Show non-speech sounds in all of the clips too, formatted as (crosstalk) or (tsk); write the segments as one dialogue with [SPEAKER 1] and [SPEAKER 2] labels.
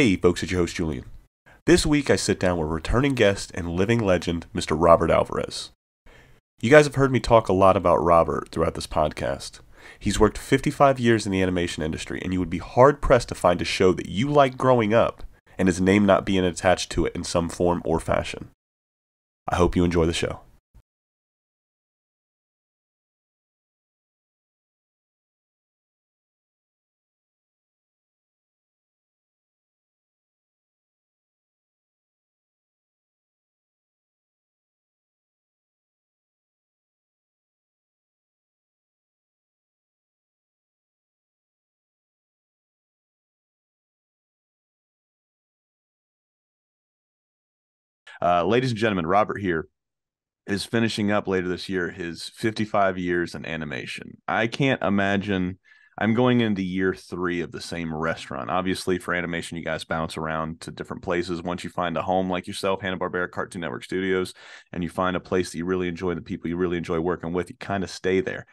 [SPEAKER 1] Hey, folks, it's your host, Julian. This week I sit down with returning guest and living legend, Mr. Robert Alvarez. You guys have heard me talk a lot about Robert throughout this podcast. He's worked 55 years in the animation industry, and you would be hard pressed to find a show that you like growing up and his name not being attached to it in some form or fashion. I hope you enjoy the show. Uh, ladies and gentlemen, Robert here is finishing up later this year his 55 years in animation. I can't imagine. I'm going into year three of the same restaurant. Obviously, for animation, you guys bounce around to different places. Once you find a home like yourself, Hanna Barbera Cartoon Network Studios, and you find a place that you really enjoy, the people you really enjoy working with, you kind of stay there.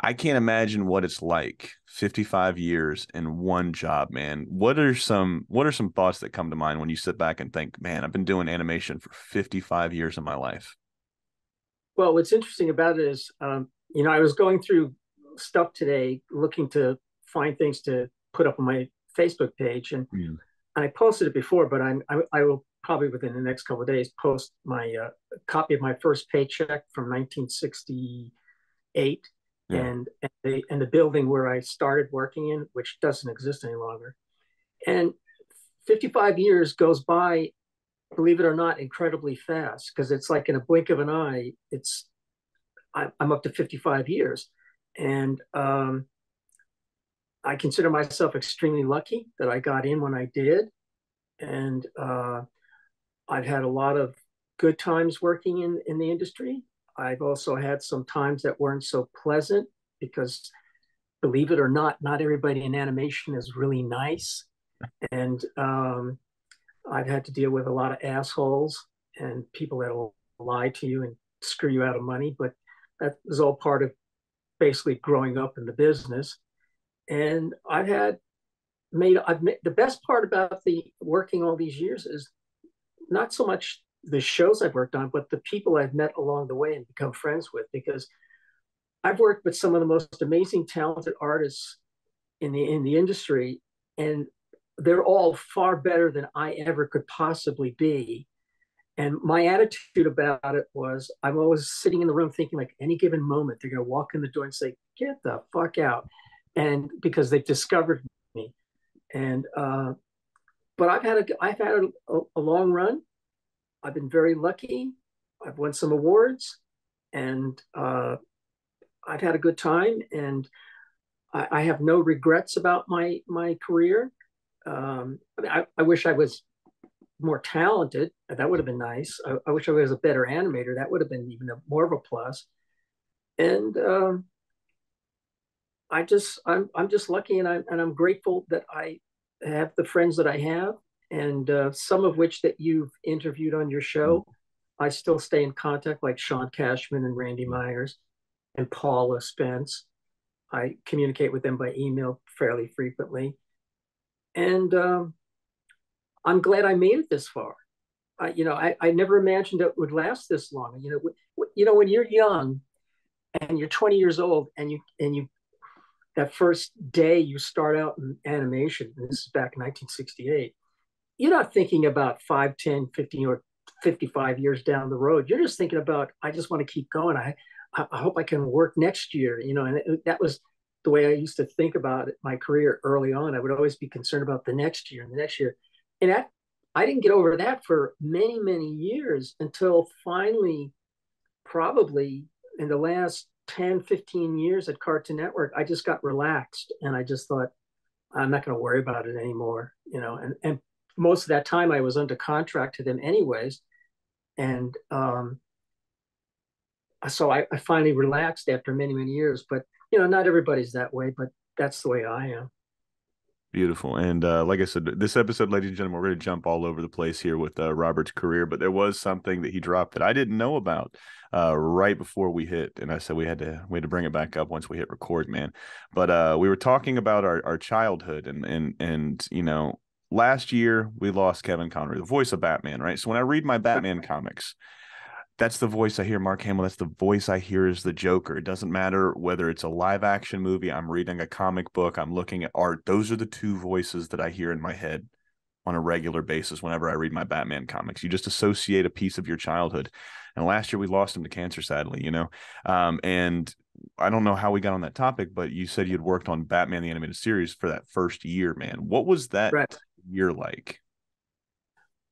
[SPEAKER 1] I can't imagine what it's like 55 years in one job, man. What are some what are some thoughts that come to mind when you sit back and think, man, I've been doing animation for 55 years of my life?
[SPEAKER 2] Well, what's interesting about it is, um, you know, I was going through stuff today, looking to find things to put up on my Facebook page, and mm. I posted it before, but I'm I, I, will probably within the next couple of days post my uh, copy of my first paycheck from 1968 yeah. and and the, and the building where I started working in, which doesn't exist any longer. And 55 years goes by, believe it or not, incredibly fast because it's like in a blink of an eye. It's I, I'm up to 55 years, and um, I consider myself extremely lucky that I got in when I did, and uh, I've had a lot of good times working in in the industry. I've also had some times that weren't so pleasant because, believe it or not, not everybody in animation is really nice. And um, I've had to deal with a lot of assholes and people that will lie to you and screw you out of money. But that was all part of basically growing up in the business. And I've had made I've made the best part about the working all these years is not so much the shows I've worked on, but the people I've met along the way and become friends with. Because I've worked with some of the most amazing, talented artists in the in the industry, and they're all far better than I ever could possibly be. And my attitude about it was, I'm always sitting in the room thinking, like, any given moment, they're going to walk in the door and say, "Get the fuck out," and because they've discovered me. And uh, but I've had a I've had a, a long run. I've been very lucky. I've won some awards, and uh, I've had a good time, and I, I have no regrets about my my career. Um, I, mean, I, I, wish I was more talented. That would have been nice. I, wish I was a better animator. That would have been even a, more of a plus. And um, I just I'm I'm just lucky, and I'm and I'm grateful that I have the friends that I have and uh, some of which that you've interviewed on your show. Mm-hmm. I still stay in contact, like Sean Cashman and Randy Myers and Paula Spence. I communicate with them by email fairly frequently. And um, I'm glad I made it this far. I, you know, I, I never imagined it would last this long. You know, w- you know, when you're young and you're 20 years old and you and you that first day you start out in animation, and this is back in 1968, you're not thinking about 5 10 15 or 55 years down the road. You're just thinking about i just want to keep going. I i hope i can work next year you know and it, that was the way i used to think about it, my career early on. I would always be concerned about the next year and the next year. And that i didn't get over that for many many years until finally probably in the last 10 15 years at cartoon network i just got relaxed and i just thought i'm not going to worry about it anymore you know and and most of that time I was under contract to them anyways. And um, so I, I finally relaxed after many, many years. But, you know, not everybody's that way, but that's the way I am.
[SPEAKER 1] Beautiful. And uh, like I said, this episode, ladies and gentlemen, we're going to jump all over the place here with uh, Robert's career, but there was something that he dropped that I didn't know about uh, right before we hit. And I said we had to we had to bring it back up once we hit record, man. But uh, we were talking about our, our childhood and and and you know last year we lost Kevin Conroy, the voice of Batman, right? So when I read my Batman (laughs) comics, that's the voice I hear. Mark Hamill, that's the voice I hear is the Joker. It doesn't matter whether it's a live action movie, I'm reading a comic book, I'm looking at art. Those are the two voices that I hear in my head on a regular basis whenever I read my Batman comics. You just associate a piece of your childhood. And last year we lost him to cancer, sadly, you know. Um, and I don't know how we got on that topic, but you said you'd worked on Batman the animated series for that first year, man. What was that right. Year like?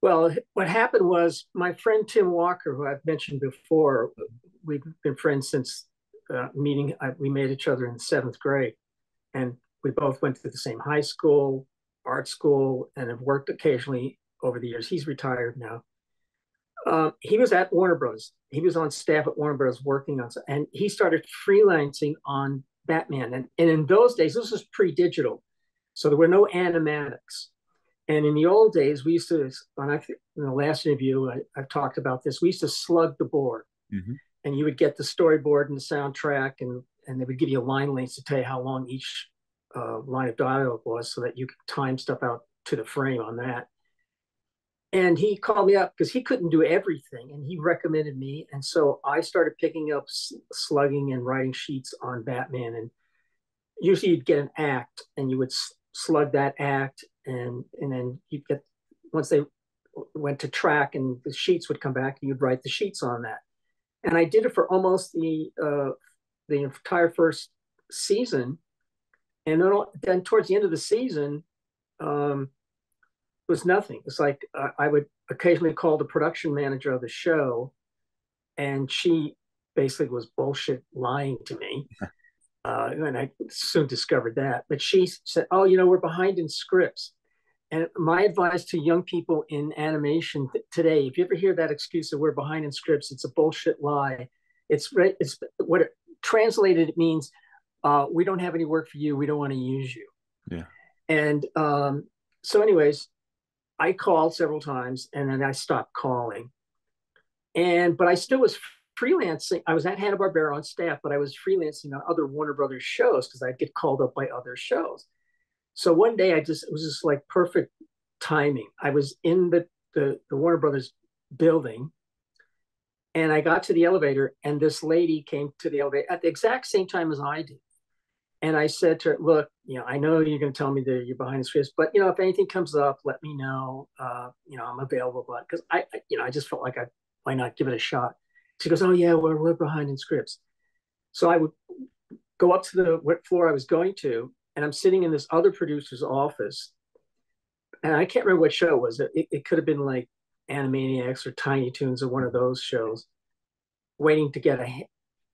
[SPEAKER 2] Well, what happened was my friend Tim Walker, who I've mentioned before, we've been friends since uh, meeting. I, we met each other in seventh grade, and we both went to the same high school, art school, and have worked occasionally over the years. He's retired now. Uh, he was at Warner Bros. He was on staff at Warner Bros. working on, and he started freelancing on Batman. And, and in those days, this was pre-digital, so there were no animatics. And in the old days, we used to, when I, in the last interview, I, have talked about this, we used to slug the board. Mm-hmm. And you would get the storyboard and the soundtrack, and, and they would give you a line lengths to tell you how long each uh, line of dialogue was so that you could time stuff out to the frame on that. And he called me up because he couldn't do everything and he recommended me. And so I started picking up slugging and writing sheets on Batman. And usually you'd get an act and you would slug that act and and then you'd get once they went to track and the sheets would come back and you'd write the sheets on that and i did it for almost the uh, the entire first season and then, then towards the end of the season um, it was nothing it's like uh, i would occasionally call the production manager of the show and she basically was bullshit lying to me (laughs) uh, and I soon discovered that. But she said, "Oh, you know, we're behind in scripts." And my advice to young people in animation today, if you ever hear that excuse that we're behind in scripts, it's a bullshit lie. It's it's what it translated it means uh, we don't have any work for you. We don't want to use you.
[SPEAKER 1] Yeah.
[SPEAKER 2] And um, so, anyways, I called several times and then I stopped calling. And but I still was freelancing. I was at Hanna Barbera on staff, but I was freelancing on other Warner Brothers shows because I'd get called up by other shows. So one day I just it was just like perfect timing. I was in the the, the Warner Brothers building and I got to the elevator and this lady came to the elevator at the exact same time as I did. And I said to her, look, you know, I know you're going to tell me that you're behind the scripts, but you know, if anything comes up, let me know. Uh, you know, I'm available, but because I, I, you know, I just felt like I, why not give it a shot? She goes, oh yeah, we're, we're behind in scripts. So I would go up to the what floor I was going to, and I'm sitting in this other producer's office, and I can't remember what show it was. It, it could have been like Animaniacs or Tiny Toons or one of those shows, waiting to get a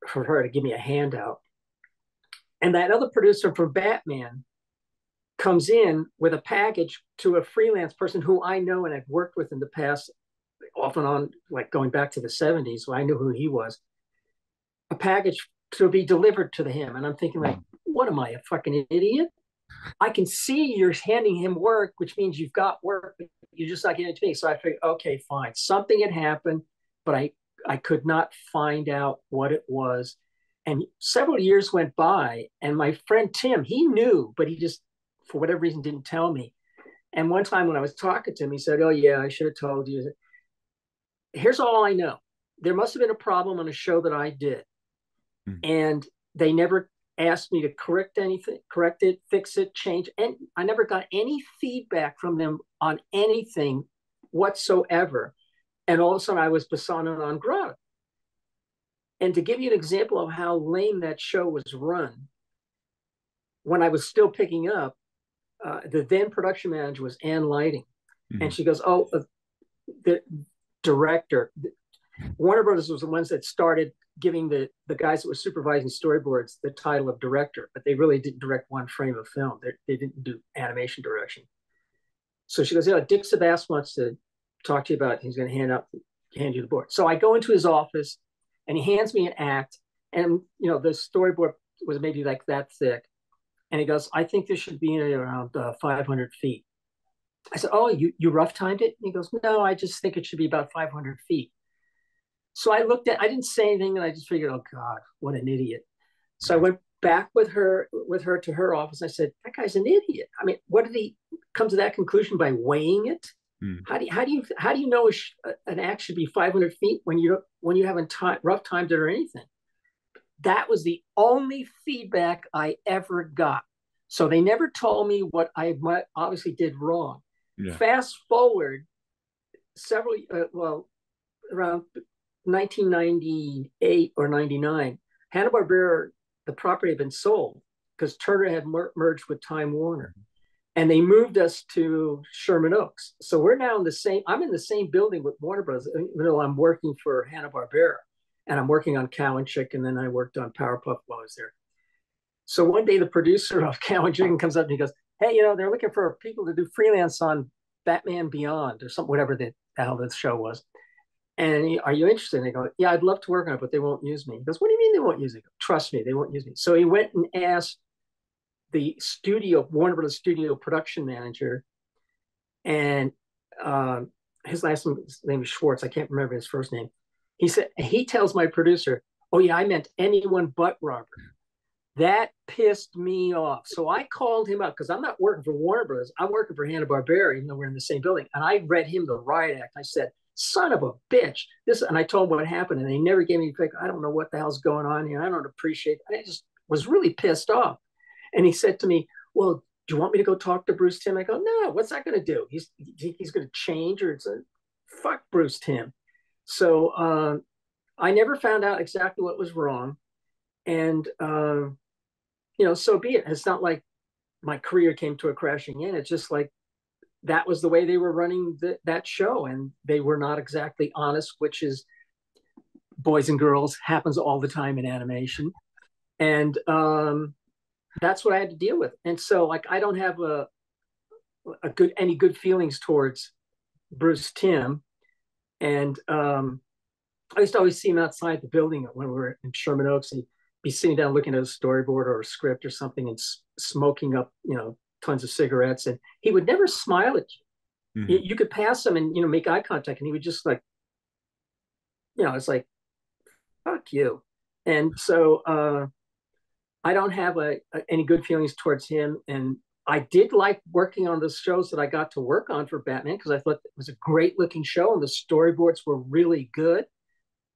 [SPEAKER 2] for her to give me a handout. And that other producer from Batman comes in with a package to a freelance person who I know and I've worked with in the past, off and on, like going back to the 70s, so I knew who he was. A package to be delivered to him. And I'm thinking, like, hmm. what am I, a fucking idiot? I can see you're handing him work, which means you've got work, but you're just not getting it to me. So I figured, okay, fine. Something had happened, but I I could not find out what it was. And several years went by, and my friend Tim, he knew, but he just, for whatever reason, didn't tell me. And one time when I was talking to him, he said, Oh, yeah, I should have told you. Here's all I know there must have been a problem on a show that I did. Mm-hmm. And they never asked me to correct anything, correct it, fix it, change. And I never got any feedback from them on anything whatsoever. And all of a sudden I was persona non grata. And to give you an example of how lame that show was run, when I was still picking up, uh, the then production manager was Ann Lighting. Mm-hmm. And she goes, Oh, uh, the director, Warner Brothers was the ones that started giving the the guys that were supervising storyboards the title of director, but they really didn't direct one frame of film. They, they didn't do animation direction. So she goes, "Yeah, Dick Sebast wants to talk to you about. It. He's going to hand out hand you the board." So I go into his office, and he hands me an act, and you know the storyboard was maybe like that thick, and he goes, "I think this should be around uh, 500 feet." I said, "Oh, you you rough timed it?" And he goes, "No, I just think it should be about 500 feet." So I looked at, I didn't say anything, and I just figured, oh God, what an idiot. So I went back with her with her to her office. I said, "That guy's an idiot. I mean, what did he come to that conclusion by weighing it? Hmm. How do you, how do you how do you know an act should be 500 feet when you when you haven't t- rough timed it or anything?" That was the only feedback I ever got. So they never told me what I obviously did wrong. Yeah. Fast forward several, uh, well, around 1998 or 99, Hanna Barbera, the property had been sold because Turner had mer- merged with Time Warner. And they moved us to Sherman Oaks. So we're now in the same, I'm in the same building with Warner Brothers, even though I'm working for Hanna Barbera. And I'm working on Cow and Chick, and then I worked on Powerpuff while I was there. So one day the producer of (laughs) Cow and Chicken comes up and he goes, Hey, you know, they're looking for people to do freelance on Batman Beyond or something, whatever the hell the show was. And are you interested? And they go, yeah, I'd love to work on it, but they won't use me. He goes, what do you mean they won't use me? Trust me, they won't use me. So he went and asked the studio, Warner Brothers studio production manager, and uh, his last name is Schwartz. I can't remember his first name. He said, he tells my producer, oh yeah, I meant anyone but Robert. That pissed me off. So I called him up because I'm not working for Warner Brothers. I'm working for Hanna Barbera, even though we're in the same building. And I read him the riot act. I said, "Son of a bitch!" This, and I told him what happened, and they never gave me. A pick. I don't know what the hell's going on here. I don't appreciate. It. I just was really pissed off. And he said to me, "Well, do you want me to go talk to Bruce Timm?" I go, "No. What's that going to do? He's he's going to change, or it's a fuck Bruce Timm." So uh, I never found out exactly what was wrong, and. Uh, you know, so be it. It's not like my career came to a crashing end. It's just like that was the way they were running the, that show, and they were not exactly honest, which is boys and girls happens all the time in animation, and um, that's what I had to deal with. And so, like, I don't have a a good any good feelings towards Bruce Timm and um, I used to always see him outside the building when we were in Sherman Oaks. And be sitting down looking at a storyboard or a script or something and s- smoking up, you know, tons of cigarettes. And he would never smile at you. Mm-hmm. you. You could pass him and, you know, make eye contact and he would just like, you know, it's like, fuck you. And (laughs) so uh, I don't have a, a, any good feelings towards him. And I did like working on the shows that I got to work on for Batman because I thought it was a great looking show and the storyboards were really good.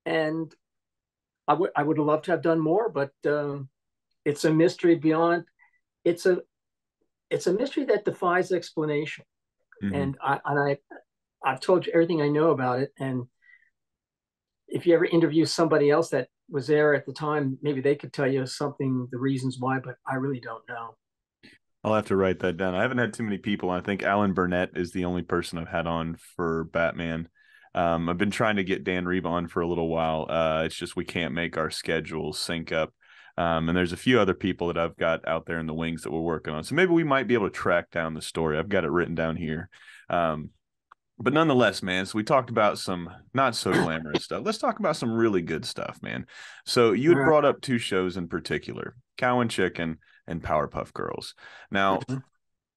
[SPEAKER 2] And I would I would love to have done more, but um, it's a mystery beyond. It's a it's a mystery that defies explanation, mm-hmm. and I and I I've told you everything I know about it. And if you ever interview somebody else that was there at the time, maybe they could tell you something, the reasons why, but I really don't know.
[SPEAKER 1] I'll have to write that down. I haven't had too many people. I think Alan Burnett is the only person I've had on for Batman. Um, I've been trying to get Dan Reeb on for a little while. Uh, it's just we can't make our schedules sync up. Um, and there's a few other people that I've got out there in the wings that we're working on. So maybe we might be able to track down the story. I've got it written down here. Um, but nonetheless, man, so we talked about some not so (coughs) glamorous stuff. Let's talk about some really good stuff, man. So you had brought up two shows in particular, Cow and Chicken and Powerpuff Girls. Now, mm-hmm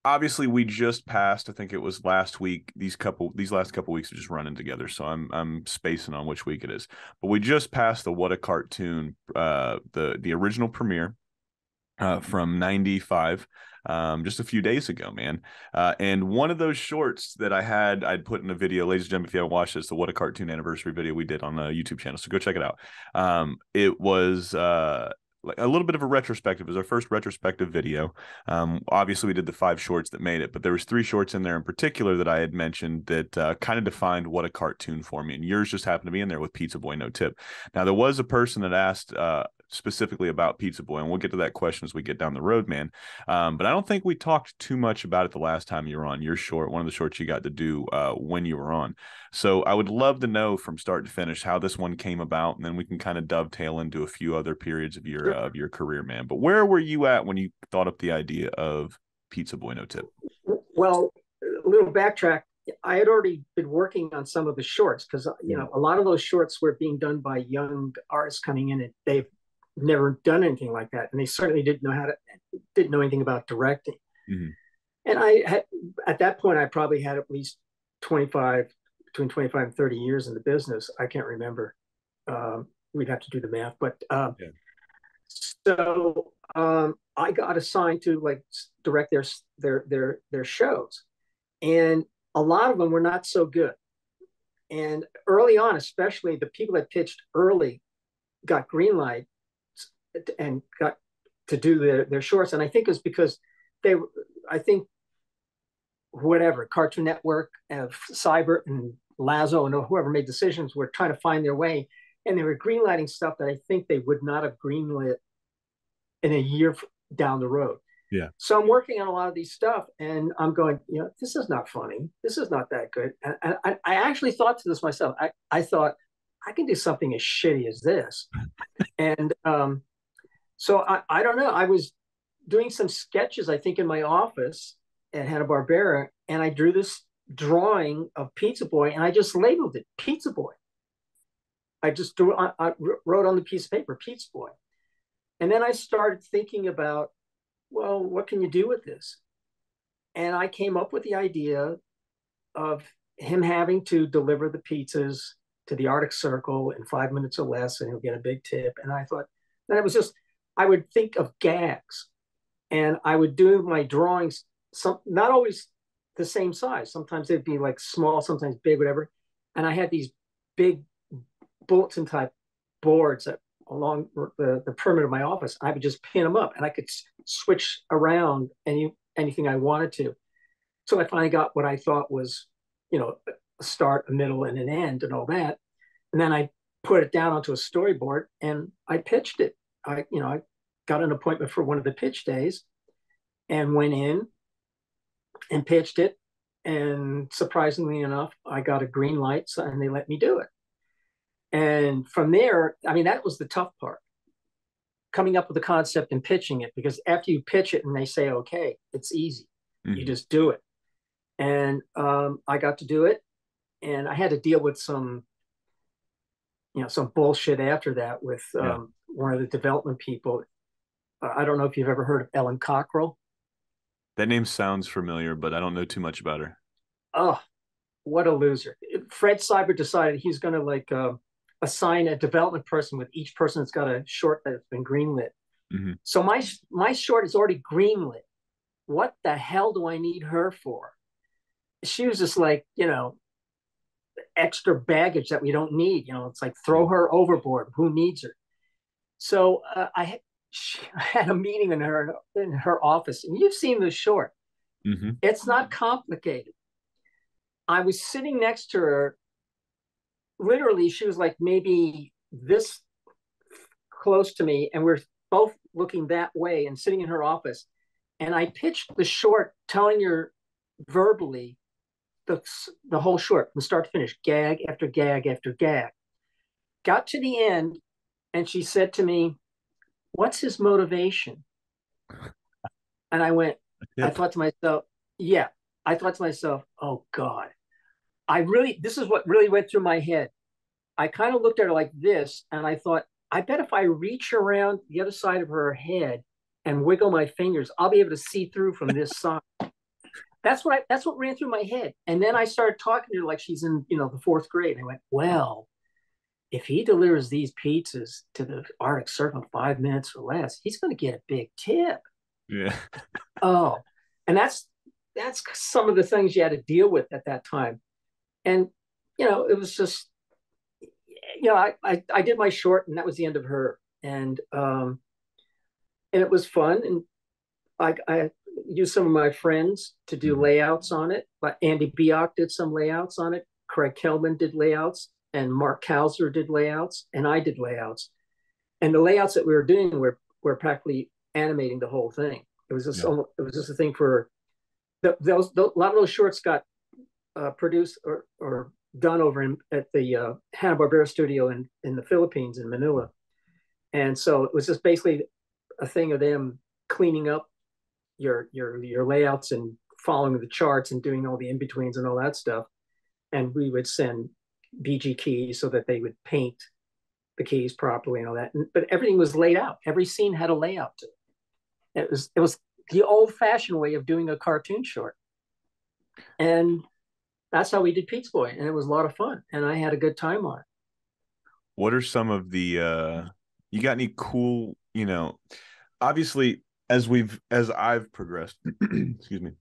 [SPEAKER 1] obviously we just passed i think it was last week these couple these last couple weeks are just running together so i'm i'm spacing on which week it is but we just passed the what a cartoon uh the the original premiere uh from 95 um, just a few days ago, man. Uh, and one of those shorts that I had, I'd put in a video, ladies and gentlemen, if you haven't watched this, the What a Cartoon anniversary video we did on the YouTube channel. So go check it out. Um, it was uh, a little bit of a retrospective. It was our first retrospective video. Um, obviously, we did the five shorts that made it, but there was three shorts in there in particular that I had mentioned that uh, kind of defined what a cartoon for me. And yours just happened to be in there with Pizza Boy No Tip. Now, there was a person that asked uh, specifically about Pizza Boy, and we'll get to that question as we get down the road, man. Um, but I don't think we talked too much about it the last time you were on. Your short, one of the shorts you got to do uh, when you were on. So I would love to know from start to finish how this one came about, and then we can kind of dovetail into a few other periods of your uh, of your career, man. But where were you at when you thought up the idea of Pizza Boy No Tip?
[SPEAKER 2] Well, a little backtrack. I had already been working on some of the shorts because you know a lot of those shorts were being done by young artists coming in, and they've never done anything like that, and they certainly didn't know how to didn't know anything about directing. Mm-hmm. And I had at that point I probably had at least twenty five between twenty five and thirty years in the business. I can't remember. Um, we'd have to do the math, but um, yeah. so um, I got assigned to like direct their their their their shows, and a lot of them were not so good. And early on, especially the people that pitched early, got green light and got to do their their shorts. And I think it was because they, I think, whatever Cartoon Network and Seibert and Lazzo and whoever made decisions were trying to find their way, and they were greenlighting stuff that I think they would not have greenlit in a year down the road.
[SPEAKER 1] Yeah.
[SPEAKER 2] So I'm working on a lot of these stuff, and I'm going, you know, this is not funny. This is not that good. And, I, I actually thought to this myself. I, I thought I can do something as shitty as this, (laughs) and um, so I, I don't know. I was doing some sketches, I think, in my office at Hanna Barbera, and I drew this drawing of Pizza Boy, and I just labeled it Pizza Boy. I just drew, I, I wrote on the piece of paper Pizza Boy, and then I started thinking about, well, what can you do with this? And I came up with the idea of him having to deliver the pizzas to the Arctic Circle in five minutes or less, and he'll get a big tip. And I thought that it was just, I would think of gags, and I would do my drawings, some not always the same size. Sometimes they'd be like small, sometimes big, whatever. And I had these big bulletin type boards that along the, the perimeter of my office. I would just pin them up and I could switch around any anything I wanted to. So I finally got what I thought was, you know, a start, a middle, and an end and all that. And then I put it down onto a storyboard and I pitched it. I, you know, I got an appointment for one of the pitch days and went in and pitched it. And surprisingly enough, I got a green light so and they let me do it. And from there, I mean, that was the tough part coming up with the concept and pitching it because after you pitch it and they say, okay, it's easy. Mm-hmm. You just do it. And um, I got to do it. And I had to deal with some, you know, some bullshit after that with um, yeah. one of the development people. I don't know if you've ever heard of Ellen Cockrill.
[SPEAKER 1] That name sounds familiar, but I don't know too much about her.
[SPEAKER 2] Oh, what a loser! Fred Seibert decided he's going to like uh, assign a development person with each person that's got a short that's been greenlit. Mm-hmm. So my my short is already greenlit. What the hell do I need her for? She was just like, you know, extra baggage that we don't need. You know, it's like throw her overboard. Who needs her? So uh, I, she, I (laughs) had a meeting in her in her office, and you've seen the short. Mm-hmm. It's not complicated. I was sitting next to her literally she was like maybe this close to me and we're both looking that way and sitting in her office and i pitched the short telling her verbally the, the whole short from start to finish gag after gag after gag got to the end and she said to me what's his motivation and i went i thought to myself yeah i thought to myself oh god I really, this is what really went through my head. I kind of looked at her like this, and I thought, I bet if I reach around the other side of her head and wiggle my fingers, I'll be able to see through from this (laughs) side. That's what I, that's what ran through my head. And then I started talking to her like she's in, you know, the fourth grade. And I went, well, if he delivers these pizzas to the Arctic Circle in five minutes or less, he's going to get a big tip.
[SPEAKER 1] Yeah.
[SPEAKER 2] oh, and that's that's some of the things you had to deal with at that time and you know it was just you know I, I, I did my short and that was the end of her and um and it was fun and i i used some of my friends to do mm-hmm. layouts on it but andy Bioch did some layouts on it craig kellman did layouts and mark Kausler did layouts and i did layouts. And the layouts that we were doing were were practically animating the whole thing. It was just yeah. it was just a thing for the, those the, a lot of those shorts got uh, produced or, or done over in, at the uh, Hanna Barbera studio in in the Philippines in Manila, and so it was just basically a thing of them cleaning up your your your layouts and following the charts and doing all the in betweens and all that stuff, and we would send BG keys so that they would paint the keys properly and all that. And, but everything was laid out. Every scene had a layout to it. It was it was the old fashioned way of doing a cartoon short. And that's how we did Pizza Boy, and it was a lot of fun, and I had a good time on it.
[SPEAKER 1] What are some of the uh you got any cool, you know, obviously as we've as I've progressed, (clears throat) excuse me,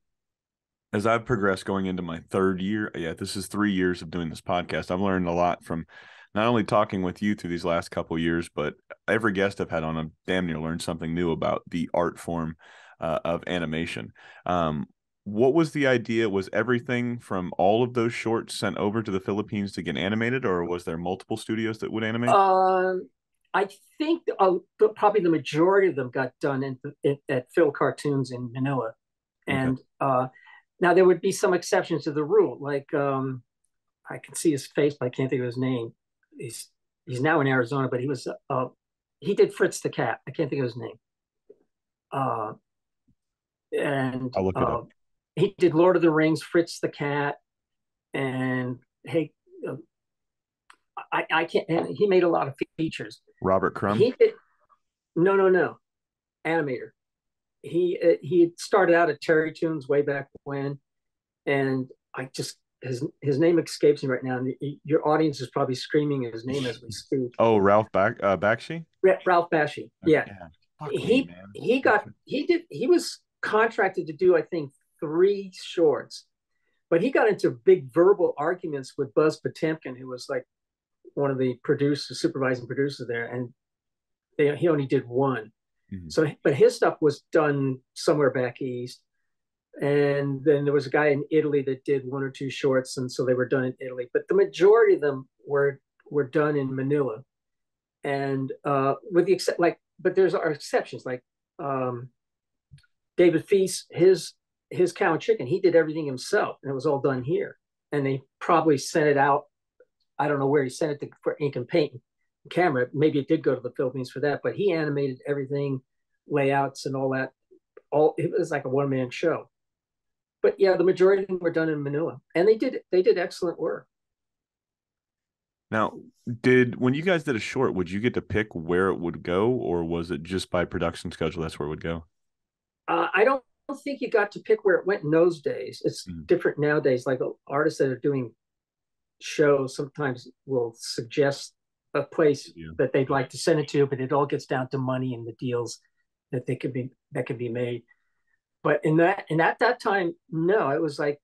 [SPEAKER 1] as I've progressed going into my third year, yeah, this is three years of doing this podcast. I've learned a lot from not only talking with you through these last couple years, but every guest I've had on, I've damn near learned something new about the art form uh, of animation. Um, what was the idea? Was everything from all of those shorts sent over to the Philippines to get animated, or was there multiple studios that would animate?
[SPEAKER 2] Um, I think uh, probably the majority of them got done in, in, at Fil-Cartoons in Manila, and okay. uh, now there would be some exceptions to the rule. Like um, I can see his face, but I can't think of his name. He's he's now in Arizona, but he was uh, he did Fritz the Cat. I can't think of his name. Uh, and
[SPEAKER 1] I'll look it uh, up.
[SPEAKER 2] He did Lord of the Rings, Fritz the Cat, and hey, uh, I, I can't. And he made a lot of features.
[SPEAKER 1] Robert Crumb.
[SPEAKER 2] He did. No, no, no. Animator. He uh, he started out at Terrytoons way back when, and I just his his name escapes me right now. And your audience is probably screaming his name as we speak. (laughs)
[SPEAKER 1] Oh, Ralph Back uh, Bakshi.
[SPEAKER 2] Ralph Bakshi. Yeah. yeah. He me, he got he did he was contracted to do I think three shorts, but he got into big verbal arguments with Buzz Potamkin, who was like one of the producers, supervising producers there, and they, he only did one. Mm-hmm. So, but his stuff was done somewhere back east, and then there was a guy in Italy that did one or two shorts, and so they were done in Italy. But the majority of them were were done in Manila, and uh, with the except like, but there's our exceptions like um, David Feiss, his his cow and chicken, he did everything himself, and it was all done here. And they probably sent it out I don't know where he sent it to, for ink and paint camera. Maybe it did go to the Philippines for that, but he animated everything, layouts and all that. All it was like a one man show. But yeah, the majority of them were done in Manila, and they did they did excellent work.
[SPEAKER 1] Now, did when you guys did a short, would you get to pick where it would go, or was it just by production schedule that's where it would go?
[SPEAKER 2] Uh, I don't think you got to pick where it went in those days. It's mm. different nowadays. Like artists that are doing shows sometimes will suggest a place yeah. that they'd like to send it to, but it all gets down to money and the deals that they could be that could be made. But in that and at that time, no, it was like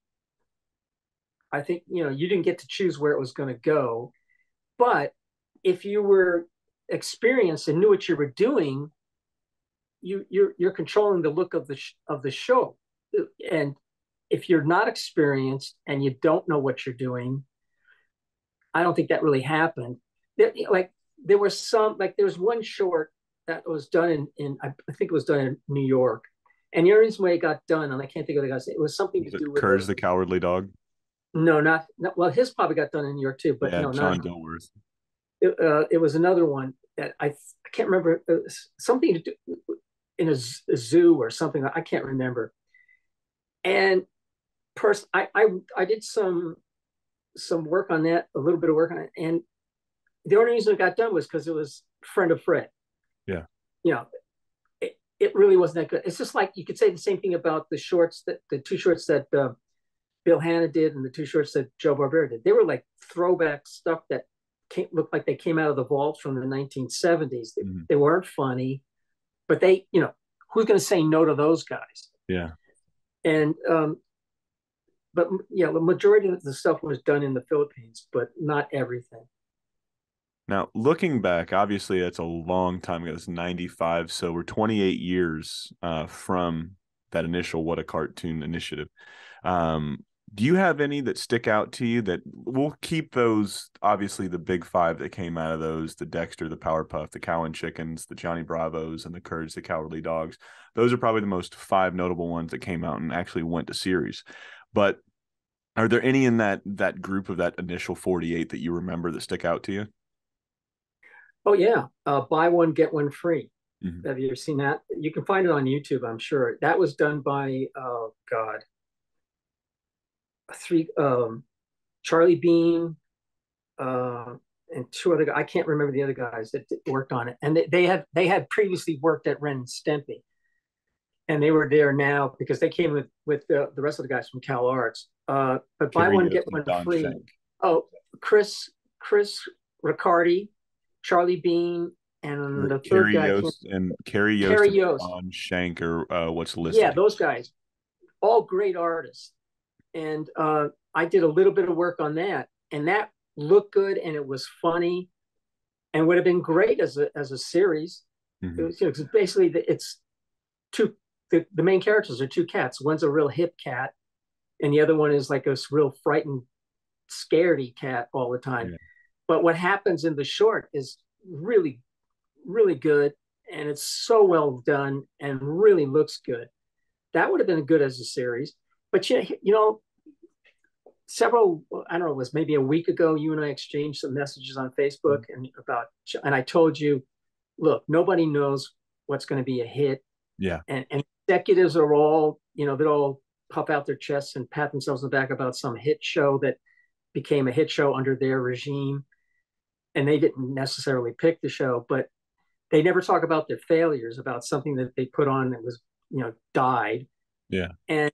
[SPEAKER 2] I think you know you didn't get to choose where it was going to go, but if you were experienced and knew what you were doing, you you're you're controlling the look of the sh- of the show, and if you're not experienced and you don't know what you're doing, I don't think that really happened. There, like there was some, like there was one short that was done in, in I think it was done in New York, and the reason why it got done, and I can't think of the guy's name. It was something was to do with
[SPEAKER 1] Courage the Cowardly Dog.
[SPEAKER 2] No, not, not, well. His probably got done in New York too, but
[SPEAKER 1] yeah,
[SPEAKER 2] no,
[SPEAKER 1] John
[SPEAKER 2] not
[SPEAKER 1] Dilworth.
[SPEAKER 2] It, uh, it was another one that I, I can't remember. something to do in a, a zoo or something. I can't remember. And person, I, I I did some some work on that, a little bit of work on it. And the only reason it got done was because it was friend of Fred.
[SPEAKER 1] Yeah.
[SPEAKER 2] You know, it, it really wasn't that good. It's just like you could say the same thing about the shorts that the two shorts that uh, Bill Hanna did and the two shorts that Joe Barbera did. They were like throwback stuff that came, looked like they came out of the vaults from the 1970s. They, mm-hmm. they weren't funny, but they, you know, who's going to say no to those guys?
[SPEAKER 1] Yeah.
[SPEAKER 2] And um, but yeah, the majority of the stuff was done in the Philippines, but not everything.
[SPEAKER 1] Now, looking back, obviously that's a long time ago. It's 95. So we're 28 years uh, from that initial What a Cartoon initiative. Um, do you have any that stick out to you that we'll keep those obviously the big five that came out of those the dexter the powerpuff the cow and chickens the johnny bravos and the courage the cowardly dogs those are probably the most five notable ones that came out and actually went to series but are there any in that that group of that initial 48 that you remember that stick out to you?
[SPEAKER 2] Oh yeah, uh, buy one get one free. Mm-hmm. Have you ever seen that? You can find it on YouTube, I'm sure. That was done by oh god, three um, Charlie Bean, uh, and two other guys. I can't remember the other guys that worked on it, and they, they had they had previously worked at Ren and Stimpy and they were there now because they came with with the, the rest of the guys from Cal Arts. Uh, but buy one get one Don free. Shank. Oh, Chris Chris Reccardi, Charlie Bean, and the
[SPEAKER 1] Carey
[SPEAKER 2] third guy
[SPEAKER 1] Yost and Carey Yost, Carey
[SPEAKER 2] Yost.
[SPEAKER 1] John Shank or uh, what's listed.
[SPEAKER 2] yeah, those guys, all great artists. And uh, I did a little bit of work on that, and that looked good, and it was funny, and would have been great as a as a series.
[SPEAKER 1] Mhm.
[SPEAKER 2] It was, you know, 'cause basically the, it's two. The, the main characters are two cats. One's a real hip cat, and the other one is like a real frightened, scaredy cat all the time.
[SPEAKER 1] Yeah.
[SPEAKER 2] But what happens in the short is really, really good, and it's so well done and really looks good. That would have been good as a series. But you, you know, several I don't know, it was maybe a week ago. You and I exchanged some messages on Facebook mm-hmm. and about, and I told you, look, nobody knows what's going to be a hit
[SPEAKER 1] Yeah.
[SPEAKER 2] and, and executives are all, you know, they all puff out their chests and pat themselves on the back about some hit show that became a hit show under their regime. And they didn't necessarily pick the show, but they never talk about their failures, about something that they put on that was, you know, died.
[SPEAKER 1] Yeah.
[SPEAKER 2] And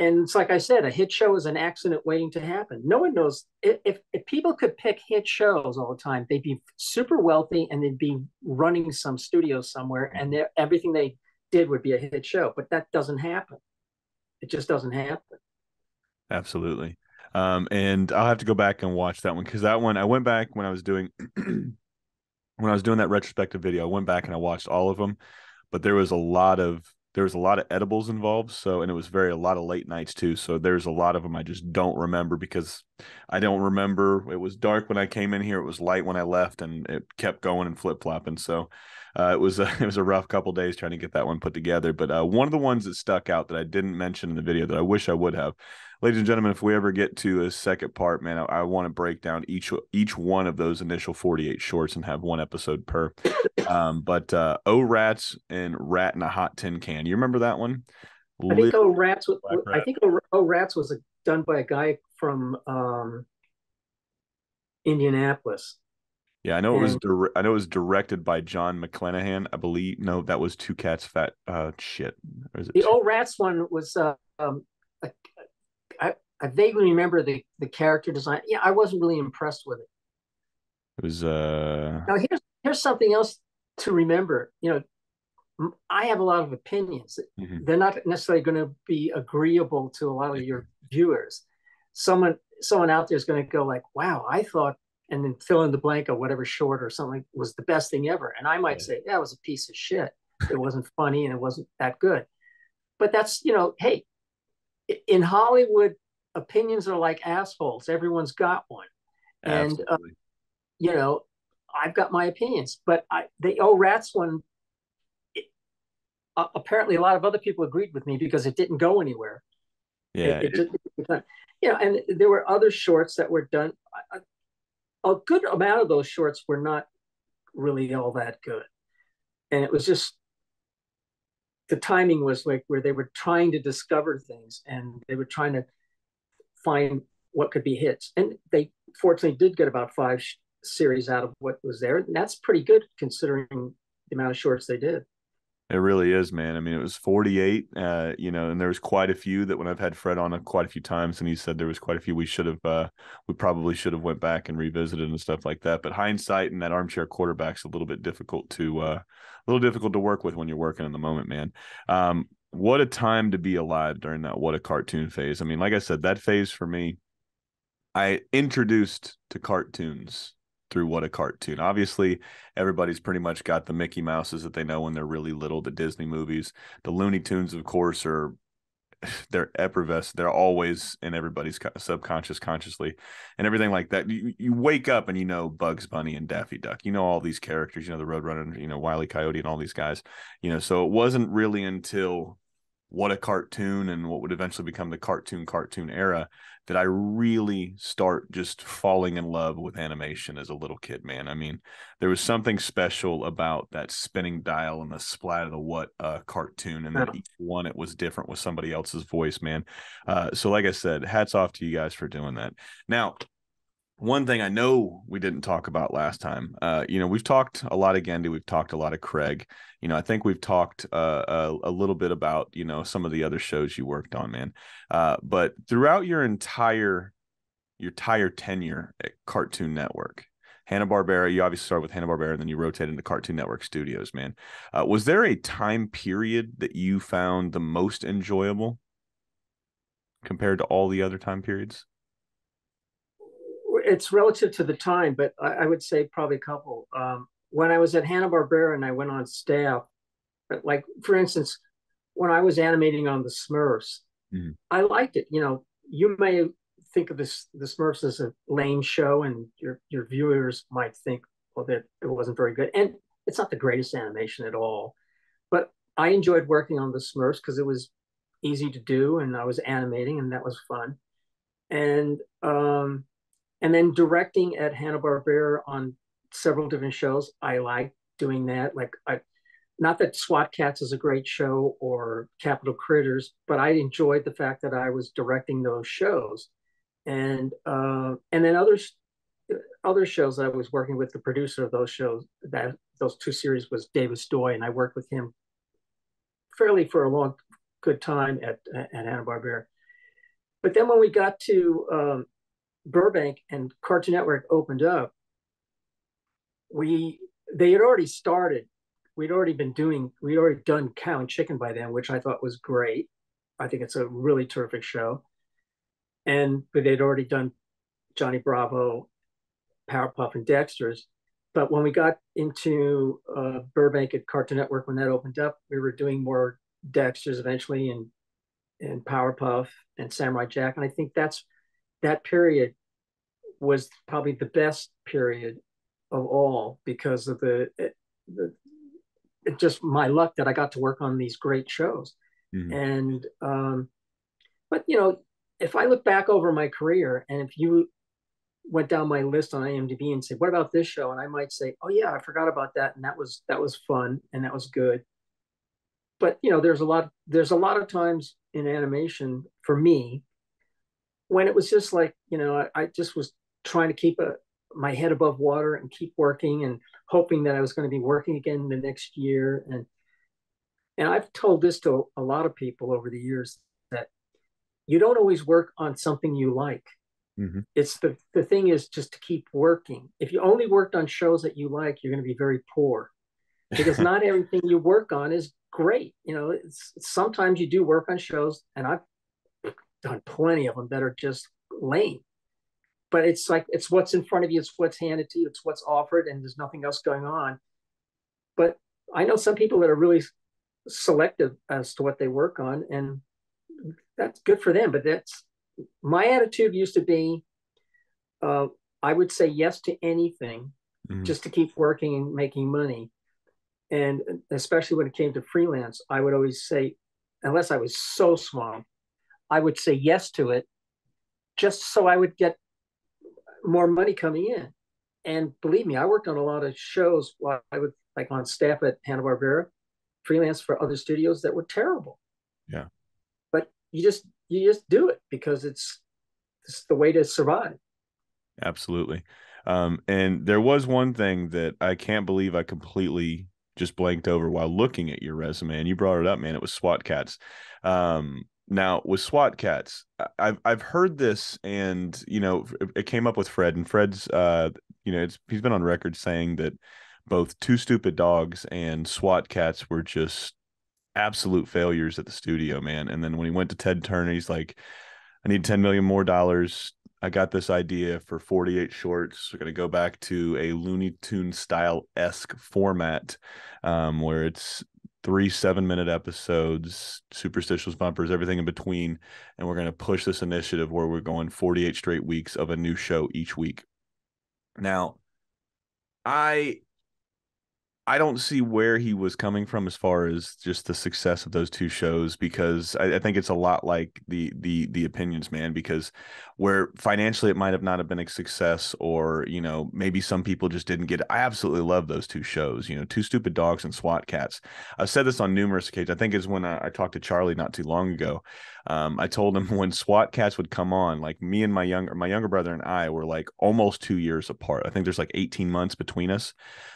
[SPEAKER 2] and it's like I said, a hit show is an accident waiting to happen. No one knows if if people could pick hit shows all the time, they'd be super wealthy and they'd be running some studio somewhere, and everything they did would be a hit show. But that doesn't happen. It just doesn't happen.
[SPEAKER 1] Absolutely. Um, and I'll have to go back and watch that one because that one I went back when I was doing (clears throat) when I was doing that retrospective video. I went back and I watched all of them, but there was a lot of there was a lot of edibles involved. So and it was very a lot of late nights too. So there's a lot of them I just don't remember because I don't remember. It was dark when I came in here. It was light when I left, and it kept going and flip flopping. So uh, it was a, (laughs) it was a rough couple days trying to get that one put together. But uh, one of the ones that stuck out that I didn't mention in the video that I wish I would have, ladies and gentlemen, if we ever get to a second part, man, I, I want to break down each each one of those initial forty eight shorts and have one episode per. Um, but uh, O Rats and Rat in a Hot Tin Can, you remember that one?
[SPEAKER 2] I think O Rats was I think O, o Rats was a, done by a guy from um, Indianapolis.
[SPEAKER 1] Yeah, I know it was. Dir- I know it was directed by John McClanahan. I believe. No, that was Two Cats Fat. Uh, shit. Or is it
[SPEAKER 2] The
[SPEAKER 1] Two-
[SPEAKER 2] O Rats one was uh, um, a, I, vaguely remember the the character design. Yeah, I wasn't really impressed with it.
[SPEAKER 1] It was. Uh,
[SPEAKER 2] Now here's here's something else to remember. You know, I have a lot of opinions.
[SPEAKER 1] Mhm.
[SPEAKER 2] They're not necessarily going to be agreeable to a lot of your viewers. Someone someone out there is going to go like, "Wow, I thought," and then fill in the blank of whatever short or something was the best thing ever. And I might say, "Yeah, was a piece of shit. It wasn't funny and it wasn't that good." But that's you know, hey, in Hollywood, opinions are like assholes. Everyone's got one and, uh, you know, I've got my opinions, but I, the Oh Rats one, it, uh, apparently a lot of other people agreed with me because it didn't go anywhere.
[SPEAKER 1] Yeah.
[SPEAKER 2] it,
[SPEAKER 1] it-
[SPEAKER 2] just, it- you know, and there were other shorts that were done. A good amount of those shorts were not really all that good, and it was just the timing was like where they were trying to discover things and they were trying to find what could be hits, and they fortunately did get about five sh- series out of what was there, and that's pretty good considering the amount of shorts they did.
[SPEAKER 1] It really is, man. I mean, it was 48, uh, you know, and there was quite a few that when I've had Fred on a, quite a few times, and he said there was quite a few we should have, uh, we probably should have went back and revisited and stuff like that. But hindsight and that armchair quarterback's a little bit difficult to, uh, a little difficult to work with when you're working in the moment, man. Um, what a time to be alive during that what a cartoon phase. I mean, like I said, that phase for me, I introduced to cartoons through what a cartoon. Obviously, everybody's pretty much got the Mickey Mouses that they know when they're really little, the Disney movies. The Looney Tunes, of course, are (sighs) they're effervescent. They're always in everybody's subconscious, consciously, and everything like that. You, you wake up and you know Bugs Bunny and Daffy Duck. You know all these characters. You know the Roadrunner. You know Wile E. Coyote and all these guys. You know, so it wasn't really until what a cartoon and what would eventually become the cartoon cartoon era that I really start just falling in love with animation as a little kid, man. I mean, there was something special about that spinning dial and the splat of the what uh, cartoon, and
[SPEAKER 2] Yeah.
[SPEAKER 1] each one it was different with somebody else's voice, man. Uh, so, like I said, hats off to you guys for doing that. Now, one thing I know we didn't talk about last time, uh, you know, we've talked a lot of Genndy, we've talked a lot of Craig. You know, I think we've talked uh, a, a little bit about you know some of the other shows you worked on, man. Uh, but throughout your entire your entire tenure at Cartoon Network, Hanna Barbera. You obviously started with Hanna Barbera, and then you rotated into Cartoon Network Studios. Man, uh, was there a time period that you found the most enjoyable compared to all the other time periods?
[SPEAKER 2] It's relative to the time, but I, I would say probably a couple. Um, when I was at Hanna Barbera and I went on staff, like for instance, when I was animating on the Smurfs, mm-hmm. I liked it. You know, you may think of this the Smurfs as a lame show, and your your viewers might think, well, that it wasn't very good, and it's not the greatest animation at all. But I enjoyed working on the Smurfs because it was easy to do, and I was animating, and that was fun. And um, and then directing at Hanna Barbera on several different shows, I like doing that. Like I not that SWAT Kats is a great show or Capital Critters, but I enjoyed the fact that I was directing those shows, and uh, and then others other shows that I was working with the producer of those shows that those two series was Davis Doi, and I worked with him fairly for a long good time at at Hanna Barbera. But then when we got to um, Burbank and Cartoon Network opened up, we they had already started we'd already been doing, we'd already done Cow and Chicken by then, which I thought was great. I think it's a really terrific show. And but they'd already done Johnny Bravo, Powerpuff, and Dexter's. But when we got into uh, Burbank at Cartoon Network, when that opened up, we were doing more Dexter's eventually, and and Powerpuff and Samurai Jack. And I think that's that period was probably the best period of all because of the the, just my luck that I got to work on these great shows. Mm-hmm. And um, but you know, if I look back over my career, and if you went down my list on IMDb and said, "What about this show?" and I might say, "Oh yeah, I forgot about that, and that was that was fun and that was good." But you know, there's a lot there's a lot of times in animation for me when it was just like you know I, I just was trying to keep a my head above water and keep working and hoping that I was going to be working again the next year. And and I've told this to a lot of people over the years that you don't always work on something you like. Mm-hmm. It's the the thing is just to keep working. If you only worked on shows that you like, you're going to be very poor because (laughs) not everything you work on is great. You know, it's, sometimes you do work on shows, and I've done plenty of them that are just lame. But it's like it's what's in front of you it's what's handed to you it's what's offered and there's nothing else going on. But i know some people that are really selective as to what they work on and that's good for them but that's my attitude used to be uh, i would say yes to anything mm-hmm. just to keep working and making money. And especially when it came to freelance i would always say unless i was so small i would say yes to it just so i would get more money coming in. And believe me, I worked on a lot of shows while I was like on staff at Hanna Barbera, freelance for other studios that were terrible.
[SPEAKER 1] Yeah.
[SPEAKER 2] But you just you just do it because it's it's the way to survive.
[SPEAKER 1] Absolutely. Um, and there was one thing that I can't believe I completely just blanked over while looking at your resume, and you brought it up, man. It was SWAT Kats. Um, now with SWAT Kats, I've I've heard this, and you know, it came up with Fred, and Fred's, uh, you know, it's he's been on record saying that both Two Stupid Dogs and SWAT Kats were just absolute failures at the studio, man. And then when he went to Ted Turner, he's like, "I need ten million more dollars. I got this idea for 48 shorts. We're going to go back to a Looney Tune style esque format um, where it's three seven minute episodes, superstitious bumpers, everything in between. And we're going to push this initiative where we're going 48 straight weeks of a new show each week. Now, I I don't see where he was coming from as far as just the success of those two shows because I, I, think it's a lot like the the the opinions man because where financially it might have not have been a success or you know maybe some people just didn't get it. I absolutely love those two shows you know two stupid dogs and SWAT Kats. I've said this on numerous occasions I think it's when I, I talked to Charlie not too long ago Um, I told him (laughs) when SWAT Kats would come on, like me and my younger my younger brother and I were like almost two years apart. I think there's like 18 months between us.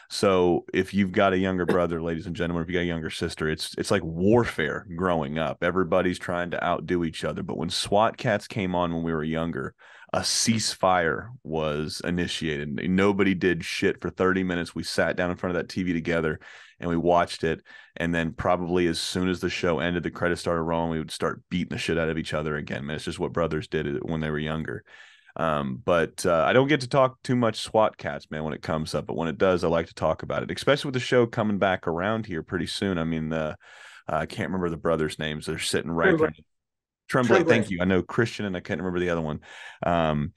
[SPEAKER 1] So if you've got a younger brother, ladies and gentlemen, if you got a younger sister, it's it's like warfare growing up. Everybody's trying to outdo each other. But when SWAT Kats came on when we were younger, a ceasefire was initiated. Nobody did shit for 30 minutes. We sat down in front of that TV together and we watched it. And then probably as soon as the show ended, the credits started rolling, we would start beating the shit out of each other again. Man, it's just what brothers did when they were younger. Um, but uh, I don't get to talk too much SWAT Kats, man, when it comes up. But when it does, I like to talk about it, especially with the show coming back around here pretty soon. I mean, the uh, I can't remember the brothers' names. They're sitting right Tremblay. Tremblay, Tremblay. Thank you. I know Christian, and I can't remember the other one. Um,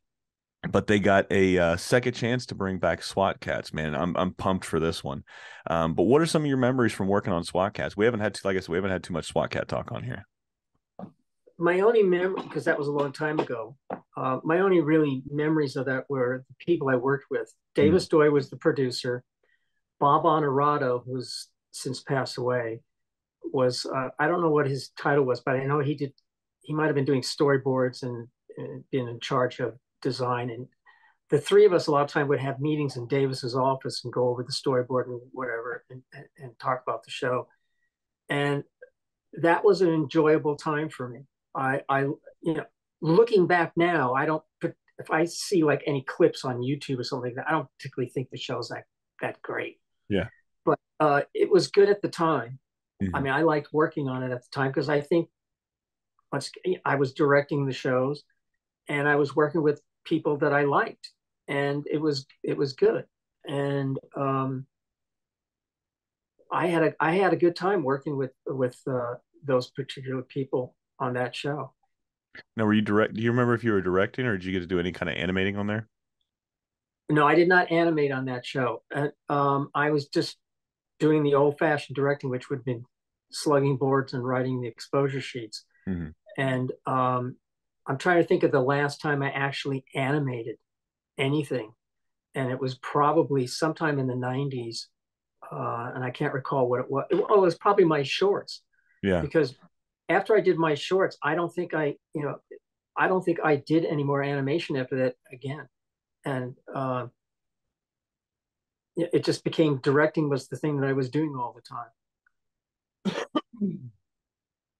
[SPEAKER 1] but they got a uh, second chance to bring back SWAT Kats, man. I'm I'm pumped for this one. Um, but what are some of your memories from working on SWAT Kats? We haven't had to, like I said, we haven't had too much SWAT Kat talk on here
[SPEAKER 2] my only memory, because that was a long time ago, uh, my only really memories of that were the people I worked with. Davis mm. Doi was the producer. Bob Honorado, who's since passed away, was uh, I don't know what his title was, but I know he did. He might have been doing storyboards and, and been in charge of design. And the three of us a lot of time would have meetings in Davis's office and go over the storyboard and whatever and, and, and talk about the show. And that was an enjoyable time for me. I, I, you know, looking back now, I don't. If I see like any clips on YouTube or something like that, I don't particularly think the show's that that great.
[SPEAKER 1] Yeah.
[SPEAKER 2] But uh, it was good at the time. Mm-hmm. I mean, I liked working on it at the time because I think once I was directing the shows, and I was working with people that I liked, and it was it was good. And um, I had a I had a good time working with with uh, those particular people on that show.
[SPEAKER 1] Now, were you direct? Do you remember if you were directing, or did you get to do any kind of animating on there?
[SPEAKER 2] No, I did not animate on that show. Uh, um, I was just doing the old-fashioned directing, which would have been slugging boards and writing the exposure sheets. Mm-hmm. And um, I'm trying to think of the last time I actually animated anything, and it was probably sometime in the '90s, uh, and I can't recall what it was. Oh, it was probably my shorts.
[SPEAKER 1] Yeah.
[SPEAKER 2] Because after I did my shorts, I don't think I, you know, I don't think I did any more animation after that again. And uh, it just became directing was the thing that I was doing all the time. (laughs)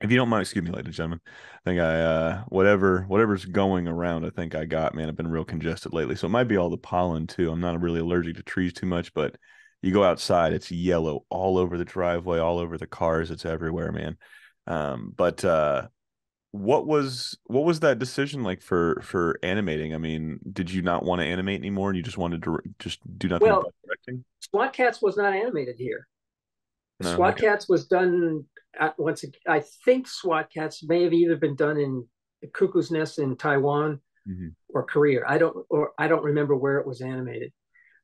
[SPEAKER 1] if you don't mind, excuse me, ladies and gentlemen, I think I uh whatever whatever's going around, I think I got, man. I've been real congested lately. So it might be all the pollen too. I'm not really allergic to trees too much, but you go outside, it's yellow all over the driveway, all over the cars, it's everywhere, man. Um, but uh, what was what was that decision like for for animating? I mean, did you not want to animate anymore, and you just wanted to just do nothing well, directing?
[SPEAKER 2] SWAT Kats was not animated here. No, SWAT. Kats was done at, once. I think SWAT Kats may have either been done in Cuckoo's Nest in Taiwan mm-hmm. or Korea. I don't or I don't remember where it was animated.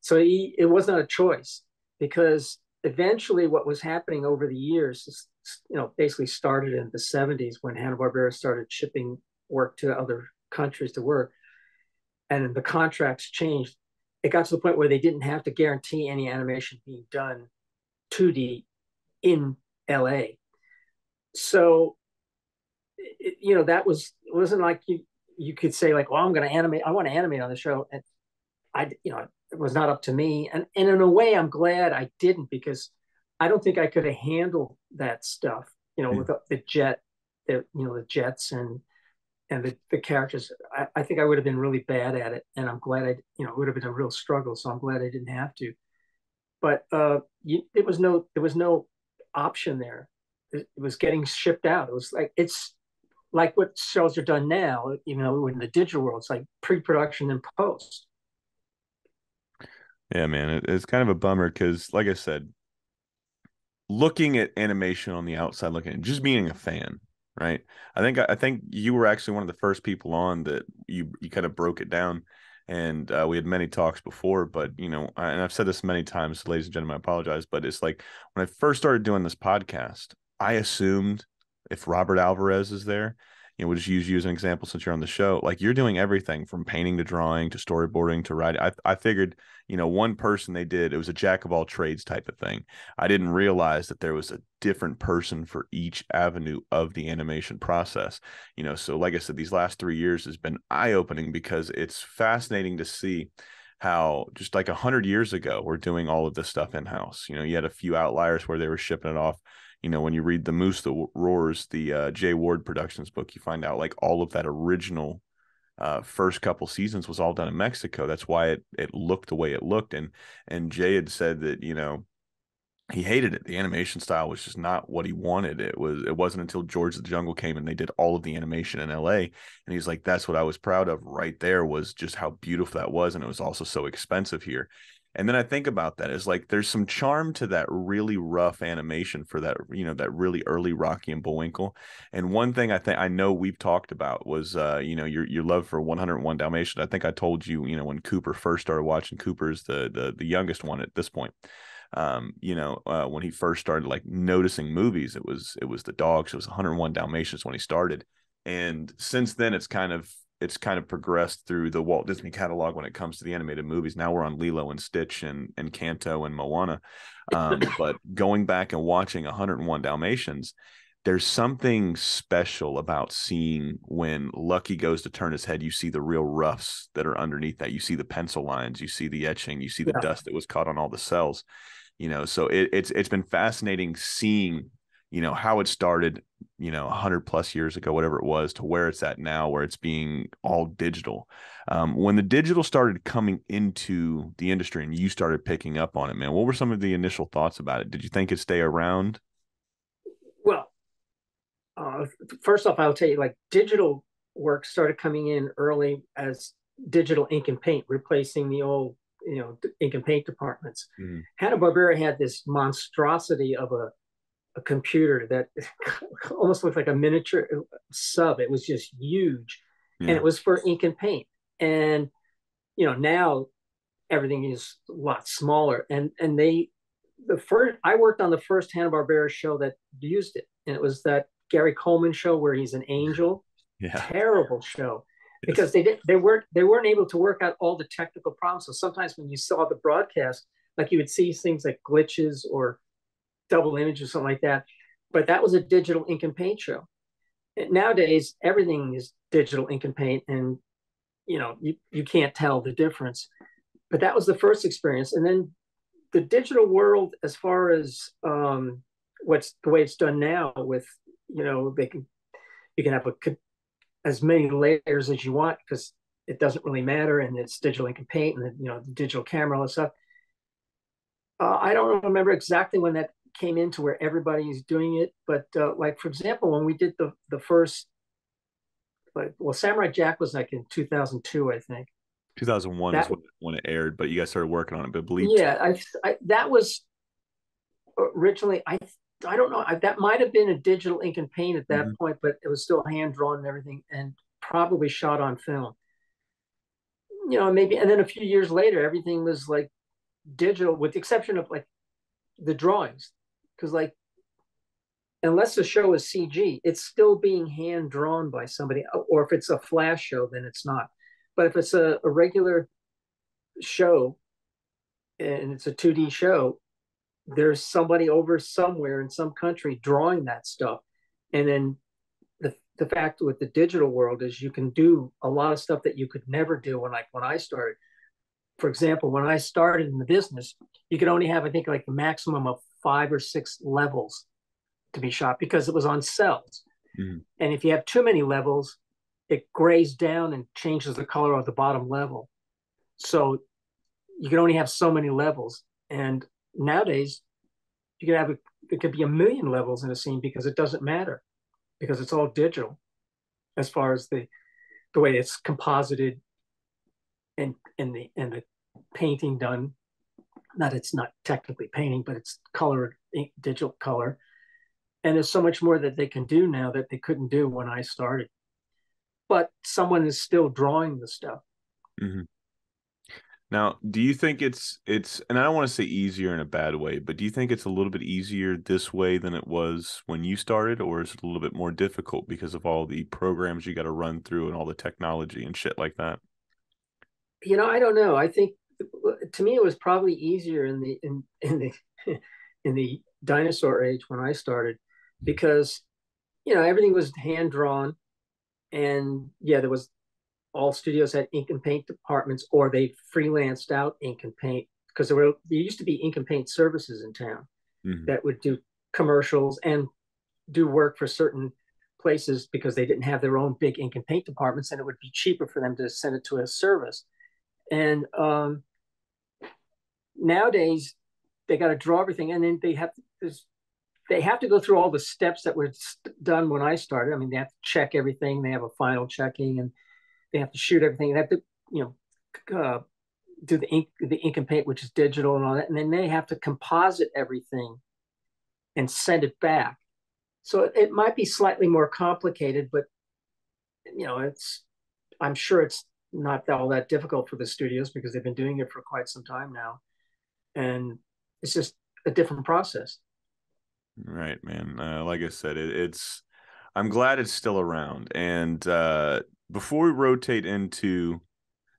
[SPEAKER 2] So he, it was not a choice because eventually what was happening over the years you know, basically started in the 70s when Hanna-Barbera started shipping work to other countries to work. And the contracts changed. It got to the point where they didn't have to guarantee any animation being done 2D in LA. So, it, you know, that was, it wasn't like you, you could say like, well, I'm going to animate, I want to animate on the show. And I, you know, it was not up to me. And, and in a way, I'm glad I didn't because I don't think I could have handled that stuff, you know, yeah. with the, the, jet, the you know, the jets and and the, the characters. I, I, think I would have been really bad at it, and I'm glad I, you know, it would have been a real struggle. So I'm glad I didn't have to. But uh, you, it was no, there was no option there. It, was getting shipped out. It was like it's like what shows are done now. You know, in the digital world, it's like pre-production and post.
[SPEAKER 1] Yeah, man, it, it's kind of a bummer because, like I said, looking at animation on the outside, looking at just being a fan, right? I think I think you were actually one of the first people on that you you kind of broke it down, and uh, we had many talks before. But you know, and I've said this many times, ladies and gentlemen, I apologize, but it's like when I first started doing this podcast, I assumed if Robert Alvarez is there, you know, we'll just use you as an example since you're on the show. Like you're doing everything from painting to drawing to storyboarding to writing. I, I figured, you know, one person they did, it was a jack of all trades type of thing. I didn't realize that there was a different person for each avenue of the animation process. You know, so like I said, these last three years has been eye opening because it's fascinating to see how just like a hundred years ago we're doing all of this stuff in house. You know, you had a few outliers where they were shipping it off. You know, when you read the Moose that Roars, the uh, Jay Ward Productions book, you find out like all of that original uh, first couple seasons was all done in Mexico. That's why it it looked the way it looked. And and Jay had said that you know he hated it. The animation style was just not what he wanted. It was it wasn't until George the Jungle came and they did all of the animation in LA. And he's like, that's what I was proud of right there was just how beautiful that was. And it was also so expensive here. And then I think about that is like there's some charm to that really rough animation for that, you know, that really early Rocky and Bullwinkle. And one thing I think I know we've talked about was uh, you know, your your love for 101 Dalmatians. I think I told you, you know, when Cooper first started watching Cooper's the the the youngest one at this point um, you know, uh, when he first started like noticing movies, it was it was the dogs. It was 101 Dalmatians when he started, and since then it's kind of it's kind of progressed through the Walt Disney catalog when it comes to the animated movies. Now we're on Lilo and Stitch and Encanto and Moana, um, (coughs) but going back and watching 101 Dalmatians. There's something special about seeing when Lucky goes to turn his head. You see the real roughs that are underneath that. You see the pencil lines. You see the etching. You see the yeah. dust that was caught on all the cells you know so it, it's it's been fascinating seeing you know how it started you know 100 plus years ago whatever it was to where it's at now where it's being all digital um, when the digital started coming into the industry and you started picking up on it man what were some of the initial thoughts about it did you think it'd stay around
[SPEAKER 2] well uh, first off i'll tell you like digital work started coming in early as digital ink and paint replacing the old you know ink and paint departments. Mm-hmm. Hanna Barbera had this monstrosity of a a computer that (laughs) almost looked like a miniature sub. It was just huge, yeah. and it was for ink and paint. And you know now everything is a lot smaller. And and they the first I worked on the first Hanna Barbera show that used it, and it was that Gary Coleman show where he's an angel. (laughs) Yeah. Terrible show because they didn't they weren't they weren't able to work out all the technical problems. So sometimes when you saw the broadcast, like you would see things like glitches or double image or something like that. But that was a digital ink and paint show. Nowadays, everything is digital ink and paint, and you know you, you can't tell the difference. But that was the first experience, and then the digital world, as far as um, what's the way it's done now, with you know they can you can have a as many layers as you want because it doesn't really matter and it's digital ink and paint and the, you know the digital camera and stuff uh, i don't remember exactly when that came into where everybody is doing it but uh, like for example when we did the the first like well samurai jack was like in 2002 i think
[SPEAKER 1] 2001 that, is when, when, it aired but you guys started working on it but believe
[SPEAKER 2] yeah I, I that was originally i I don't know. That might have been a digital ink and paint at that mm-hmm. point, but it was still hand drawn and everything, and probably shot on film. You know, maybe, and then a few years later, everything was like digital, with the exception of like the drawings, because like unless the show is CG, it's still being hand drawn by somebody, or if it's a flash show, then it's not. But if it's a, a regular show and it's a 2D show, there's somebody over somewhere in some country drawing that stuff. And then the the fact with the digital world is you can do a lot of stuff that you could never do when like when I started. For example, when I started in the business, you could only have I think like the maximum of five or six levels to be shot because it was on cells. Mm-hmm. And if you have too many levels, it grays down and changes the color of the bottom level. So you can only have so many levels. And nowadays you can have a, it could be a million levels in a scene because it doesn't matter because it's all digital as far as the the way it's composited and and the and the painting done not it's not technically painting but it's colored digital color and there's so much more that they can do now that they couldn't do when i started but someone is still drawing the stuff
[SPEAKER 1] mm-hmm. Now, do you think it's it's and I don't want to say easier in a bad way, but do you think it's a little bit easier this way than it was when you started or is it a little bit more difficult because of all the programs you got to run through and all the technology and shit like that?
[SPEAKER 2] You know, I don't know. I think to me it was probably easier in the in in the (laughs) in the dinosaur age when I started because you know everything was hand drawn and yeah there was all studios had ink and paint departments or they freelanced out ink and paint because there were there used to be ink and paint services in town mm-hmm. that would do commercials and do work for certain places because they didn't have their own big ink and paint departments and it would be cheaper for them to send it to a service and um, nowadays they got to draw everything and then they have they have to go through all the steps that were done when I started. I mean, they have to check everything. They have a final checking, and they have to shoot everything. They have to, you know, uh, do the ink, the ink and paint, which is digital and all that, and then they have to composite everything and send it back. So it, it might be slightly more complicated, but you know, it's. I'm sure it's not all that difficult for the studios because they've been doing it for quite some time now, and it's just a different process.
[SPEAKER 1] Right, man. Uh, like I said, it, it's. I'm glad it's still around, and uh, before we rotate into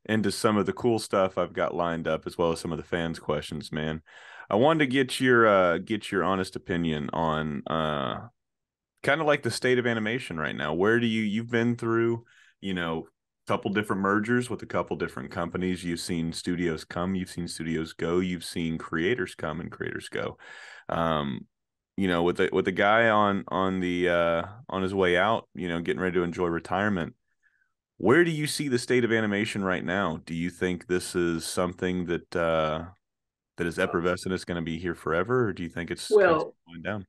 [SPEAKER 1] into some of the cool stuff I've got lined up, as well as some of the fans' questions, man. I wanted to get your uh, get your honest opinion on uh, kind of like the state of animation right now. Where do you you've been through, you know, couple different mergers with a couple different companies. You've seen studios come, you've seen studios go, you've seen creators come and creators go. Um, you know, with the with the guy on on the uh on his way out, you know, getting ready to enjoy retirement where do you see the state of animation right now? Do you think this is something that uh, that is effervescent? It's going to be here forever, or do you think it's
[SPEAKER 2] well going down?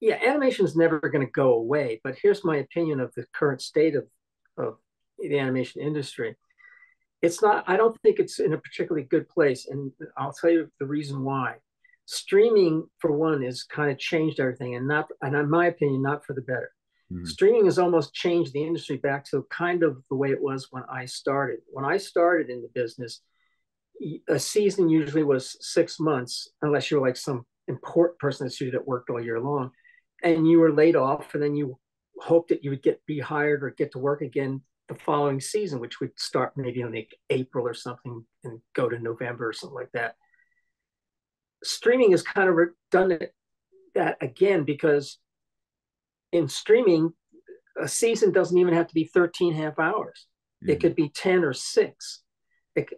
[SPEAKER 2] Yeah, animation is never going to go away. But here's my opinion of the current state of of the animation industry. It's not. I don't think it's in a particularly good place, and I'll tell you the reason why. Streaming, for one, has kind of changed everything, and not, and in my opinion, not for the better. Mm-hmm. Streaming has almost changed the industry back to kind of the way it was when I started. When I started in the business, a season usually was six months, unless you're like some important person in the studio that worked all year long, and you were laid off, and then you hoped that you would get be hired or get to work again the following season, which would start maybe in like April or something and go to November or something like that. Streaming has kind of done that again because in streaming, a season doesn't even have to be 13 half hours. Mm-hmm. It could be 10 or six. It,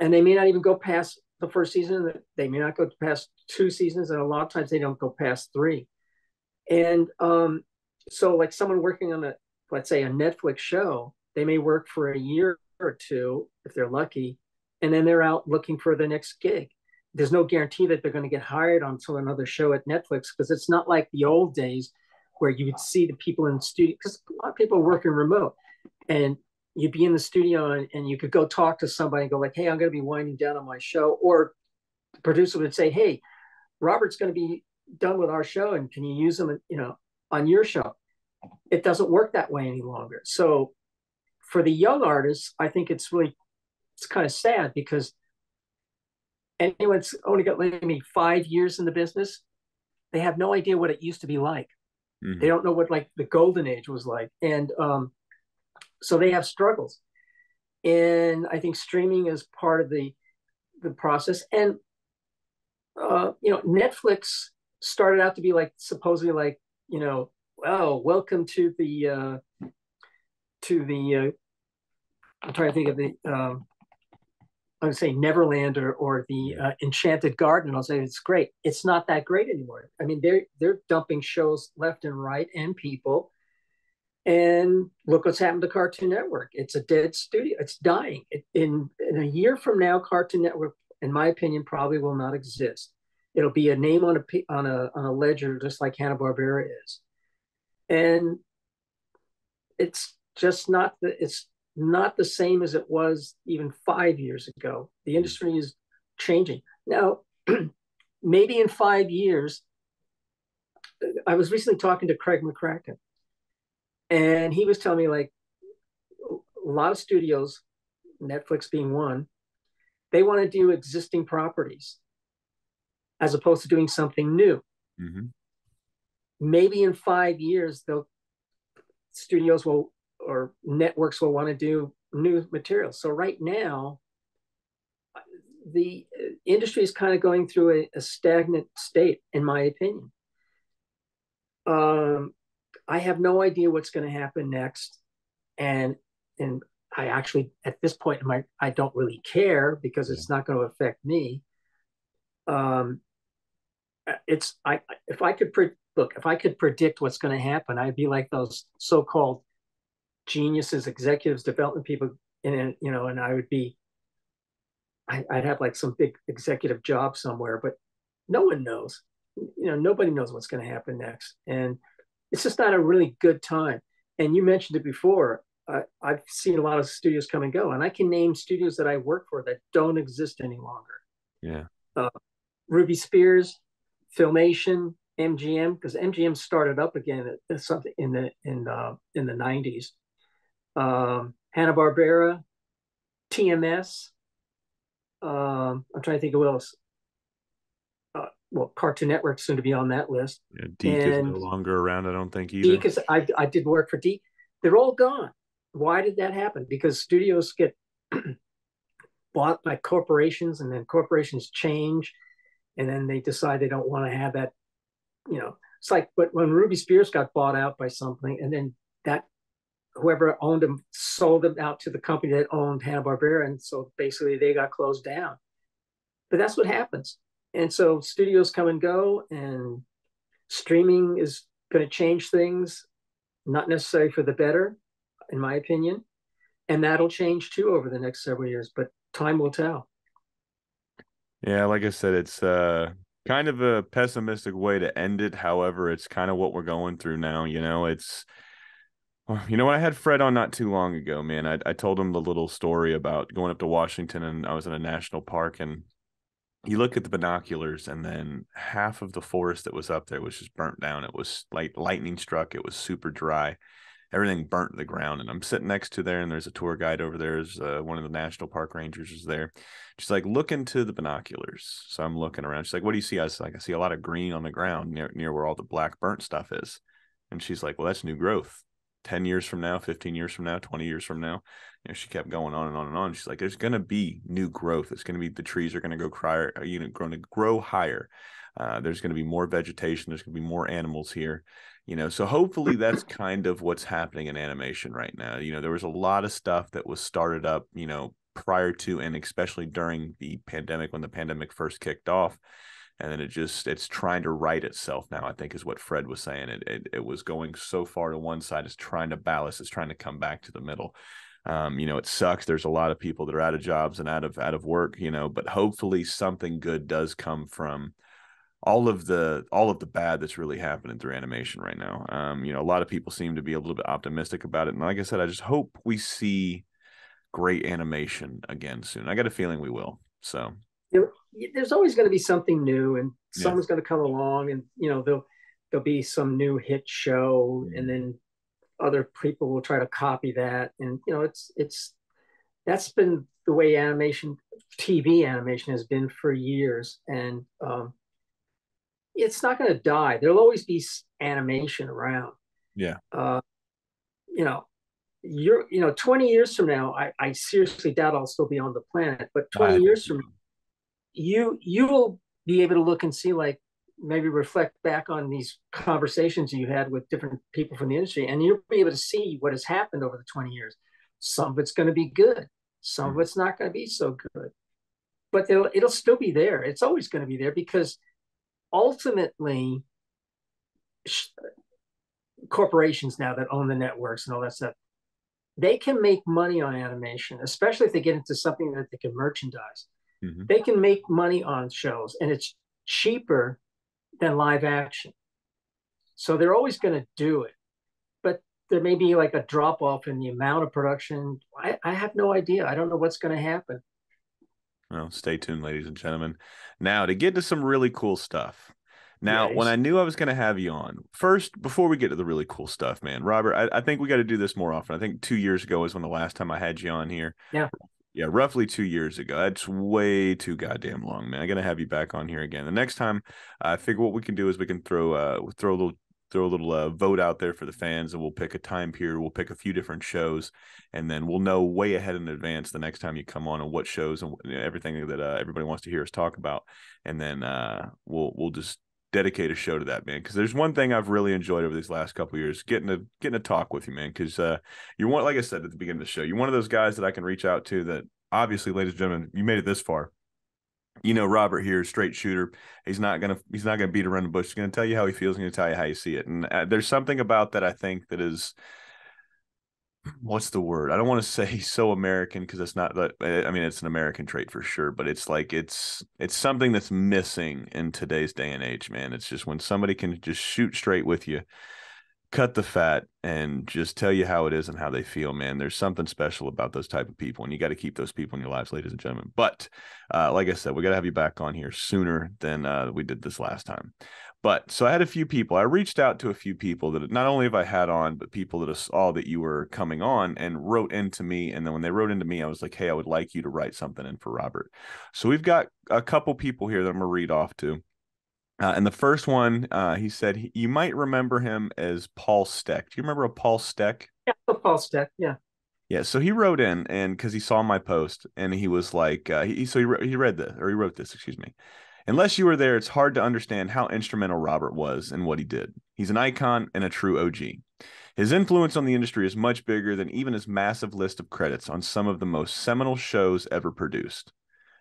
[SPEAKER 2] and they may not even go past the first season. They may not go past two seasons. And a lot of times they don't go past three. And um, so, like someone working on a, let's say, a Netflix show, they may work for a year or two if they're lucky. And then they're out looking for the next gig. There's no guarantee that they're going to get hired onto another show at Netflix because it's not like the old days where you would see the people in the studio because a lot of people are working remote and you'd be in the studio and, and you could go talk to somebody and go like hey i'm going to be winding down on my show or the producer would say hey robert's going to be done with our show and can you use them you know on your show it doesn't work that way any longer so for the young artists i think it's really it's kind of sad because anyone's only got maybe five years in the business they have no idea what it used to be like Mm-hmm. They don't know what like the golden age was like, and um, so they have struggles. And I think streaming is part of the the process. And uh, you know, Netflix started out to be like supposedly like you know, well, welcome to the uh, to the. Uh, I'm trying to think of the um, I would say Neverland or, or the uh, Enchanted Garden. I'll say it's great. It's not that great anymore. I mean, they're they're dumping shows left and right and people. And look what's happened to Cartoon Network. It's a dead studio. It's dying. It, in in a year from now, Cartoon Network, in my opinion, probably will not exist. It'll be a name on a on a on a ledger, just like Hanna Barbera is. And it's just not the it's not the same as it was even five years ago. The hmm. industry is changing. Now, (clears throat) maybe in five years, I was recently talking to Craig McCracken, and he was telling me like a lot of studios, Netflix being one, They want to do existing properties as opposed to doing something new.
[SPEAKER 1] Mm-hmm.
[SPEAKER 2] Maybe in five years, they'll studios will or networks will want to do new materials. So right now, the industry is kind of going through a, a stagnant state, in my opinion. Um, I have no idea what's going to happen next, and and I actually at this point in my I don't really care because it's not going to affect me. Um, it's I if I could pre- look if I could predict what's going to happen, I'd be like those so-called geniuses, executives, development people, and you know, and I would be I, would have like some big executive job somewhere, but no one knows. You know, nobody knows what's going to happen next, and it's just not a really good time. And you mentioned it before. Uh, I've seen a lot of studios come and go, and I can name studios that I work for that don't exist any longer.
[SPEAKER 1] Yeah.
[SPEAKER 2] Uh, Ruby Spears, Filmation, MGM, because MGM started up again at something in the in uh, in the nineties. Um, Hanna Barbera, TMS, um, I'm trying to think of what else. Uh, well, Cartoon Network soon to be on that list.
[SPEAKER 1] Yeah, DiC is no longer around. I don't think either.
[SPEAKER 2] Is. I I did work for DiC. They're all gone. Why did that happen? Because studios get (clears throat) bought by corporations, and then corporations change, and then they decide they don't want to have that. You know, it's like but when Ruby Spears got bought out by something, and then that whoever owned them sold them out to the company that owned Hanna Barbera, and so basically they got closed down. But that's what happens, and so studios come and go, and streaming is going to change things, not necessarily for the better, in my opinion, and that'll change too over the next several years. But time will tell.
[SPEAKER 1] Yeah, like I said, it's uh kind of a pessimistic way to end it. However, it's kind of what we're going through now. You know, it's you know what? I had Fred on not too long ago, man. I, I told him the little story about going up to Washington and I was in a national park and you look at the binoculars and then half of the forest that was up there was just burnt down. It was like lightning struck. It was super dry. Everything burnt the ground. And I'm sitting next to there and there's a tour guide over there. Is uh, one of the national park rangers is there. She's like, look into the binoculars. So I'm looking around. She's like, what do you see? I was like, I see a lot of green on the ground near, near where all the black burnt stuff is. And she's like, well, that's new growth. 10 years from now, 15 years from now, 20 years from now. You know, she kept going on and on and on. She's like, there's going to be new growth. It's going to be the trees are going to go higher, uh, you know, going to grow higher. Uh, there's going to be more vegetation. There's going to be more animals here. You know, so hopefully that's kind of what's happening in animation right now. You know, there was a lot of stuff that was started up, you know, prior to and especially during the pandemic when the pandemic first kicked off and then it just it's trying to right itself now i think is what fred was saying it, it, it was going so far to one side it's trying to balance it's trying to come back to the middle. Um, you know it sucks there's a lot of people that are out of jobs and out of out of work you know but hopefully something good does come from all of the all of the bad that's really happening through animation right now. Um, you know a lot of people seem to be a little bit optimistic about it and like i said i just hope we see great animation again soon. I got a feeling we will so
[SPEAKER 2] there's always going to be something new and yeah. someone's going to come along and you know there'll there'll be some new hit show mm-hmm. and then other people will try to copy that. And you know it's it's that's been the way animation tv animation has been for years. And um, it's not going to die. There'll always be animation around.
[SPEAKER 1] Yeah.
[SPEAKER 2] Uh, you know you're you know 20 years from now I, I seriously doubt i'll still be on the planet but 20 years from now you you will be able to look and see like maybe reflect back on these conversations you had with different people from the industry and you'll be able to see what has happened over the 20 years. Some of it's going to be good. Some of hmm. it's not going to be so good. But it'll, it'll still be there. It's always going to be there because ultimately corporations now that own the networks and all that stuff they can make money on animation especially if they get into something that they can merchandise Mm-hmm. They can make money on shows and it's cheaper than live action. So they're always going to do it. But there may be like a drop off in the amount of production. I, I have no idea. I don't know what's going to happen.
[SPEAKER 1] Well, stay tuned, ladies and gentlemen. Now, to get to some really cool stuff. Now, when I knew I was going to have you on, first, before we get to the really cool stuff, man, Robert, I, I think we got to do this more often. I think two years ago was when the last time I had you on here.
[SPEAKER 2] Yeah
[SPEAKER 1] Yeah, roughly two years ago. That's way too goddamn long, man. I'm gonna have you back on here again. The next time, I figure what we can do is we can throw uh throw a little throw a little uh, vote out there for the fans, and we'll pick a time period. We'll pick a few different shows, and then we'll know way ahead in advance the next time you come on and what shows and everything that uh, everybody wants to hear us talk about. And then uh, we'll we'll just dedicate a show to that man because there's one thing I've really enjoyed over these last couple years getting to getting to talk with you man because uh, you're like I said at the beginning of the show you're one of those guys that I can reach out to that obviously ladies and gentlemen you made it this far. You know Robert here straight shooter. He's not gonna he's not gonna beat around the bush. He's gonna tell you how he feels he's gonna tell you how you see it. And uh, there's something about that I think that is what's the word? I don't want to say so American because it's not that. Eh, I mean, it's an American trait for sure, but it's like it's it's something that's missing in today's day and age, man. It's just when somebody can just shoot straight with you, cut the fat, and just tell you how it is and how they feel, man. There's something special about those type of people, and you got to keep those people in your lives, ladies and gentlemen. But uh, like I said, we got to have you back on here sooner than uh, we did this last time. But so I had a few people. I reached out to a few people that not only have I had on, but people that saw that you were coming on and wrote into me. And then when they wrote into me, I was like, hey, I would like you to write something in for Robert. So we've got a couple people here that I'm going to read off to. Uh, and the first one, uh, he said, he, you might remember him as Paul Steck. Do you remember a Paul Steck?
[SPEAKER 2] Yeah, Paul Steck. Yeah.
[SPEAKER 1] Yeah, so he wrote in, and because he saw my post, and he was like, uh, he so he, he read this, or he wrote this, excuse me, Unless you were there, it's hard to understand how instrumental Robert was in what he did. He's an icon and a true OG. His influence on the industry is much bigger than even his massive list of credits on some of the most seminal shows ever produced.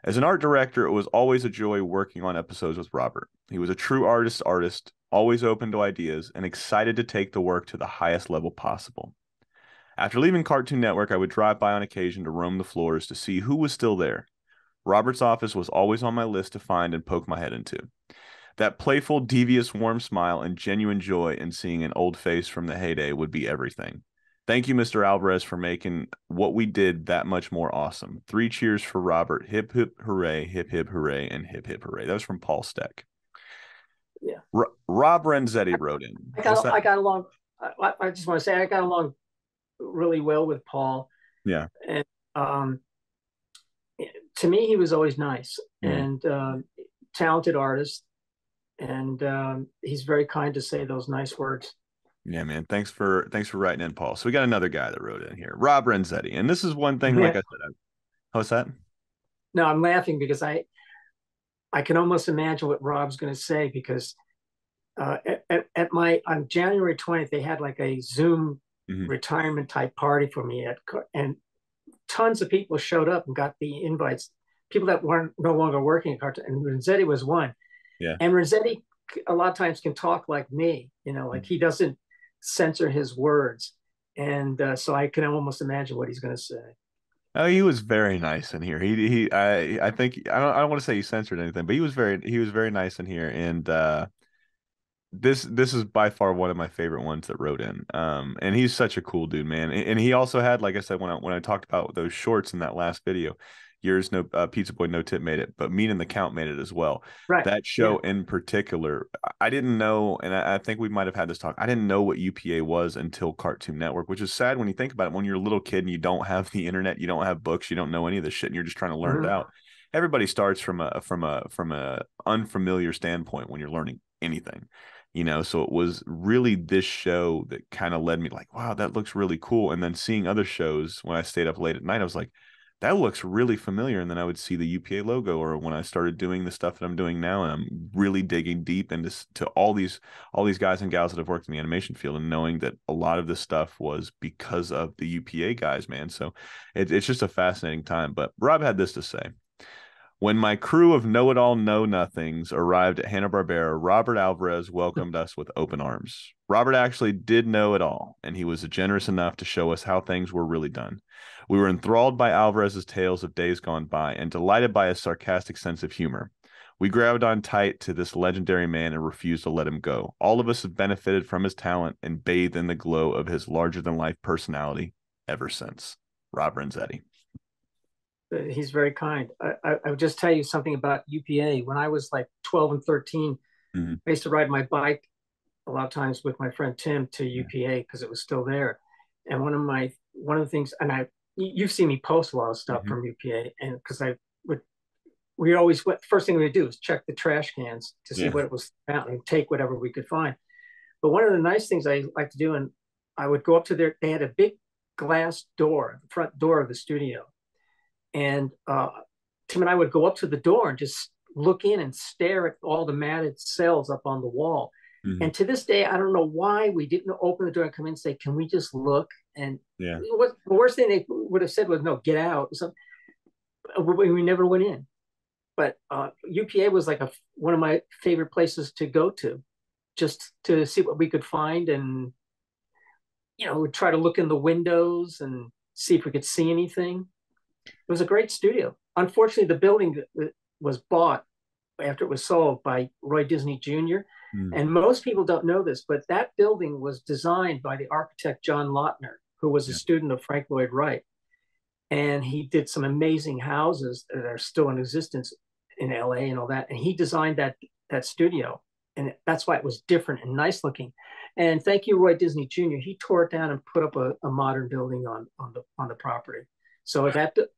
[SPEAKER 1] As an art director, it was always a joy working on episodes with Robert. He was a true artist's artist, always open to ideas, and excited to take the work to the highest level possible. After leaving Cartoon Network, I would drive by on occasion to roam the floors to see who was still there, Robert's office was always on my list to find and poke my head into. That playful, devious, warm smile and genuine joy in seeing an old face from the heyday would be everything. Thank you, Mr. Alvarez, for making what we did that much more awesome. Three cheers for Robert. Hip, hip, hooray, hip, hip, hooray, and hip, hip, hooray. That was from Paul Steck.
[SPEAKER 2] Yeah.
[SPEAKER 1] R- Rob Renzetti wrote in.
[SPEAKER 2] I got, I got along, I, I, just want to say, I got along really well with Paul.
[SPEAKER 1] Yeah.
[SPEAKER 2] And um, to me, he was always nice mm. and um, talented artist, and um, he's very kind to say those nice words.
[SPEAKER 1] Yeah, man. Thanks for thanks for writing in, Paul. So we got another guy that wrote in here, Rob Renzetti, and this is one thing. Like I said, I, how's that?
[SPEAKER 2] No, I'm laughing because I I can almost imagine what Rob's going to say because uh, at, at my on January 20th they had like a Zoom mm-hmm. retirement type party for me at and tons of people showed up and got the invites. People that weren't no longer working at Cartoon, and Renzetti was one.
[SPEAKER 1] Yeah.
[SPEAKER 2] And Renzetti a lot of times can talk like me, you know, like mm-hmm. he doesn't censor his words, and uh, so I can almost imagine what he's going to say.
[SPEAKER 1] Oh, he was very nice in here. He he I I think I don't I don't want to say he censored anything, but he was very he was very nice in here, and uh, this this is by far one of my favorite ones that wrote in. Um, and he's such a cool dude, man. And, and he also had, like I said, when I when I talked about those shorts in that last video, yours no uh, Pizza Boy No Tip made it, but Mina and the Count made it as well.
[SPEAKER 2] Right.
[SPEAKER 1] That show yeah. in particular, I didn't know, and I, I, think we might have had this talk. I didn't know what UPA was until Cartoon Network, which is sad when you think about it. When you're a little kid and you don't have the internet, you don't have books, you don't know any of this shit, and you're just trying to learn mm-hmm. it out. Everybody starts from a from a from a unfamiliar standpoint when you're learning anything you know so it was really this show that kind of led me like wow that looks really cool. And then seeing other shows when i stayed up late at night i was like that looks really familiar. And then i would see the upa logo or when i started doing the stuff that i'm doing now and i'm really digging deep into to all these all these guys and gals that have worked in the animation field and knowing that a lot of this stuff was because of the upa guys man. So it, it's just a fascinating time. But rob had this to say when my crew of know it all, know nothings arrived at Hanna-Barbera, Robert Alvarez welcomed us with open arms. Robert actually did know it all, and he was generous enough to show us how things were really done. We were enthralled by Alvarez's tales of days gone by and delighted by his sarcastic sense of humor. We grabbed on tight to this legendary man and refused to let him go. All of us have benefited from his talent and bathed in the glow of his larger than life personality ever since. Rob Renzetti
[SPEAKER 2] he's very kind. I, I, I, would just tell you something about UPA. When I was like 12 and 13, mm-hmm. I used to ride my bike a lot of times with my friend Tim to UPA because it was still there. And one of my one of the things, and I you've seen me post a lot of stuff mm-hmm. from UPA, and because I would, we always went, first thing we do is check the trash cans to see yeah. what it was found and take whatever we could find. But one of the nice things I like to do, and I would go up to their, they had a big glass door, the front door of the studio, and uh, Tim and I would go up to the door and just look in and stare at all the matted cells up on the wall. Mm-hmm. And to this day, I don't know why we didn't open the door and come in and say, "Can we just look?" And
[SPEAKER 1] yeah,
[SPEAKER 2] what, the worst thing they would have said was, "No, get out." So we, we never went in. But uh, UPA was like a one of my favorite places to go to, just to see what we could find, and you know, we'd try to look in the windows and see if we could see anything. It was a great studio. Unfortunately, the building was bought after it was sold by Roy Disney Jr. Mm. And most people don't know this, but that building was designed by the architect John Lautner, who was a student of Frank Lloyd Wright. And he did some amazing houses that are still in existence in LA and all that. And he designed that that studio. And that's why it was different and nice looking. And thank you, Roy Disney Jr. He tore it down and put up a, a modern building on, on the on the property. So that, that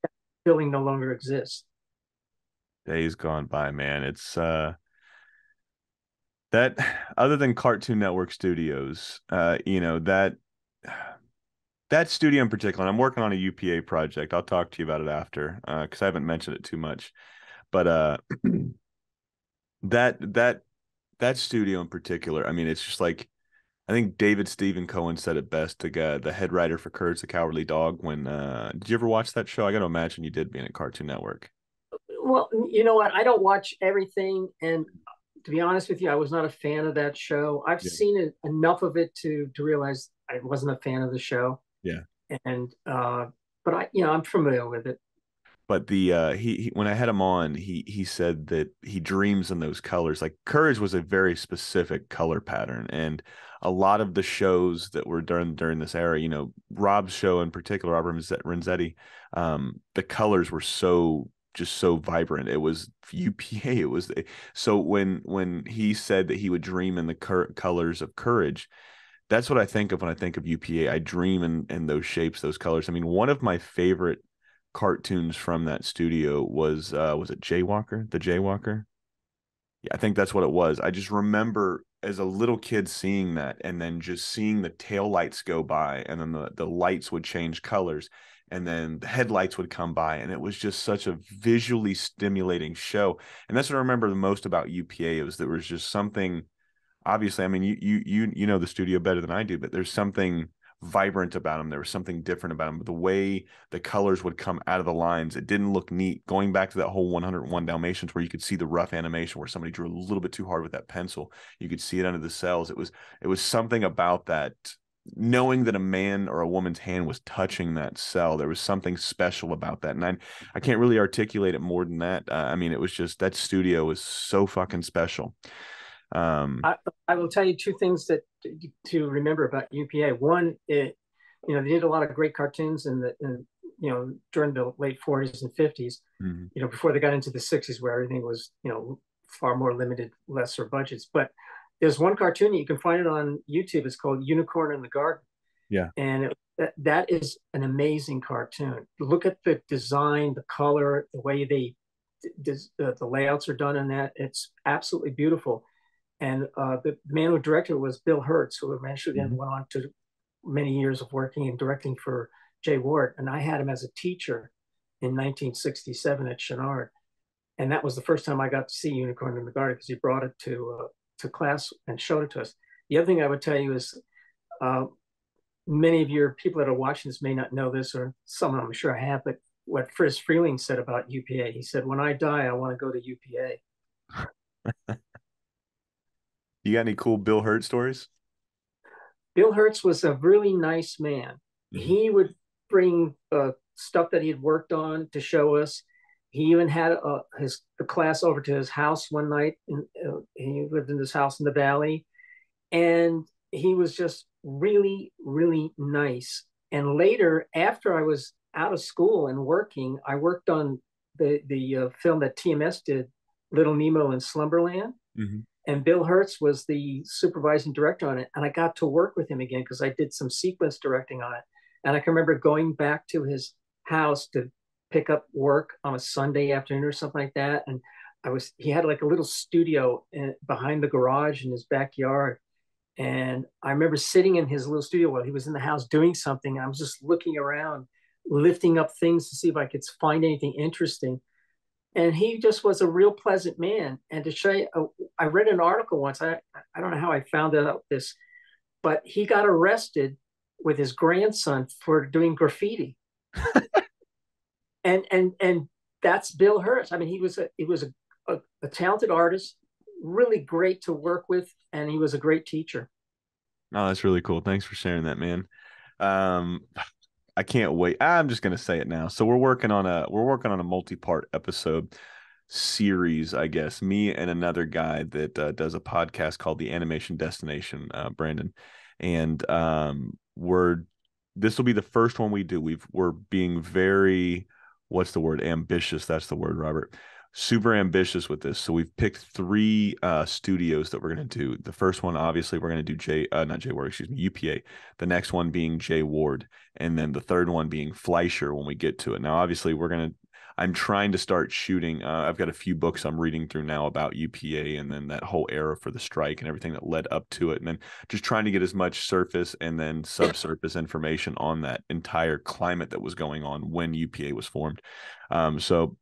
[SPEAKER 2] building no longer exists.
[SPEAKER 1] Days gone by, man. It's uh that other than Cartoon Network Studios, uh, you know, that that studio in particular, I'm working on a UPA project. I'll talk to you about it after because uh, I haven't mentioned it too much. But uh (clears throat) that that that studio in particular, I mean, it's just like I think David Steven Cohen said it best, the guy, the head writer for Courage the Cowardly Dog. When uh did you ever watch that show? I got to imagine you did being at Cartoon Network.
[SPEAKER 2] Well, you know what? I don't watch everything, and to be honest with you, I was not a fan of that show. I've yeah. seen it, enough of it to to realize I wasn't a fan of the show.
[SPEAKER 1] Yeah.
[SPEAKER 2] And uh, but I, you know, I'm familiar with it.
[SPEAKER 1] But the uh, he, he when I had him on, he he said that he dreams in those colors. Like Courage was a very specific color pattern, and a lot of the shows that were during during this era, you know, Rob's show in particular, Robert Renzetti, um, the colors were so just so vibrant. It was UPA. It was so when when he said that he would dream in the cur- colors of courage, that's what I think of when I think of UPA. I dream in in those shapes, those colors. I mean, one of my favorite cartoons from that studio was uh was it Jaywalker, the Jaywalker? Yeah, I think that's what it was. I just remember as a little kid seeing that and then just seeing the tail lights go by and then the, the lights would change colors and then the headlights would come by and it was just such a visually stimulating show and that's what i remember the most about upa it was there was just something obviously i mean you you you you know the studio better than i do but there's something vibrant about them there was something different about them but the way the colors would come out of the lines it didn't look neat. Going back to that whole 101 dalmatians where you could see the rough animation where somebody drew a little bit too hard with that pencil you could see it under the cells. It was it was something about that knowing that a man or a woman's hand was touching that cell there was something special about that and i, I can't really articulate it more than that. Uh, i mean it was just that studio was so fucking special um,
[SPEAKER 2] I, I, will tell you two things that to remember about upa one it you know they did a lot of great cartoons in the in, you know during the late 40s and 50s mm-hmm. you know before they got into the 60s where everything was you know far more limited lesser budgets but there's one cartoon you can find it on YouTube. It's called Unicorn in the Garden.
[SPEAKER 1] Yeah,
[SPEAKER 2] and it, that, that is an amazing cartoon. Look at the design, the color, the way they the, the layouts are done in that. It's absolutely beautiful. And uh, the man who directed it was Bill Hurtz, who eventually mm-hmm. then went on to many years of working and directing for Jay Ward. And I had him as a teacher in 1967 at Chouinard. And that was the first time I got to see Unicorn in the Garden because he brought it to uh, to class and showed it to us. The other thing I would tell you is uh, many of your people that are watching this may not know this, or some I'm sure I have, but what Friz Freleng said about UPA, he said, when I die, I want to go to UPA. (laughs)
[SPEAKER 1] you got any cool Bill Hurt stories?
[SPEAKER 2] Bill Hurtz was a really nice man. Mm-hmm. He would bring uh, stuff that he had worked on to show us he even had uh, his the class over to his house one night. And uh, he lived in this house in the valley, and he was just really, really nice. And later, after I was out of school and working, I worked on the the uh, film that TMS did, Little Nemo in Slumberland. Mm-hmm. And Bill Hurtz was the supervising director on it. And I got to work with him again because I did some sequence directing on it. And I can remember going back to his house to pick up work on a Sunday afternoon or something like that. And I was, he had like a little studio in, behind the garage in his backyard. And I remember sitting in his little studio while he was in the house doing something. I was just looking around, lifting up things to see if I could find anything interesting. And he just was a real pleasant man. And to show you, uh, I read an article once. I, I don't know how I found out this, but he got arrested with his grandson for doing graffiti. and and and that's Bill Hurtz. I mean, he was a he was a, a, a, talented artist, really great to work with, and he was a great teacher.
[SPEAKER 1] Oh, that's really cool. Thanks for sharing that, man. Um, I can't wait. I'm just gonna say it now. So we're working on a we're working on a multi-part episode series, I guess. Me and another guy that uh, does a podcast called the Animation Destination, uh, Brandon, and um, we're this will be the first one we do. We've we're being very what's the word ambitious. That's the word, Robert. Super ambitious with this. So we've picked three uh, studios that we're going to do. The first one, obviously, we're going to do J, uh, not Jay Ward, excuse me, UPA. The next one being Jay Ward, and then the third one being Fleischer when we get to it. Now, obviously, we're going to I'm trying to start shooting. Uh, I've got a few books I'm reading through now about UPA and then that whole era for the strike and everything that led up to it. And then just trying to get as much surface and then subsurface information on that entire climate that was going on when UPA was formed. Um, so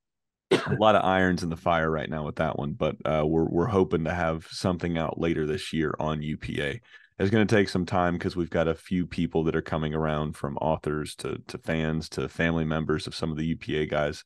[SPEAKER 1] a lot of irons in the fire right now with that one, but uh, we're we're hoping to have something out later this year on UPA. It's going to take some time because we've got a few people that are coming around from authors to to fans to family members of some of the UPA guys.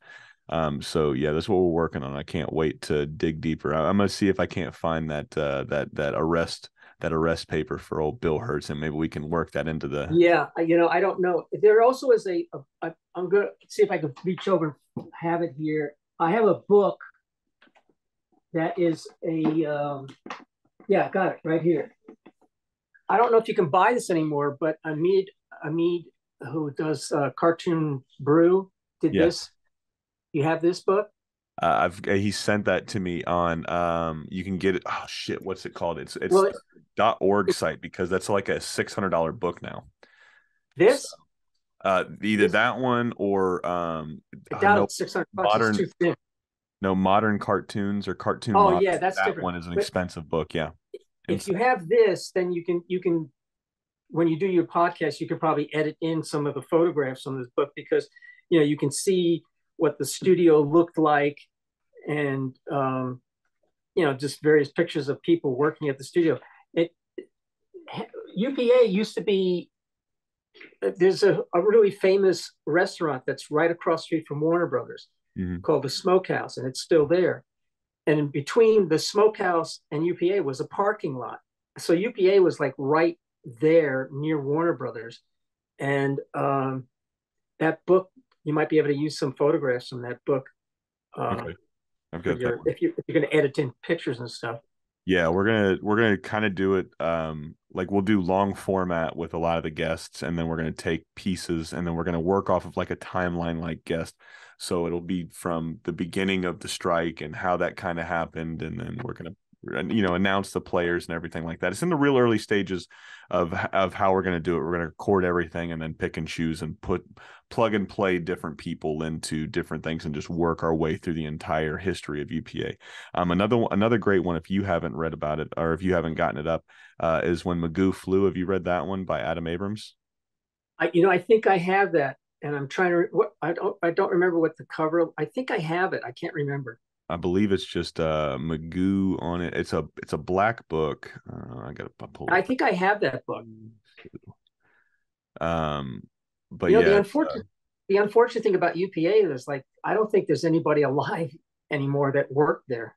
[SPEAKER 1] Um, so yeah, that's what we're working on. I can't wait to dig deeper. I, am gonna see if I can't find that uh, that that arrest that arrest paper for old Bill Hurtz, and maybe we can work that into the.
[SPEAKER 2] Yeah, you know, I don't know. There also is a. a, a I'm gonna see if I can reach over have it here. I have a book that is a. Um, yeah, got it right here. I don't know if you can buy this anymore, but Amid Amidi, who does uh, Cartoon Brew, did yes. this. You have this book?
[SPEAKER 1] Uh, I've uh, he sent that to me on um you can get it oh shit what's it called it's it's well, dot org site because that's like a six hundred dollar book now.
[SPEAKER 2] This so,
[SPEAKER 1] uh either that one or um
[SPEAKER 2] no, six hundred modern
[SPEAKER 1] no modern cartoons or cartoon.
[SPEAKER 2] Oh modern, yeah, that's
[SPEAKER 1] that
[SPEAKER 2] different.
[SPEAKER 1] one is an but, expensive book. Yeah,
[SPEAKER 2] if you have this, then you can you can when you do your podcast, you can probably edit in some of the photographs on this book because you know you can see what the studio looked like and um, you know just various pictures of people working at the studio. It UPA used to be there's a, a really famous restaurant that's right across street from Warner Brothers mm-hmm. called the Smokehouse, and it's still there. And in between the smokehouse and UPA was a parking lot. So UPA was like right there near Warner Brothers. And um, that book, you might be able to use some photographs from that book. Uh, okay. I've got your, if, you, if you're going to edit in pictures and stuff.
[SPEAKER 1] Yeah, we're gonna we're gonna kind of do it um like we'll do long format with a lot of the guests, and then we're gonna take pieces, and then we're gonna work off of like a timeline like guest. So it'll be from the beginning of the strike and how that kind of happened, and then we're gonna you know announce the players and everything like that. It's in the real early stages of of how we're gonna do it. We're gonna record everything and then pick and choose and put plug and play different people into different things and just work our way through the entire history of UPA. Um, another another great one if you haven't read about it or if you haven't gotten it up uh, is when Magoo flew. Have you read that one by Adam Abrams?
[SPEAKER 2] I you know I think I have that and I'm trying to what I don't I don't remember what the cover. I think I have it. I can't remember.
[SPEAKER 1] I believe it's just uh Magoo on it. It's a it's a black book. Uh, I got to pull.
[SPEAKER 2] I think I have that book.
[SPEAKER 1] Um, but you know,
[SPEAKER 2] yeah, the unfortunate uh, the unfortunate thing about UPA is like I don't think there's anybody alive (laughs) anymore that worked there.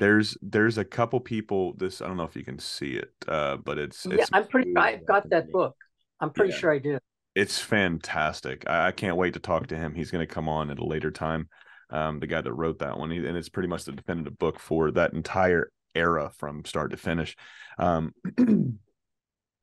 [SPEAKER 1] There's there's a couple people. This I don't know if you can see it, uh, but it's,
[SPEAKER 2] it's yeah. I'm pretty. I've got that book. I'm pretty yeah. sure I do
[SPEAKER 1] it's fantastic. I, I, can't wait to talk to him. He's going to come on at a later time. Um, the guy that wrote that one, and it's pretty much the definitive book for that entire era from start to finish. Um, (clears throat)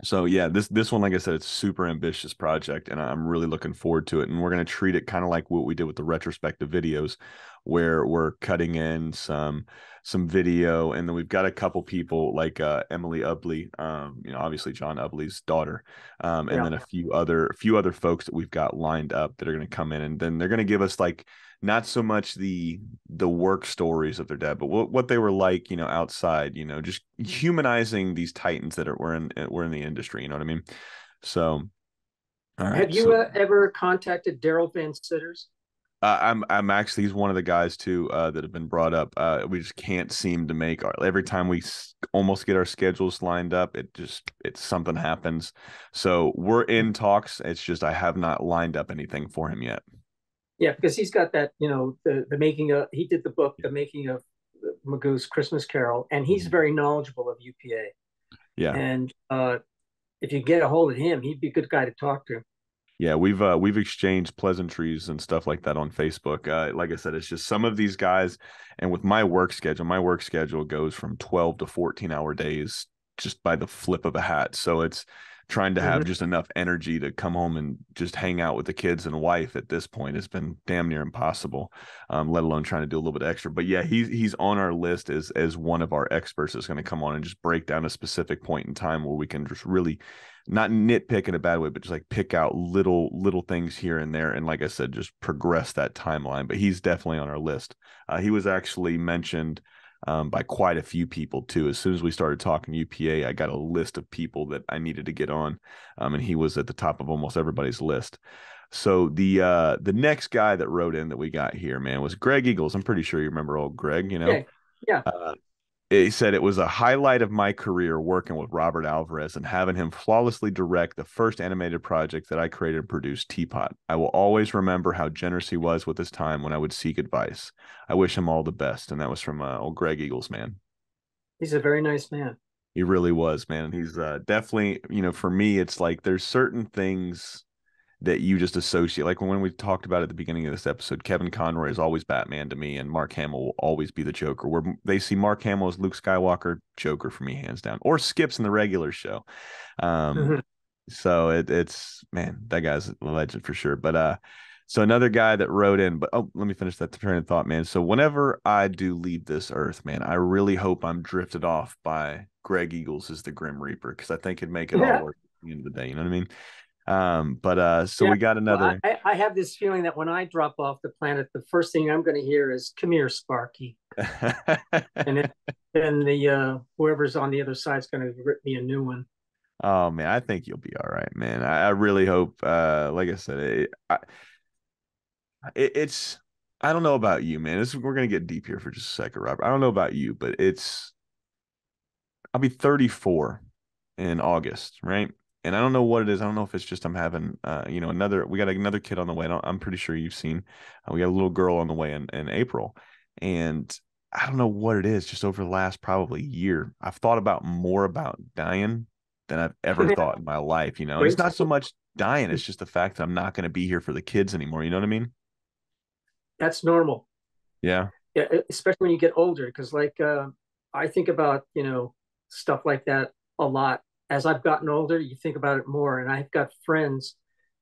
[SPEAKER 1] so yeah, this this one, like I said, it's a super ambitious project, and I'm really looking forward to it. And we're gonna treat it kind of like what we did with the retrospective videos, where we're cutting in some some video, and then we've got a couple people like uh, Emily Hubley, um, you know, obviously John Hubley's daughter, um, and yeah. then a few other a few other folks that we've got lined up that are gonna come in, and then they're gonna give us like not so much the the work stories of their dad, but what, what they were like, you know, outside, you know, just humanizing these titans that are were in were in the industry. You know what I mean? So,
[SPEAKER 2] have you so, uh, ever contacted Darrell Van Citters?
[SPEAKER 1] Uh, I'm I'm actually he's one of the guys too uh, that have been brought up. Uh, we just can't seem to make our every time we s- almost get our schedules lined up. It just it's something happens. So we're in talks. It's just I have not lined up anything for him yet.
[SPEAKER 2] Yeah, because he's got that, you know, the the making of he did the book, the making of Magoo's Christmas Carol, and he's mm-hmm. very knowledgeable of UPA.
[SPEAKER 1] Yeah,
[SPEAKER 2] and uh, if you get a hold of him, he'd be a good guy to talk to.
[SPEAKER 1] Yeah, we've uh, we've exchanged pleasantries and stuff like that on Facebook. Uh, like I said, it's just some of these guys, and with my work schedule, my work schedule goes from twelve to fourteen hour days just by the flip of a hat. So it's trying to have mm-hmm. just enough energy to come home and just hang out with the kids and wife at this point has been damn near impossible um, let alone trying to do a little bit extra. But yeah he's he's on our list as as one of our experts that's going to come on and just break down a specific point in time where we can just really not nitpick in a bad way but just like pick out little little things here and there and like i said just progress that timeline. But he's definitely on our list. Uh, he was actually mentioned um, by quite a few people too. As soon as we started talking UPA, I got a list of people that I needed to get on, um, and he was at the top of almost everybody's list. So the uh, the next guy that wrote in that we got here, man, was Greg Eagles. I'm pretty sure you remember old Greg. You know,
[SPEAKER 2] yeah. yeah. Uh,
[SPEAKER 1] he said it was a highlight of my career working with Robert Alvarez and having him flawlessly direct the first animated project that I created and produced, Teapot. I will always remember how generous he was with his time when I would seek advice. I wish him all the best. And that was from uh, old Greg Eagles, man.
[SPEAKER 2] He's a very nice man.
[SPEAKER 1] He really was, man. He's uh, definitely, you know, for me, it's like there's certain things that you just associate. Like when we talked about at the beginning of this episode, Kevin Conroy is always Batman to me, and Mark Hamill will always be the Joker. Where they see Mark Hamill as Luke Skywalker, Joker for me, hands down, or skips in the regular show. Um, mm-hmm. So it, it's man, that guy's a legend for sure. But uh, so another guy that wrote in, but oh, let me finish that train of thought, man. So whenever I do leave this earth, man, I really hope I'm drifted off by Greg Eagles as the Grim Reaper because I think it'd make it yeah. all work at the end of the day. You know what I mean? Um, but uh, so yeah, we got another.
[SPEAKER 2] Well, I, I, have this feeling that when I drop off the planet, the first thing I'm going to hear is "Come here, Sparky," (laughs) and then the uh, whoever's on the other side is going to rip me a new one.
[SPEAKER 1] Oh man, I think you'll be all right, man. I, I really hope. Uh, like I said, it, I, it, it's. I don't know about you, man. This, we're gonna get deep here for just a second, Robert. I don't know about you, but it's. I'll be 34 in August, right? And I don't know what it is. I don't know if it's just I'm having, uh, you know, another. We got another kid on the way. I'm pretty sure you've seen. Uh, we got a little girl on the way in, in April, and I don't know what it is. Just over the last probably year, I've thought about more about dying than I've ever thought in my life. You know, it's not so much dying; it's just the fact that I'm not going to be here for the kids anymore. You know what I mean?
[SPEAKER 2] That's normal.
[SPEAKER 1] Yeah.
[SPEAKER 2] Yeah, especially when you get older, because like uh, I think about you know stuff like that a lot as I've gotten older, you think about it more. And I've got friends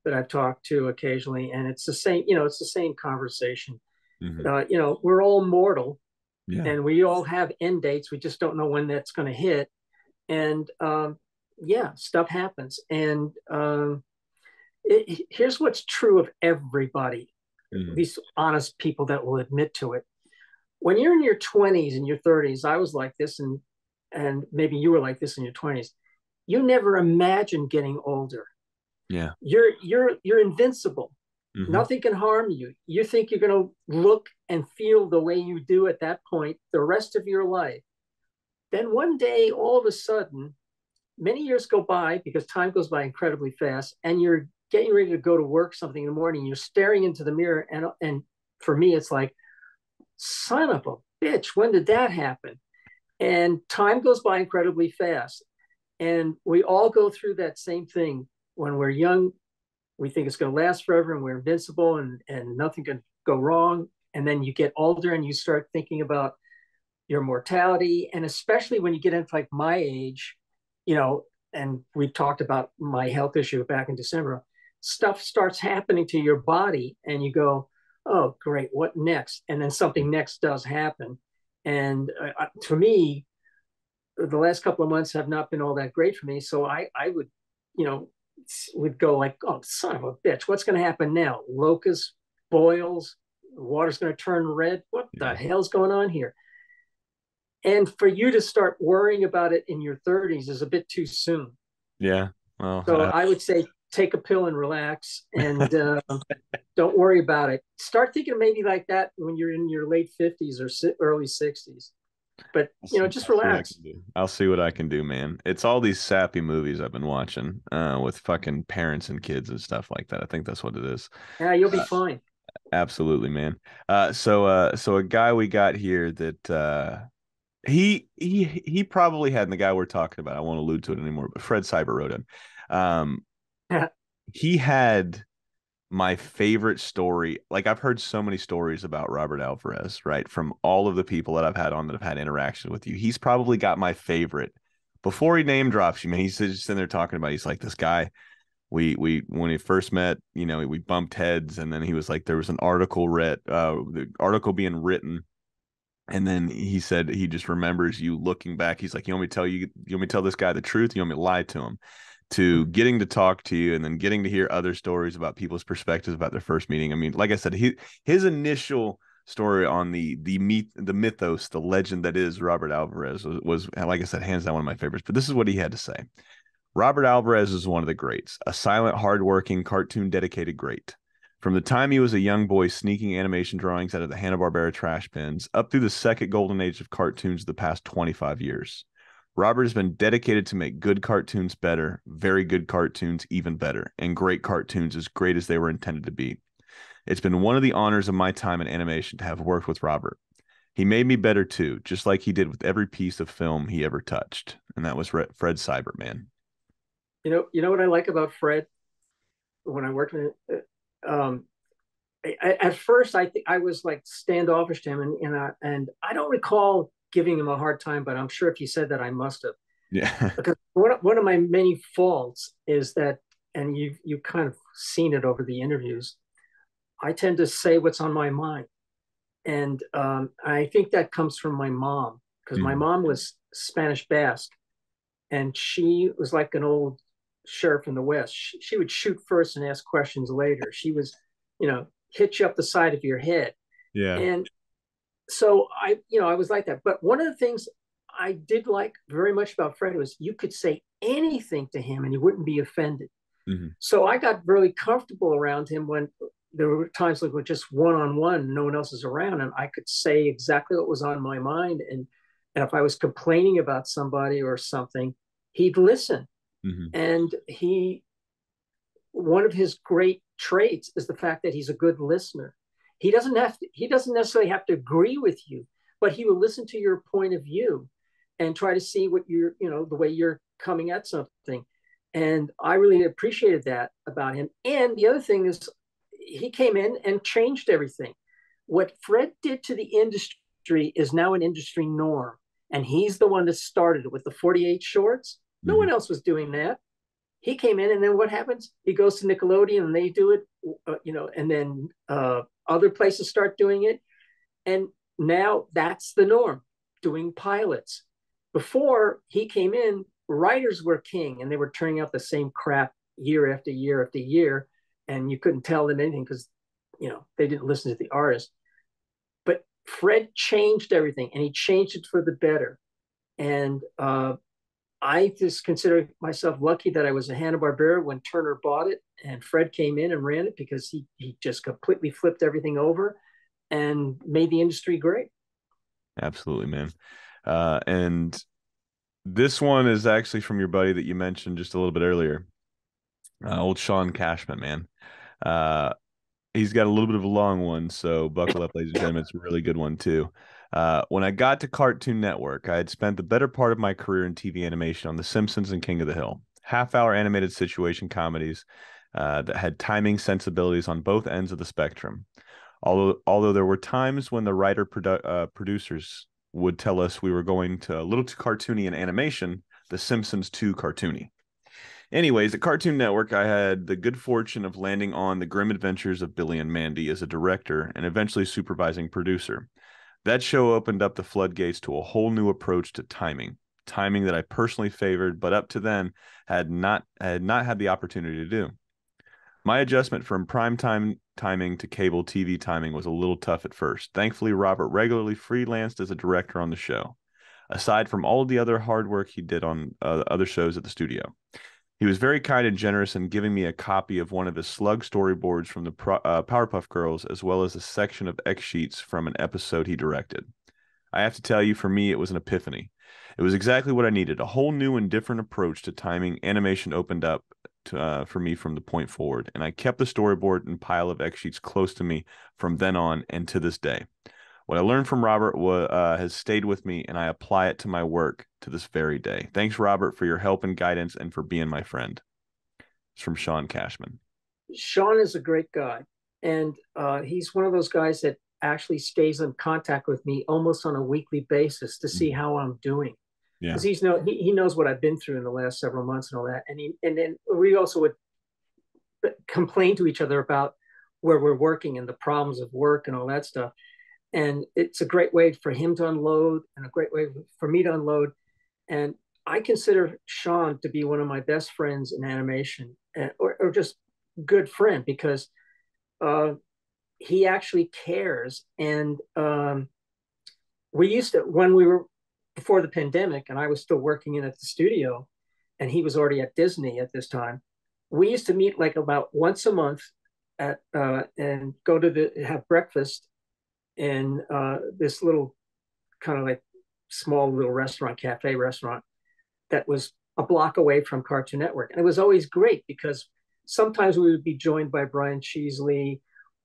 [SPEAKER 2] that I've talked to occasionally, and it's the same, you know, it's the same conversation. Mm-hmm. Uh, you know, we're all mortal yeah. and we all have end dates. We just don't know when that's going to hit. And um, yeah, stuff happens. And um, it, here's what's true of everybody, mm-hmm. these honest people that will admit to it. When you're in your 20s and your 30s, I was like this, and and maybe you were like this in your 20s you never imagine getting older.
[SPEAKER 1] Yeah.
[SPEAKER 2] You're you're you're invincible. Mm-hmm. Nothing can harm you. You think you're going to look and feel the way you do at that point the rest of your life. Then one day, all of a sudden, many years go by because time goes by incredibly fast, and you're getting ready to go to work something in the morning. You're staring into the mirror, and and for me, it's like, son of a bitch, when did that happen? And time goes by incredibly fast. And we all go through that same thing when we're young. We think it's going to last forever and we're invincible and, and nothing can go wrong. And then you get older and you start thinking about your mortality. And especially when you get into like my age, you know, and we talked about my health issue back in December. Stuff starts happening to your body, and you go, "Oh, great, what next?" And then something next does happen. And uh, to me, the last couple of months have not been all that great for me. So I, I would, you know, would go like, "Oh, son of a bitch, what's going to happen now? Locusts, boils, water's going to turn red. What the hell's going on here?" and for you to start worrying about it in your 30s is a bit too soon
[SPEAKER 1] yeah well
[SPEAKER 2] so uh... i would say take a pill and relax and (laughs) uh, don't worry about it start thinking maybe like that when you're in your late 50s or early 60s but you know just relax.
[SPEAKER 1] i'll see what i can do man. It's all these sappy movies i've been watching uh, with fucking parents and kids and stuff like that. I think that's what it is.
[SPEAKER 2] Yeah you'll be uh, fine.
[SPEAKER 1] absolutely man. Uh, so uh so a guy we got here that uh he he he probably had and the guy we're talking about. I won't allude to it anymore, but Fred Seibert wrote him. Um, (laughs) he had my favorite story. Like I've heard so many stories about Robert Alvarez, right? From all of the people that I've had on that have had interaction with you. He's probably got my favorite. Before he name drops you, man, he's just sitting there talking about. He's like this guy. We we when he first met, you know, we bumped heads, and then he was like, there was an article read, uh, the article being written and then he said he just remembers you looking back. He's like, You want me to tell you, you want me to tell this guy the truth? You want me to lie to him? To getting to talk to you and then getting to hear other stories about people's perspectives about their first meeting. I mean, like I said, he, his initial story on the the meet the mythos, the legend that is Robert Alvarez was, was like I said, hands down one of my favorites. But this is what he had to say. Robert Alvarez is one of the greats, a silent, hardworking, cartoon dedicated great. From the time he was a young boy sneaking animation drawings out of the Hanna-Barbera trash bins up through the second golden age of cartoons of the past 25 years. Robert has been dedicated to make good cartoons better, very good cartoons even better, and great cartoons as great as they were intended to be. It's been one of the honors of my time in animation to have worked with Robert. He made me better too, just like he did with every piece of film he ever touched. And that was Fred Seibert man.
[SPEAKER 2] You know, you know what I like about Fred when I worked with him? um, I, at first I think I was like standoffish to him, and and, I, and I don't recall giving him a hard time, but I'm sure if he said that, I must have.
[SPEAKER 1] Yeah. (laughs)
[SPEAKER 2] because one of, one of my many faults is that, and you've you kind of seen it over the interviews. I tend to say what's on my mind, and um, I think that comes from my mom because mm. my mom was Spanish Basque, and she was like an old sheriff in the West. She, she, would shoot first and ask questions later. She was, you know, hit you up the side of your head.
[SPEAKER 1] Yeah.
[SPEAKER 2] And so I, you know, I was like that. But one of the things I did like very much about Fred was you could say anything to him and he wouldn't be offended. Mm-hmm. So I got really comfortable around him when there were times like with just one on one, no one else is around, and I could say exactly what was on my mind. And and if I was complaining about somebody or something, he'd listen. Mm-hmm. And he, one of his great traits is the fact that he's a good listener. He doesn't have to, he doesn't necessarily have to agree with you, but he will listen to your point of view and try to see what you're, you know, the way you're coming at something. And I really appreciated that about him. And the other thing is he came in and changed everything. What Fred did to the industry is now an industry norm. And he's the one that started it with the 48 shorts. No mm-hmm. one else was doing that. He came in, and then what happens? He goes to Nickelodeon, and they do it, uh, you know, and then uh, other places start doing it, and now that's the norm. Doing pilots. Before he came in, writers were king, and they were turning out the same crap year after year after year, and you couldn't tell them anything because, you know, they didn't listen to the artist. But Fred changed everything, and he changed it for the better. And uh, I just consider myself lucky that I was a Hanna Barbera when Turner bought it, and Fred came in and ran it because he he just completely flipped everything over and made the industry great.
[SPEAKER 1] Absolutely, man. Uh, and this one is actually from your buddy that you mentioned just a little bit earlier, uh, old Shaun Cashman, man. Uh, he's got a little bit of a long one, so buckle up, ladies and gentlemen. It's a really good one too. Uh, when I got to Cartoon Network, I had spent the better part of my career in TV animation on The Simpsons and King of the Hill, half hour animated situation comedies uh, that had timing sensibilities on both ends of the spectrum. Although, although there were times when the writer produ- uh, producers would tell us we were going to a little too cartoony in animation, The Simpsons too cartoony. Anyways, at Cartoon Network, I had the good fortune of landing on the grim adventures of Billy and Mandy as a director and eventually supervising producer. That show opened up the floodgates to a whole new approach to timing, timing that I personally favored, but up to then had not had not had the opportunity to do. My adjustment from prime time timing to cable TV timing was a little tough at first. Thankfully, Robert regularly freelanced as a director on the show, aside from all the other hard work he did on uh, other shows at the studio. He was very kind and generous in giving me a copy of one of his slug storyboards from the Pro- uh, Powerpuff Girls, as well as a section of X sheets from an episode he directed. I have to tell you, for me, it was an epiphany. It was exactly what I needed a whole new and different approach to timing. Animation opened up to, uh, for me from the point forward, and I kept the storyboard and pile of X sheets close to me from then on and to this day. What I learned from Robert uh, has stayed with me, and I apply it to my work to this very day. Thanks, Robert, for your help and guidance and for being my friend. It's from Shaun Cashman.
[SPEAKER 2] Shaun is a great guy, and uh, he's one of those guys that actually stays in contact with me almost on a weekly basis to see mm. how I'm doing because yeah. he's know he, he knows what I've been through in the last several months and all that. And he and then we also would complain to each other about where we're working and the problems of work and all that stuff. And it's a great way for him to unload and a great way for me to unload. And I consider Shaun to be one of my best friends in animation, and, or, or just good friend because uh, he actually cares. And um, we used to when we were before the pandemic and I was still working in at the studio and he was already at Disney at this time, we used to meet like about once a month at uh, and go to the have breakfast in uh, this little kind of like small little restaurant, cafe restaurant that was a block away from Cartoon Network. And it was always great because sometimes we would be joined by Brian Sheesley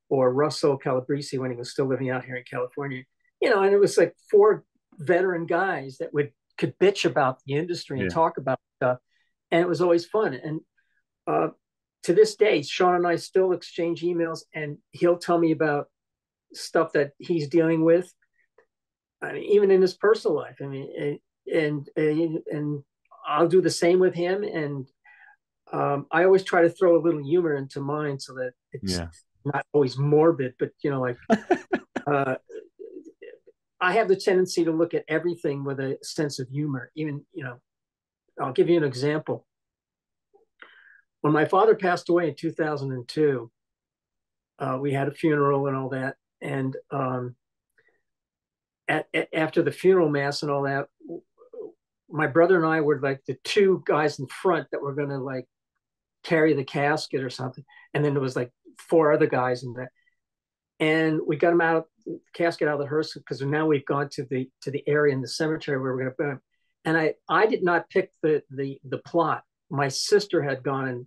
[SPEAKER 2] or Russell Calabrese when he was still living out here in California. You know, and it was like four veteran guys that would could bitch about the industry and yeah. talk about stuff, and it was always fun. And uh, to this day, Shaun and I still exchange emails, and he'll tell me about stuff that he's dealing with. I mean, even in his personal life. I mean, and and and I'll do the same with him. And um, I always try to throw a little humor into mine so that it's yeah. not always morbid, but you know, like (laughs) uh, I have the tendency to look at everything with a sense of humor. Even, you know, I'll give you an example. When my father passed away in 2002, uh, we had a funeral and all that. And um, at, at, after the funeral mass and all that, my brother and I were like the two guys in front that were going to like carry the casket or something. And then there was like four other guys in that. And we got him out of the casket out of the hearse because now we've gone to the to the area in the cemetery where we're going to put him. And I I did not pick the the the plot. My sister had gone and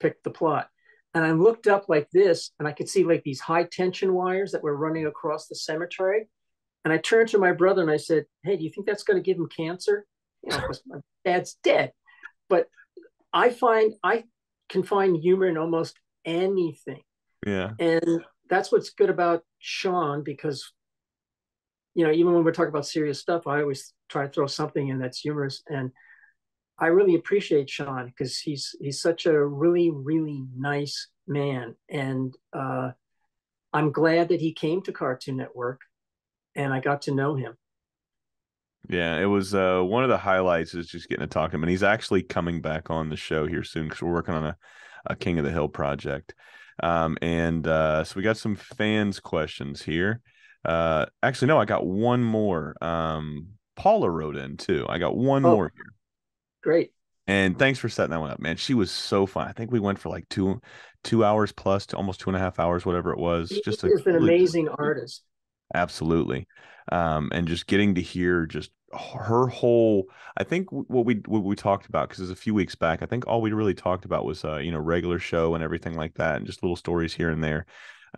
[SPEAKER 2] picked the plot. And I looked up like this, and I could see like these high tension wires that were running across the cemetery. And I turned to my brother and I said, "Hey, do you think that's going to give him cancer?" You know, because my dad's dead. But I find I can find humor in almost anything.
[SPEAKER 1] Yeah.
[SPEAKER 2] And that's what's good about Shaun because you know even when we're talking about serious stuff, I always try to throw something in that's humorous, and I really appreciate Shaun because he's he's such a really really nice man, and uh, I'm glad that he came to Cartoon Network, and I got to know him.
[SPEAKER 1] Yeah, it was uh, one of the highlights is just getting to talk to him, and he's actually coming back on the show here soon because we're working on a, a King of the Hill project. Um, and uh, so we got some fans questions here. Uh, actually, no, I got one more. Um, Paula wrote in too. I got one oh, more here.
[SPEAKER 2] Great.
[SPEAKER 1] And thanks for setting that one up, man. She was so fun. I think we went for like two two hours plus to almost two and a half hours, whatever it was.
[SPEAKER 2] She
[SPEAKER 1] just
[SPEAKER 2] a, an amazing artist.
[SPEAKER 1] Absolutely. Um, and just getting to hear just her whole i think what we what we talked about because it was a few weeks back i think all we really talked about was uh you know regular show and everything like that and just little stories here and there.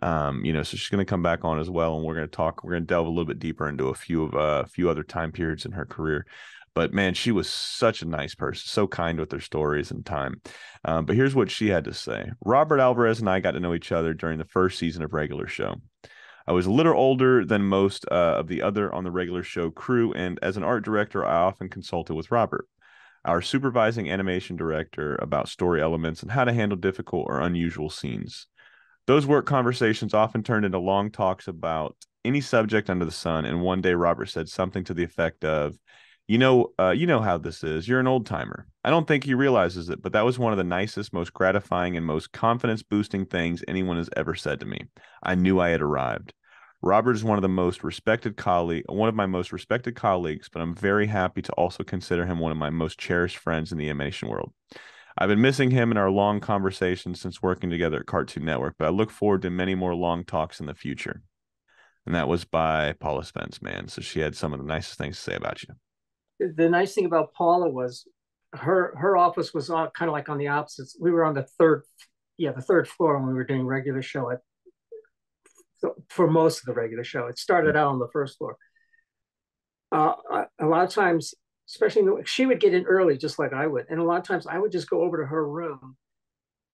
[SPEAKER 1] Um you know so she's going to come back on as well and we're going to talk we're going to delve a little bit deeper into a few of uh, a few other time periods in her career. But man she was such a nice person so kind with her stories and time. Um, but here's what she had to say. Robert alvarez and i got to know each other during the first season of regular show I was a little older than most uh, of the other on the regular show crew, and as an art director, I often consulted with Robert. our supervising animation director about story elements and how to handle difficult or unusual scenes. Those work conversations often turned into long talks about any subject under the sun. And one day, Robert said something to the effect of, "You know, uh, you know how this is. You're an old timer. I don't think he realizes it, but that was one of the nicest, most gratifying, and most confidence boosting things anyone has ever said to me. I knew I had arrived." Robert is one of the most respected colleague, one of my most respected colleagues, but I'm very happy to also consider him one of my most cherished friends in the animation world. I've been missing him in our long conversations since working together at Cartoon Network, but I look forward to many more long talks in the future. And that was by Paula Spence, man. So she had some of the nicest things to say about you.
[SPEAKER 2] The nice thing about Paula was her her office was on, kind of like on the opposite. We were on the third, yeah, the third floor when we were doing regular show at for most of the regular show. It started out on the first floor. Uh, a lot of times especially the, she would get in early just like I would. And a lot of times I would just go over to her room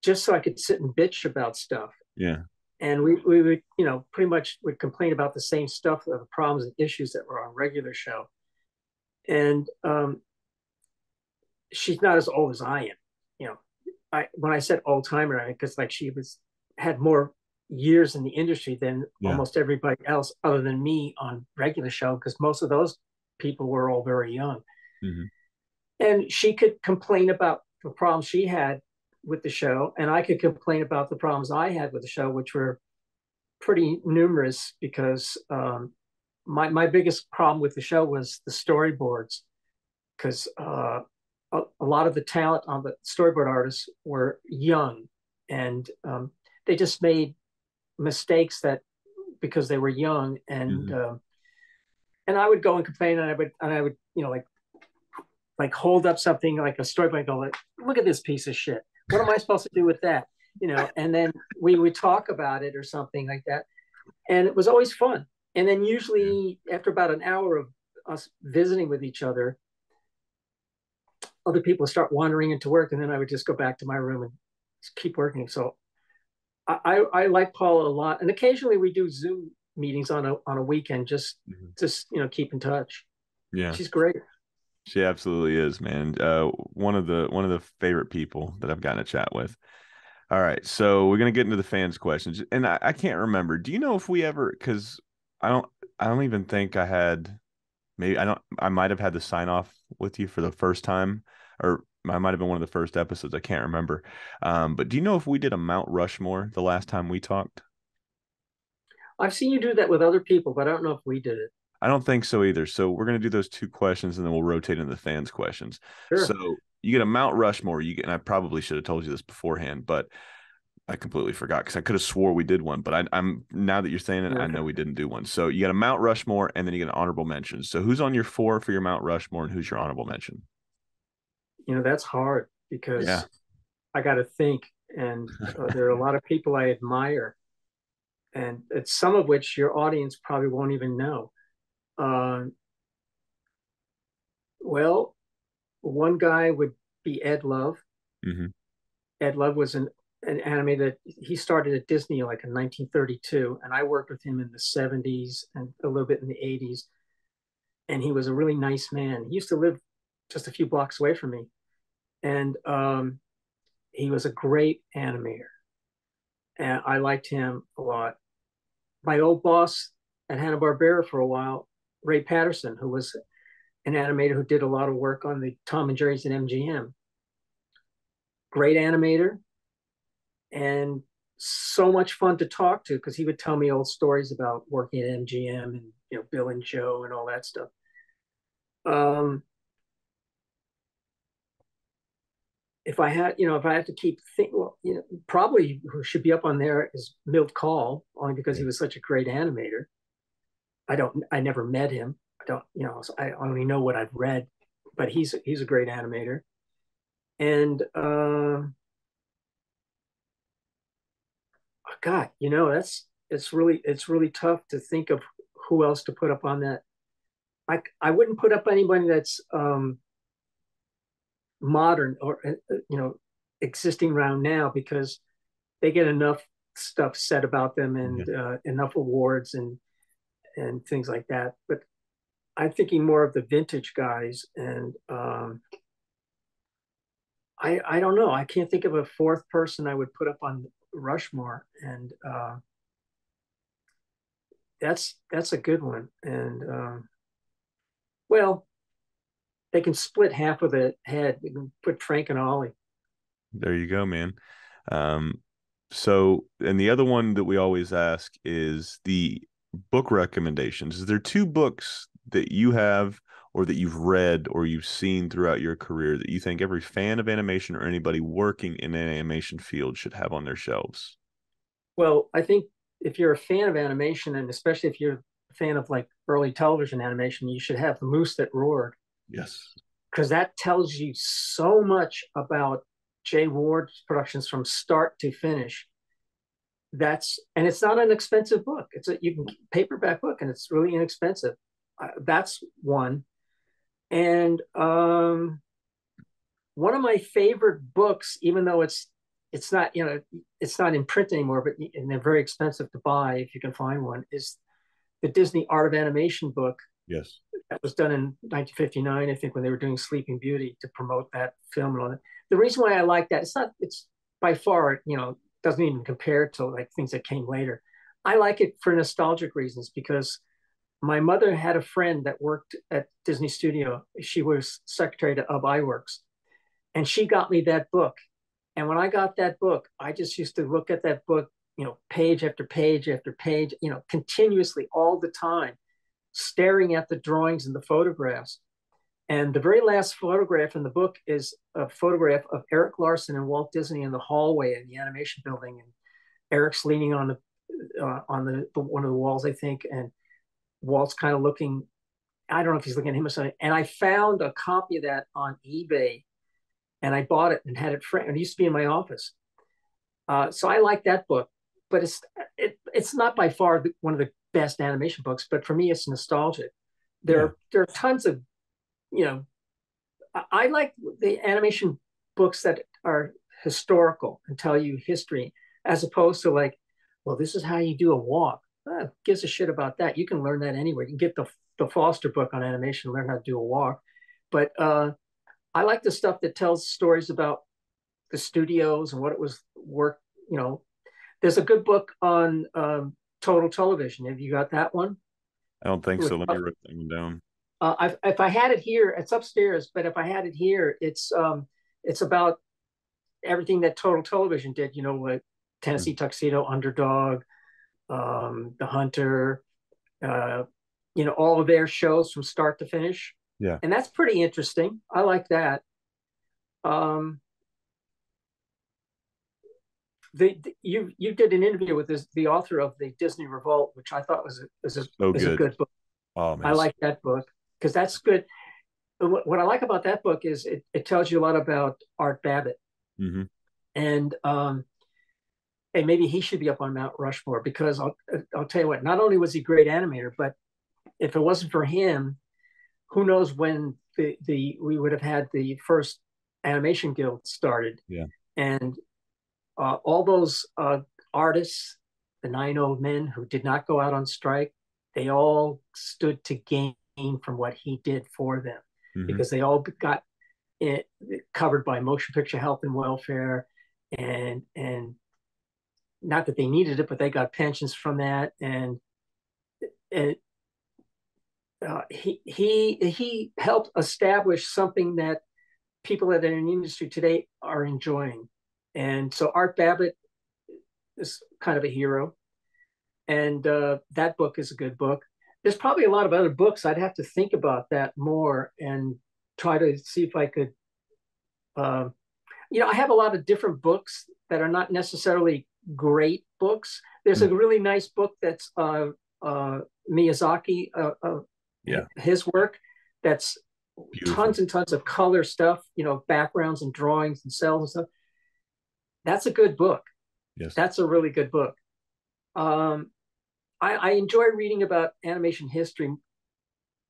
[SPEAKER 2] just so I could sit and bitch about stuff.
[SPEAKER 1] Yeah.
[SPEAKER 2] And we, we would, you know, pretty much would complain about the same stuff, the problems and issues that were on regular show. And um, she's not as old as I am. You know, I when I said old timer, I because like she was had more years in the industry than yeah. almost everybody else other than me on regular show because most of those people were all very young. Mm-hmm. And she could complain about the problems she had with the show, and I could complain about the problems I had with the show, which were pretty numerous because um, my my biggest problem with the show was the storyboards, because uh, a, a, lot of the talent on the storyboard artists were young, and um, they just made mistakes that because they were young and. Mm-hmm. Uh, and I would go and complain, and I would, and I would, you know, like like hold up something like a storyboard and go like, look at this piece of shit. What am I (laughs) supposed to do with that? You know, and then we would talk about it or something like that. And it was always fun. And then usually after about an hour of us visiting with each other, other people start wandering into work, and then I would just go back to my room and keep working. So I, I like Paula a lot, and occasionally we do Zoom meetings on a on a weekend just mm-hmm. just you know keep in touch.
[SPEAKER 1] Yeah,
[SPEAKER 2] she's great.
[SPEAKER 1] She absolutely is, man. Uh, one of the one of the favorite people that I've gotten to chat with. All right, so we're gonna get into the fans' questions, and I, I can't remember. Do you know if we ever? Because I don't. I don't even think I had. Maybe I don't. I might have had the sign off with you for the first time, or I might have been one of the first episodes. I can't remember. Um, but do you know if we did a Mount Rushmore the last time we talked?
[SPEAKER 2] I've seen you do that with other people, but I don't know if we did it.
[SPEAKER 1] I don't think so either. So we're going to do those two questions and then we'll rotate into the fans' questions. Sure. So you get a Mount Rushmore. You get, and I probably should have told you this beforehand, but I completely forgot because I could have swore we did one. But I, am now that you're saying it, okay. I know we didn't do one. So you got a Mount Rushmore and then you get an honorable mention. So who's on your four for your Mount Rushmore and who's your honorable mention?
[SPEAKER 2] You know that's hard because yeah. I got to think, and (laughs) uh, there are a lot of people I admire, and it's some of which your audience probably won't even know. Uh, well, one guy would be Ed Love. Mm-hmm. Ed Love was an, an animator. He started at Disney like in 1932, and I worked with him in the 70s and a little bit in the 80s. And he was a really nice man. He used to live just a few blocks away from me, and um, he was a great animator. And I liked him a lot. My old boss at Hanna Barbera for a while Ray Patterson, who was an animator who did a lot of work on the Tom and Jerry's and MGM. Great animator and so much fun to talk to because he would tell me old stories about working at MGM and you know Bill and Joe and all that stuff. Um, if I had, you know, if I had to keep think, well, you know, probably who should be up on there is Milt Kahl, only because he was such a great animator. I don't, I never met him. I don't, you know, I only know what I've read, but he's he's a great animator, and uh, God, you know, that's it's really it's really tough to think of who else to put up on that. I I wouldn't put up anybody that's um, modern or uh, you know existing around now because they get enough stuff said about them and yeah. uh, enough awards and and things like that. But I'm thinking more of the vintage guys, and um, I I don't know. I can't think of a fourth person I would put up on Rushmore, and uh, that's that's a good one. And uh, well, they can split half of the head. You can put Frank and Ollie.
[SPEAKER 1] There you go, man. Um, so, and the other one that we always ask is the book recommendations. Is there two books that you have or that you've read or you've seen throughout your career that you think every fan of animation or anybody working in an animation field should have on their shelves?
[SPEAKER 2] Well, I think if you're a fan of animation, and especially if you're a fan of like early television animation, you should have The Moose That Roared.
[SPEAKER 1] Yes.
[SPEAKER 2] Because that tells you so much about Jay Ward's productions from start to finish. That's and it's not an expensive book. It's a you can paperback book and it's really inexpensive. Uh, that's one. And um, one of my favorite books, even though it's it's not you know it's not in print anymore, but and they're very expensive to buy if you can find one, is the Disney Art of Animation book.
[SPEAKER 1] Yes.
[SPEAKER 2] That was done in 1959, I think, when they were doing Sleeping Beauty to promote that film and all that. The reason why I like that, it's not, it's by far, you know, doesn't even compare to like things that came later. I like it for nostalgic reasons because my mother had a friend that worked at Disney Studio. She was secretary of Iwerks, and she got me that book. And when I got that book, I just used to look at that book, you know, page after page after page, you know, continuously all the time, staring at the drawings and the photographs. And the very last photograph in the book is a photograph of Eric Larson and Walt Disney in the hallway in the animation building, and Eric's leaning on the uh, on the, the one of the walls, I think, and Walt's kind of looking, I don't know if he's looking at him or something. And I found a copy of that on eBay and I bought it and had it framed. It used to be in my office. Uh, so I like that book, but it's it, it's not by far one of the best animation books. But for me, it's nostalgic. There yeah. are there are tons of, you know, I, I like the animation books that are historical and tell you history, as opposed to like, well, this is how you do a walk uh, gives a shit about that. You can learn that anywhere. You can get the the Foster book on animation, learn how to do a walk. But uh, I like the stuff that tells stories about the studios and what it was work. You know, there's a good book on um, total television. Have you got that one?
[SPEAKER 1] I don't think so. Let me write them down.
[SPEAKER 2] Uh, I've, if I had it here, it's upstairs. But if I had it here, it's um, it's about everything that Total Television did. You know, like Tennessee mm-hmm. Tuxedo, Underdog, um, The Hunter, uh, you know, all of their shows from start to finish.
[SPEAKER 1] Yeah.
[SPEAKER 2] And that's pretty interesting. I like that. Um, the, the, you you did an interview with this, the author of the Disney Revolt, which I thought was a, was a, so was good. a good book. Oh, man. I like that book because that's good. What, what, I like about that book is it, it tells you a lot about Art Babbitt.
[SPEAKER 1] Mm-hmm.
[SPEAKER 2] And um, and maybe he should be up on Mount Rushmore because I'll I'll tell you what, not only was he a great animator, but if it wasn't for him, who knows when the the we would have had the first animation guild started.
[SPEAKER 1] Yeah.
[SPEAKER 2] And uh, all those uh, artists, the nine old men who did not go out on strike, they all stood to gain from what he did for them mm-hmm. because they all got it covered by motion picture health and welfare and and not that they needed it, but they got pensions from that, and it, uh, he he he helped establish something that people that are in the industry today are enjoying, and so Art Babbitt is kind of a hero, and uh, that book is a good book. There's probably a lot of other books. I'd have to think about that more and try to see if I could. Uh, you know, I have a lot of different books that are not necessarily great books. There's mm. a really nice book that's uh, uh, Miyazaki, uh, uh,
[SPEAKER 1] yeah,
[SPEAKER 2] his work. That's Beautiful. tons and tons of color stuff. You know, backgrounds and drawings and cells and stuff. That's a good book.
[SPEAKER 1] Yes,
[SPEAKER 2] that's a really good book. Um, I, I enjoy reading about animation history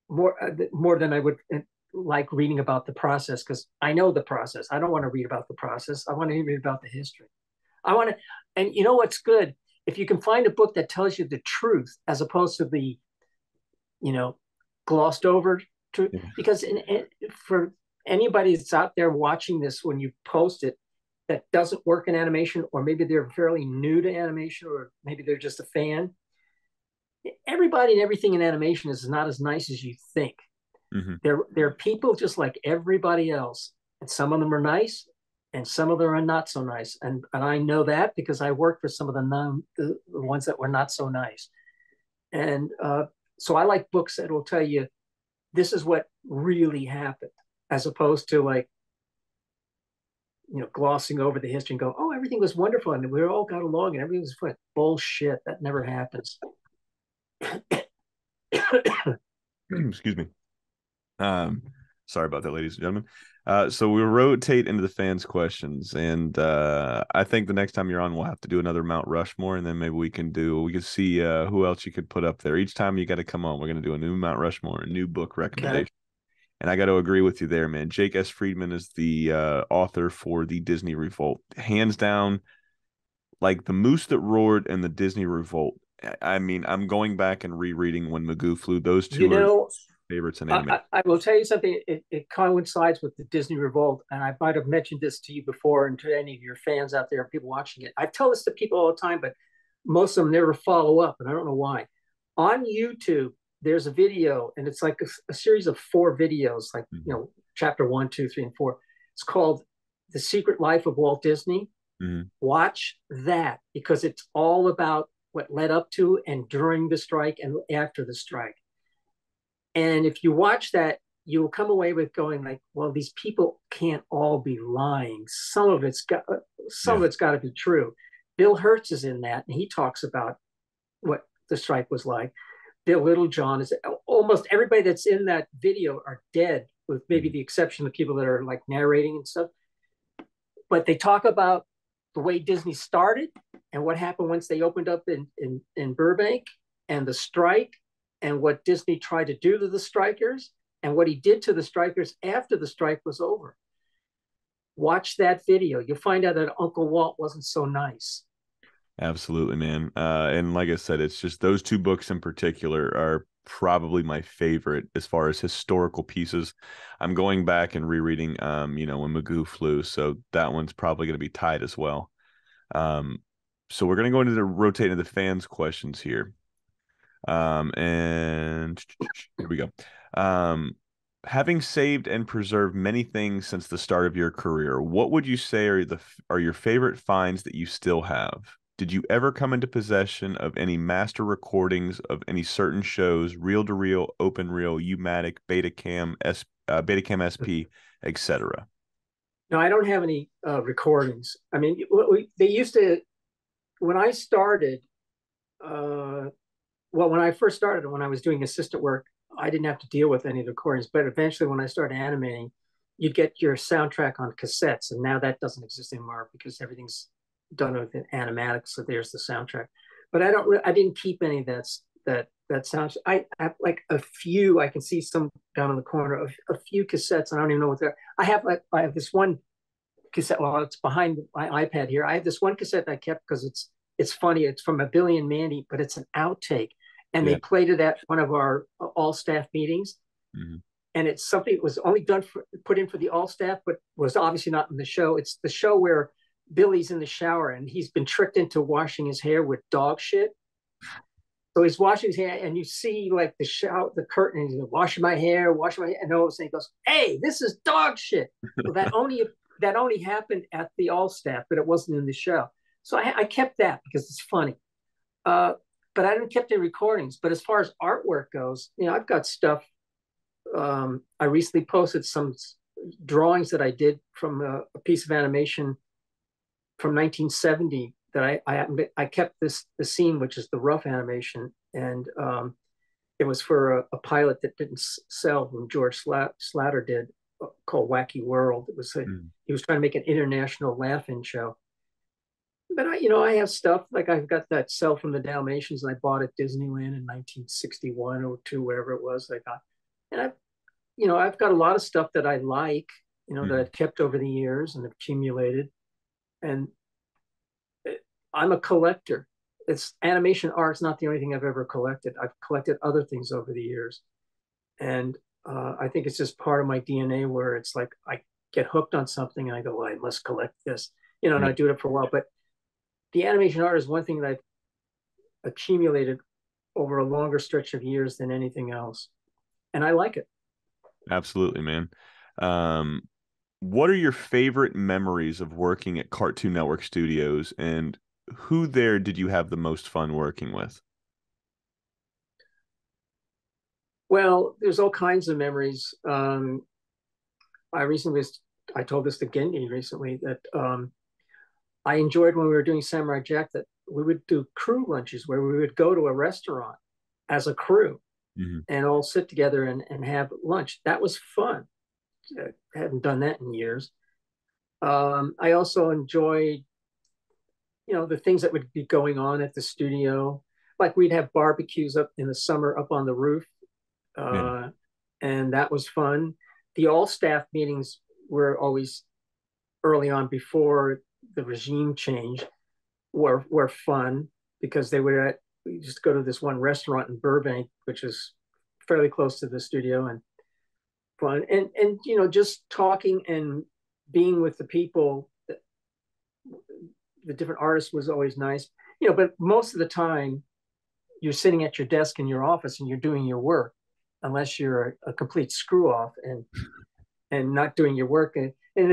[SPEAKER 2] more uh, more than I would uh, like reading about the process because I know the process. I don't want to read about the process. I want to read about the history. I want to, and you know what's good? If you can find a book that tells you the truth as opposed to the, you know, glossed over truth, yeah. because in, in, for anybody that's out there watching this when you post it that doesn't work in animation, or maybe they're fairly new to animation, or maybe they're just a fan. Everybody and everything in animation is not as nice as you think. Mm-hmm. There, there are people just like everybody else, and some of them are nice, and some of them are not so nice. And and I know that because I worked for some of the non the, ones that were not so nice. And uh, so I like books that will tell you this is what really happened, as opposed to like you know glossing over the history and go, oh, everything was wonderful and we all got along and everything was fun. Bullshit. That never happens. (coughs)
[SPEAKER 1] Excuse me. Um, sorry about that, ladies and gentlemen. Uh, so we'll rotate into the fans' questions, and uh, I think the next time you're on, we'll have to do another Mount Rushmore, and then maybe we can do we can see uh, who else you could put up there. Each time you got to come on, we're going to do a new Mount Rushmore, a new book recommendation. Okay. And I got to agree with you there, man. Jake S. Friedman is the uh, author for the Disney Revolt, hands down. Like the Moose that roared and the Disney Revolt. I mean, I'm going back and rereading when Magoo flew. Those two
[SPEAKER 2] you know,
[SPEAKER 1] favorites in anime. I,
[SPEAKER 2] I, will tell you something. It, it, coincides with the Disney Revolt, and I might have mentioned this to you before, and to any of your fans out there, people watching it. I tell this to people all the time, but most of them never follow up, and I don't know why. On YouTube, there's a video, and it's like a, a series of four videos, like mm-hmm. you know, chapter one, two, three, and four. It's called "The Secret Life of Walt Disney." Mm-hmm. Watch that because it's all about what led up to and during the strike and after the strike and if you watch that, you will come away with going like, well, these people can't all be lying. Some of it's got some yeah. of it's got to be true. Bill Hurtz is in that, and he talks about what the strike was like. Bill Littlejohn is almost everybody that's in that video are dead, with maybe mm-hmm. the exception of people that are like narrating and stuff. But they talk about the way Disney started and what happened once they opened up in, in, in Burbank and the strike and what Disney tried to do to the strikers and what he did to the strikers after the strike was over. Watch that video. You'll find out that Uncle Walt wasn't so nice.
[SPEAKER 1] Absolutely, man. Uh, and like I said, it's just those two books in particular are probably my favorite as far as historical pieces. I'm going back and rereading, um, you know, when Magoo flew, so that one's probably going to be tied as well. Um, so we're going to go into the rotate into the fans' questions here. Um, and (tsk) here we go. Um, having saved and preserved many things since the start of your career, what would you say are the are your favorite finds that you still have? Did you ever come into possession of any master recordings of any certain shows, reel to reel, open reel, U-matic, Betacam, S, uh, Betacam SP, (laughs) etc.?
[SPEAKER 2] No, I don't have any uh, recordings. I mean, we, they used to when I started. Uh, well, when I first started, when I was doing assistant work, I didn't have to deal with any of the recordings. But eventually, when I started animating, you'd get your soundtrack on cassettes, and now that doesn't exist anymore because everything's done with animatics. So there's the soundtrack. But I don't. I didn't keep any of that that that sounds. I have like a few. I can see some down in the corner. of a few cassettes. I don't even know what they're. I have like I have this one cassette. Well, it's behind my iPad here. I have this one cassette I kept because it's it's funny. It's from a Billy and Mandy, but it's an outtake and yeah. they played it at one of our uh, all staff meetings. Mm-hmm. And it's something that was only done for put in for the all staff, but was obviously not in the show. It's the show where Billy's in the shower and he's been tricked into washing his hair with dog shit. So he's washing his hair, and you see like the shower, the curtain. And he's washing my hair, washing my hair, and all of a sudden he goes, "Hey, this is dog shit." (laughs) well, that only that only happened at the all staff, but it wasn't in the show. So I, I kept that because it's funny. Uh, but I didn't keep any recordings. But as far as artwork goes, you know, I've got stuff. Um, I recently posted some drawings that I did from a, a piece of animation from 1970 that I I, I kept this the scene, which is the rough animation, and um, it was for a, a, pilot that didn't sell, when George Schlatter did, uh, called Wacky World. It was a, mm. he was trying to make an international laugh-in show, but I, you know, I have stuff like I've got that cell from the Dalmatians I bought at Disneyland in 1961 or two, whatever it was. I got, and I've, you know, I've got a lot of stuff that I like, you know, mm that I've kept over the years and accumulated. And I'm a collector. It's animation art's not the only thing I've ever collected. I've collected other things over the years, and Uh, I think it's just part of my DNA where it's like I get hooked on something and I go, well, I must collect this, you know, and I do it for a while. But the animation art is one thing that I've accumulated over a longer stretch of years than anything else. And I like it.
[SPEAKER 1] Absolutely, man. Um, what are your favorite memories of working at Cartoon Network Studios and who there did you have the most fun working with?
[SPEAKER 2] Well, there's all kinds of memories. Um, I recently was, I told this to Genndy recently that um, I enjoyed when we were doing Samurai Jack that we would do crew lunches where we would go to a restaurant as a crew mm-hmm. and all sit together and, and have lunch. That was fun. I hadn't done that in years. Um, I also enjoyed, you know, the things that would be going on at the studio. Like we'd have barbecues up in the summer up on the roof, uh, yeah. and that was fun. The all staff meetings were always early on before the regime change were were fun because they would uh, just go to this one restaurant in Burbank, which is fairly close to the studio, and fun. And and you know, just talking and being with the people, the different artists was always nice. You know, but most of the time, you're sitting at your desk in your office and you're doing your work, unless you're a, a complete screw off and and not doing your work. And and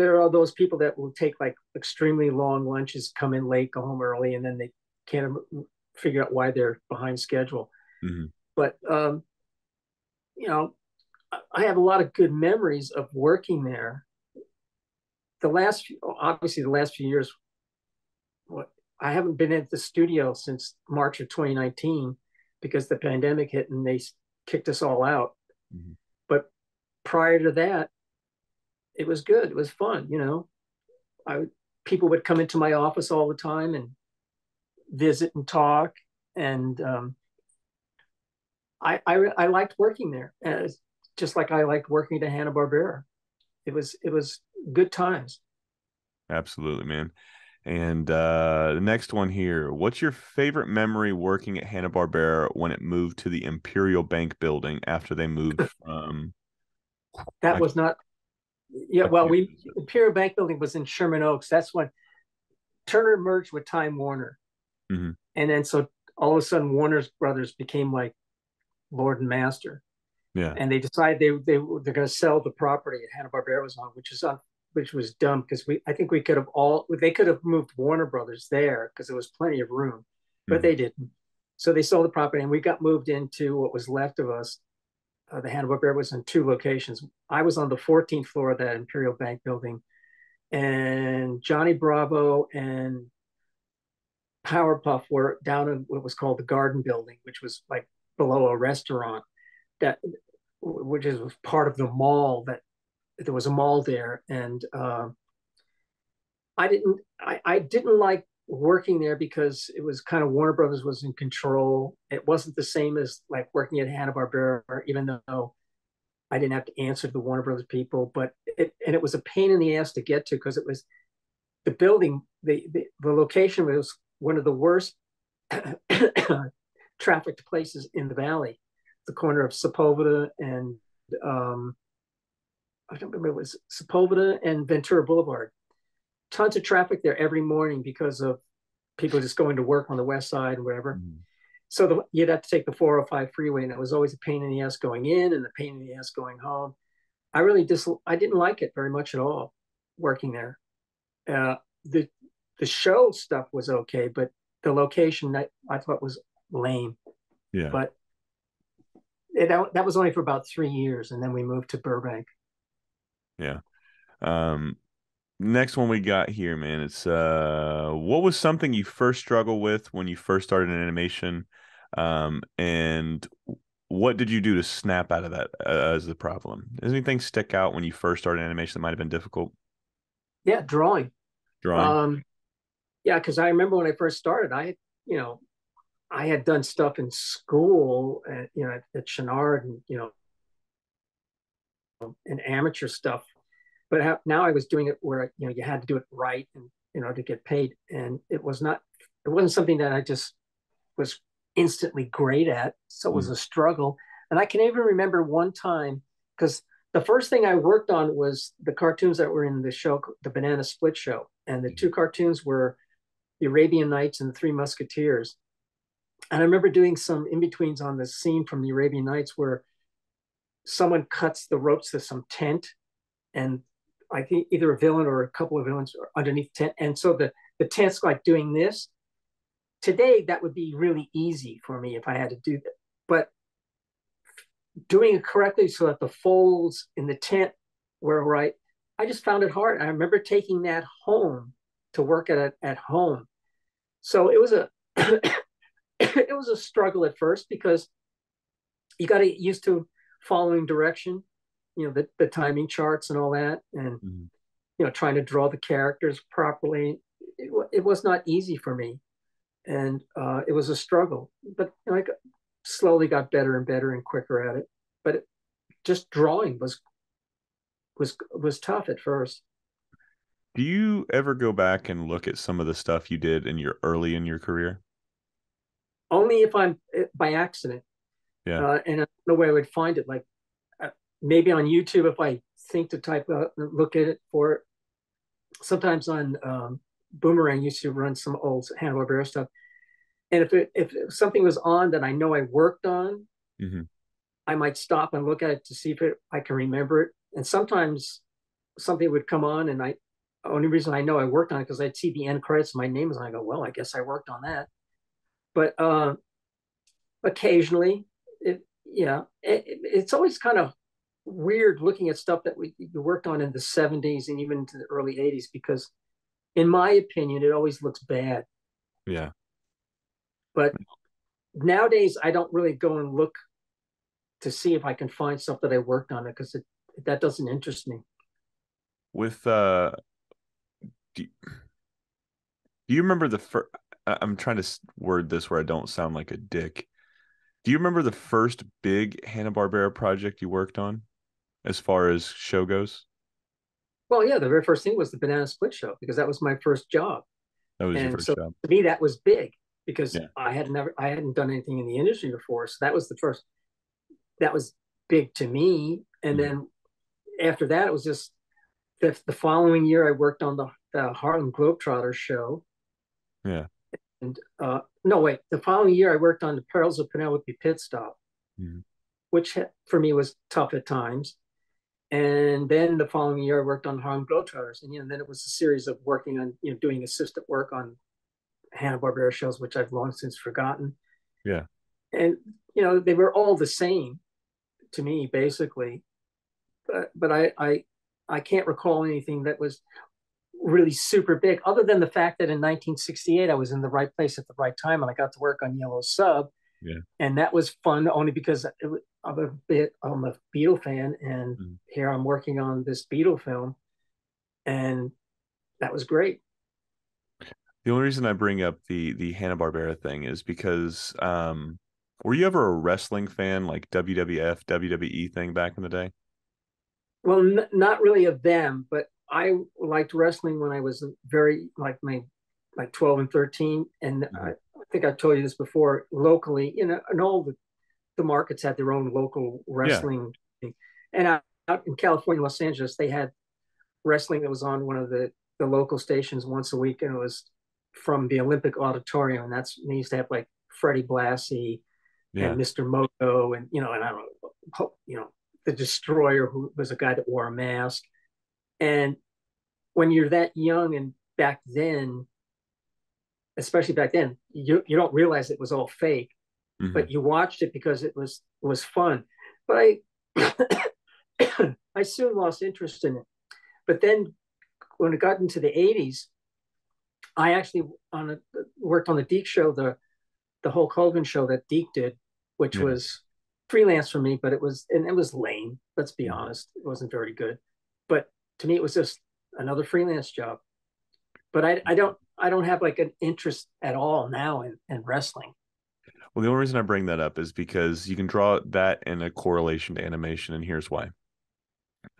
[SPEAKER 2] there are those people that will take like extremely long lunches, come in late, go home early, and then they can't figure out why they're behind schedule. Mm-hmm. But um, you know, I have a lot of good memories of working there. The last, few, obviously, the last few years, what I haven't been at the studio since March of 2019 because the pandemic hit and they kicked us all out. Mm-hmm. But prior to that, it was good. It was fun. You know, I people would come into my office all the time and visit and talk, and um, I, I, I liked working there, as, just like I liked working at Hanna Barbera. It was it was good times.
[SPEAKER 1] Absolutely, man. And uh, the next one here. What's your favorite memory working at Hanna Barbera when it moved to the Imperial Bank building after they moved (laughs) from?
[SPEAKER 2] that was not yeah, well, we Imperial Bank Building was in Sherman Oaks. That's when Turner merged with Time Warner, mm-hmm. and then so all of a sudden Warner's Brothers became like Lord and Master.
[SPEAKER 1] Yeah,
[SPEAKER 2] and they decided they they they're going to sell the property at Hanna Barbera was on, which is on, which was dumb because we I think we could have all they could have moved Warner Brothers there because there was plenty of room, but mm-hmm. they didn't. So they sold the property, and we got moved into what was left of us uh, the Hanna Barbera was in two locations. I was on the 14th floor of that Imperial Bank building, and Johnny Bravo and Powerpuff were down in what was called the Garden Building, which was like below a restaurant that, which is part of the mall that there was a mall there, and uh, I didn't, I, I didn't like working there because it was kind of Warner Brothers was in control. It wasn't the same as like working at Hanna Barbera, even though I didn't have to answer to the Warner Brothers people. But it and it was a pain in the ass to get to because it was the building, the, the the location was one of the worst (coughs) trafficked places in the valley, the corner of Sepulveda and um, I don't remember it was Sepulveda and Ventura Boulevard tons of traffic there every morning because of people just going to work on the west side and whatever. Mm. So the, you'd have to take the 405 freeway, and it was always a pain in the ass going in and the pain in the ass going home. I really dis I didn't like it very much at all working there. Uh, the the show stuff was okay, but the location that I thought was lame.
[SPEAKER 1] Yeah.
[SPEAKER 2] But it, that was only for about three years, and then we moved to Burbank.
[SPEAKER 1] Yeah. Um, next one we got here, man. It's uh, what was something you first struggled with when you first started in animation, um, and what did you do to snap out of that uh, as the problem? Does anything stick out when you first started animation that might have been difficult?
[SPEAKER 2] Yeah, drawing.
[SPEAKER 1] Drawing.
[SPEAKER 2] Um, yeah, because I remember when I first started, I, you know, I had done stuff in school, at, you know, at, at Chouinard, and you know, and amateur stuff but now I was doing it where you know you had to do it right and you know to get paid, and it was not it wasn't something that I just was instantly great at. So it was mm. a struggle. And I can even remember one time because the first thing I worked on was the cartoons that were in the show, the Banana Split show. And the mm-hmm. two cartoons were the Arabian Nights and the Three Musketeers. And I remember doing some in betweens on the scene from the Arabian Nights where someone cuts the ropes to some tent and I think either a villain or a couple of villains underneath the tent. And so the, the tent's like doing this. Today, that would be really easy for me if I had to do that. But doing it correctly so that the folds in the tent were right, I just found it hard. I remember taking that home to work at at home. So it was a (coughs) it was a struggle at first because you got to get used to following direction, you know, the, the timing charts and all that, and mm-hmm. you know, trying to draw the characters properly. It, it was not easy for me, and uh, it was a struggle. But you know, I got, slowly got better and better and quicker at it. But it, just drawing was was was tough at first.
[SPEAKER 1] Do you ever go back and look at some of the stuff you did in your early in your career?
[SPEAKER 2] Only if I'm eh, by accident.
[SPEAKER 1] Yeah. Uh,
[SPEAKER 2] and I don't know where I would find it. Like maybe on YouTube if I think to type out look at it for it. Sometimes on um, Boomerang used to run some old Hanna Barbera stuff, and if it, if something was on that I know I worked on, mm-hmm. I might stop and look at it to see if it, I can remember it. And sometimes something would come on, and I only reason I know I worked on it because I'd see the end credits, my name is, and I go, well, I guess I worked on that. But uh, occasionally, it yeah, it, it's always kind of weird looking at stuff that we you worked on in the 70s and even into the early 80s because in my opinion it always looks bad.
[SPEAKER 1] Yeah.
[SPEAKER 2] But nowadays i don't really go and look to see if i can find stuff that i worked on it because it that doesn't interest me.
[SPEAKER 1] With uh do you, do you remember the first i'm trying to word this where i don't sound like a dick. Do you remember the first big hanna-barbera project you worked on as far as show goes
[SPEAKER 2] well yeah the very first thing was the banana split show because that was my first job
[SPEAKER 1] that was and your first so job
[SPEAKER 2] to me that was big because yeah. i had never i hadn't done anything in the industry before so that was the first that was big to me and mm-hmm. then after that it was just the, the following year i worked on the, the harlem globetrotters show
[SPEAKER 1] yeah
[SPEAKER 2] and uh, no, wait, the following year I worked on the Perils of Penelope Pit Stop, mm-hmm. which for me was tough at times. And then the following year I worked on Harlem Globetrotters, and you know, then it was a series of working on you know doing assistant work on Hanna Barbera shows, which I've long since forgotten.
[SPEAKER 1] Yeah,
[SPEAKER 2] and you know they were all the same to me basically, but but I I I can't recall anything that was really super big, other than the fact that in 1968 I was in the right place at the right time and I got to work on Yellow Sub.
[SPEAKER 1] Yeah.
[SPEAKER 2] And that was fun only because it, I'm a bit I'm a Beatle fan and mm. here I'm working on this Beatle film and that was great.
[SPEAKER 1] The only reason I bring up the the Hanna Barbera thing is because um were you ever a wrestling fan like WWF WWE thing back in the day?
[SPEAKER 2] Well, n- not really of them, but I liked wrestling when I was very like my like 12 and 13 and mm-hmm. I, I, think I told you this before locally you know and all the markets had their own local wrestling yeah. and out, out in California Los Angeles they had wrestling that was on one of the the local stations once a week and it was from the Olympic Auditorium and that's they used to have like Freddie Blassie yeah. and Mr. Moto and you know and I don't know you know the destroyer who was a guy that wore a mask and when you're that young and back then, especially back then, you, you don't realize it was all fake, mm-hmm. but you watched it because it was was fun. But I (coughs) I soon lost interest in it. But then when it got into the 80s, I actually on a, worked on the DIC show, the the Hulk Hogan show that DIC did, which yeah. was freelance for me, but it was and it was lame. Let's be honest, it wasn't very good. But to me, it was just another freelance job. But I, I don't I don't have like an interest at all now in, in wrestling.
[SPEAKER 1] Well, the only reason I bring that up is because you can draw that in a correlation to animation, and here's why.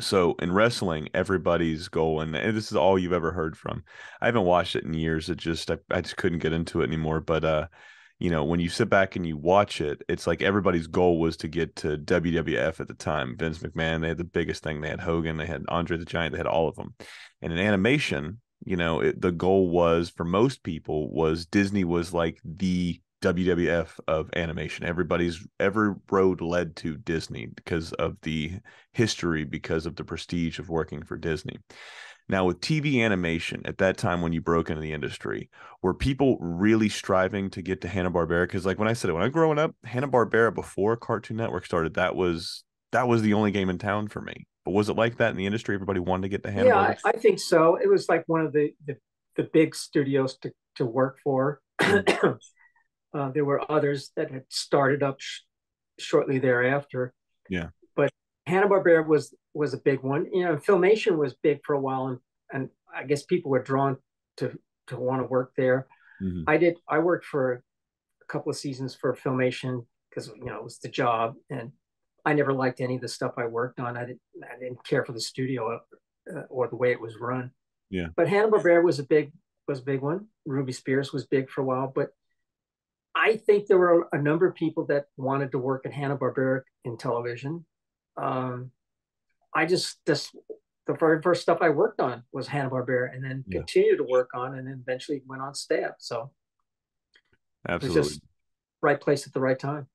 [SPEAKER 1] So in wrestling, everybody's goal, and this is all you've ever heard from. I haven't watched it in years. It just I, I just couldn't get into it anymore. But uh, you know, when you sit back and you watch it, it's like everybody's goal was to get to WWF at the time. Vince McMahon, they had the biggest thing. They had Hogan, they had Andre the Giant, they had all of them. And in animation, you know, it, the goal was for most people was Disney was like the WWF of animation. Everybody's every road led to Disney because of the history, because of the prestige of working for Disney. Now, with TV animation at that time when you broke into the industry, were people really striving to get to Hanna Barbera? Because, like when I said it, when I was growing up, Hanna Barbera before Cartoon Network started, that was that was the only game in town for me. But was it like that in the industry? Everybody wanted to get to Hanna.
[SPEAKER 2] Yeah, I, I, think so. It was like one of the the, the big studios to to work for. Hmm. (clears throat) Uh, there were others that had started up sh- shortly thereafter.
[SPEAKER 1] Yeah,
[SPEAKER 2] but Hanna Barbera was was a big one. You know, Filmation was big for a while, and and I guess people were drawn to to want to work there. Mm-hmm. I did. I worked for a couple of seasons for Filmation because you know it was the job, and I never liked any of the stuff I worked on. I didn't. I didn't care for the studio uh, or the way it was run.
[SPEAKER 1] Yeah.
[SPEAKER 2] But Hanna Barbera was a big was a big one. Ruby Spears was big for a while, but I think there were a number of people that wanted to work at Hanna Barbera in television. Um, I just this the very first stuff I worked on was Hanna Barbera, and then yeah. continued to work on, and then eventually went on staff. So,
[SPEAKER 1] absolutely,
[SPEAKER 2] right place at the right time.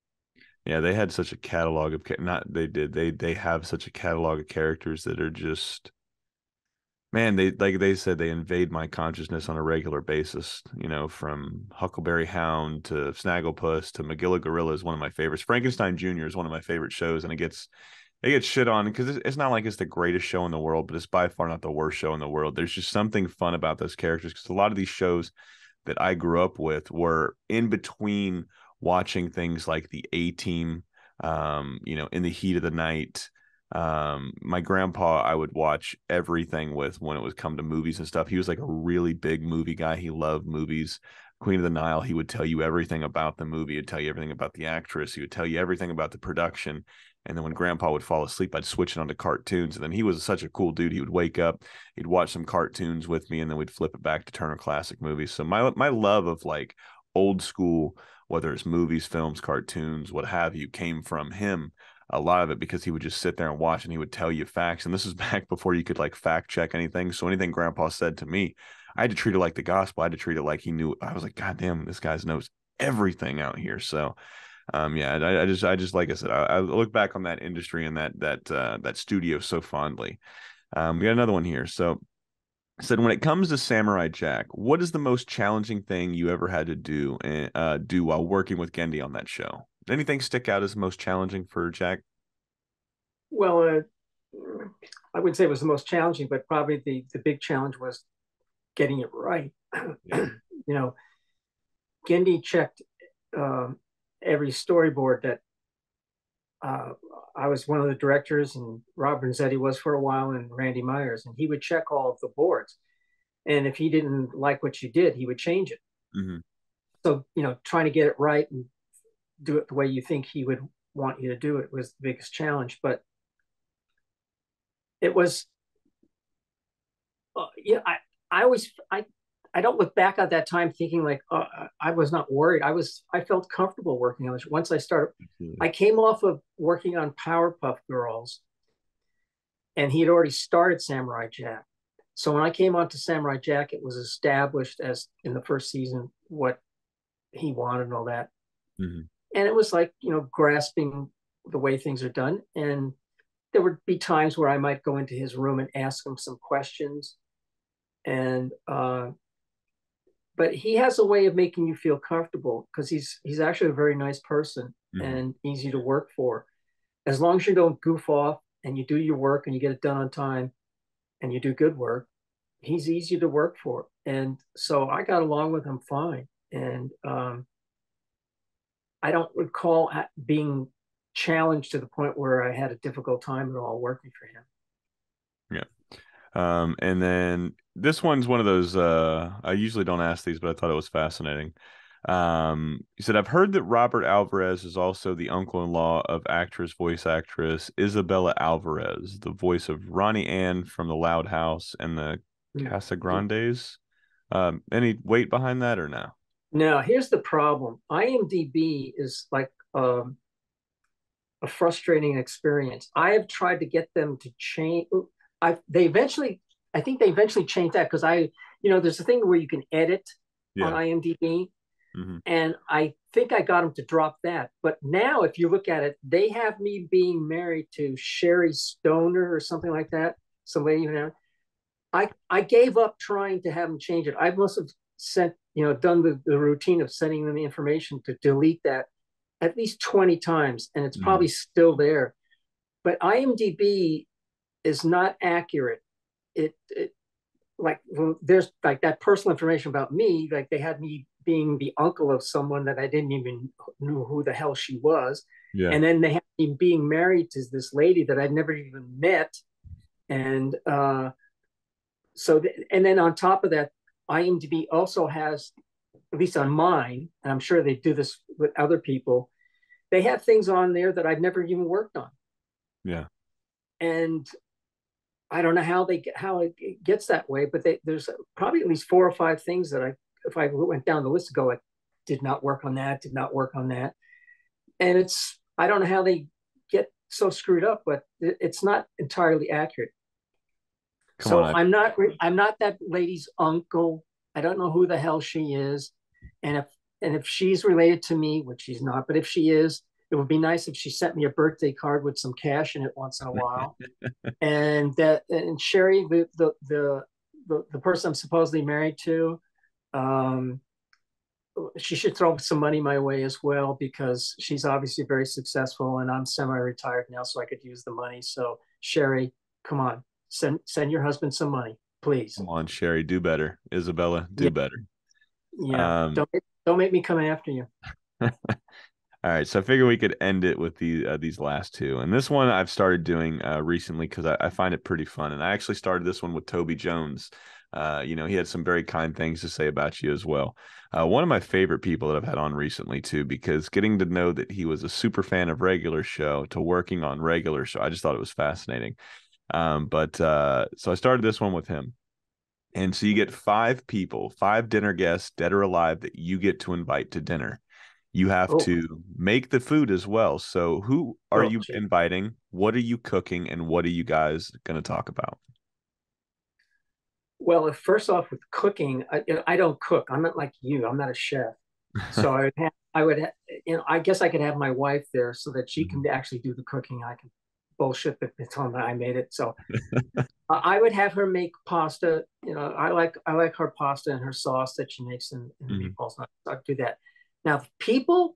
[SPEAKER 1] Yeah, they had such a catalog of not they did they they have such a catalog of characters that are just man they like they said they invade my consciousness on a regular basis you know from huckleberry hound to snagglepuss to magilla gorilla is one of my favorites frankenstein junior is one of my favorite shows and it gets it gets shit on because it's not like it's the greatest show in the world, but it's by far not the worst show in the world. There's just something fun about those characters because a lot of these shows that I grew up with were in between watching things like the A Team, um, you know, in the heat of the night. Um, my grandpa, I would watch everything with when it was come to movies and stuff. He was like a really big movie guy. He loved movies. Queen of the Nile, he would tell you everything about the movie. He'd tell you everything about the actress. He would tell you everything about the production. And then when grandpa would fall asleep, I'd switch it onto cartoons. And then he was such a cool dude. He would wake up, he'd watch some cartoons with me, and then we'd flip it back to Turner Classic Movies. So my my love of like old school, whether it's movies, films, cartoons, what have you, came from him. A lot of it because he would just sit there and watch and he would tell you facts. And this is (laughs) back before you could like fact check anything. So anything grandpa said to me, I had to treat it like the gospel. I had to treat it like he knew. I was like, God damn, this guy knows everything out here. So um, yeah, I, I, just, I just, like I said, I, I, look back on that industry and that, that, uh, that studio so fondly. Um, we got another one here. So said, when it comes to Samurai Jack, what is the most challenging thing you ever had to do, eh, uh, do while working with Genndy on that show? Anything stick out as most challenging for Jack?
[SPEAKER 2] Well, uh, I wouldn't say it was the most challenging, but probably the, the big challenge was getting it right. (clears throat) Yeah. you know, Genndy checked um, every storyboard that uh, I was one of the directors, and Rob Renzetti was for a while, and Randy Myers, and he would check all of the boards. And if he didn't like what you did, he would change it. Mm-hmm. So you know, trying to get it right and do it the way you think he would want you to do it was the biggest challenge. But it was, uh, yeah, I I always I I don't look back at that time thinking like uh, I was not worried. I was I felt comfortable working on this. Once I started. I came off of working on Powerpuff Girls, and he had already started Samurai Jack. So when I came on to Samurai Jack, it was established as in the first season what he wanted and all that, mm-hmm. And it was like you know grasping the way things are done. And there would be times where I might go into his room and ask him some questions, and uh, but he has a way of making you feel comfortable because he's he's actually a very nice person mm-hmm. and easy to work for as long as you don't goof off and you do your work and you get it done on time and you do good work he's easy to work for and so i got along with him fine and um, i don't recall being challenged to the point where i had a difficult time at all working for him
[SPEAKER 1] yeah um, and then this one's one of those. Uh, I usually don't ask these, but I thought it was fascinating. Um, he said, "I've heard that Robert Alvarez is also the uncle-in-law of actress, voice actress Izabella Alvarez, the voice of Ronnie Anne from The Loud House and the Casagrandes. Um, any weight behind that or no?"
[SPEAKER 2] Now, here's the problem. IMDb is like um, a frustrating experience. I have tried to get them to change. I they eventually, I think they eventually changed that because I, you know, there's a thing where you can edit yeah. on IMDb, mm-hmm. and I think I got them to drop that. But now, if you look at it, they have me being married to Sherri Stoner or something like that. Some lady, you know. I I gave up trying to have them change it. I must have sent, you know, done the, the routine of sending them the information to delete that at least 20 times, and it's mm. probably still there. But IMDb is not accurate. It, it like well, there's like that personal information about me, like they had me being the uncle of someone that I didn't even know who the hell she was. Yeah. And then they had me being married to this lady that I'd never even met. And uh, so, th- and then on top of that, IMDb also has, at least on mine, and I'm sure they do this with other people, they have things on there that I've never even worked on.
[SPEAKER 1] Yeah.
[SPEAKER 2] And I don't know how they how it gets that way, but they, there's probably at least four or five things that I, if I went down the list, go, I did not work on that, did not work on that, and it's I don't know how they get so screwed up, but it's not entirely accurate. Come so on. I'm not I'm not that lady's uncle. I don't know who the hell she is, and if and if she's related to me, which she's not, but if she is, it would be nice if she sent me a birthday card with some cash in it once in a while. (laughs) and that and Sherri, the the the the, the person I'm supposedly married to, um, she should throw some money my way as well because she's obviously very successful and I'm semi-retired now, so I could use the money. So Sherri, come on, send send your husband some money, please.
[SPEAKER 1] Come on, Sherri, do better. Izabella, do yeah. better.
[SPEAKER 2] Yeah, um, don't don't make me come after you. (laughs)
[SPEAKER 1] All right, so I figure we could end it with the uh, these last two, and this one I've started doing uh, recently because I, I, find it pretty fun, and I actually started this one with Toby Jones. Uh, you know, he had some very kind things to say about you as well. Uh, one of my favorite people that I've had on recently too, because getting to know that he was a super fan of regular show to working on regular show, I just thought it was fascinating. Um, but uh, so I started this one with him. And so you get five people, five dinner guests, dead or alive, that you get to invite to dinner. You have oh. to make the food as well. So who are oh, you geez. inviting? What are you cooking? And what are you guys going to talk about?
[SPEAKER 2] Well, first off, with cooking, I, I don't cook. I'm not like you. I'm not a chef. So I would have, I would, have, you know, I guess I could have my wife there so that she can mm-hmm. actually do the cooking. I can bullshit that it's on that I made it. So (laughs) I would have her make pasta. You know, I like I like her pasta and her sauce that she makes in, in mm-hmm. meatballs. I'd do that. Now, people,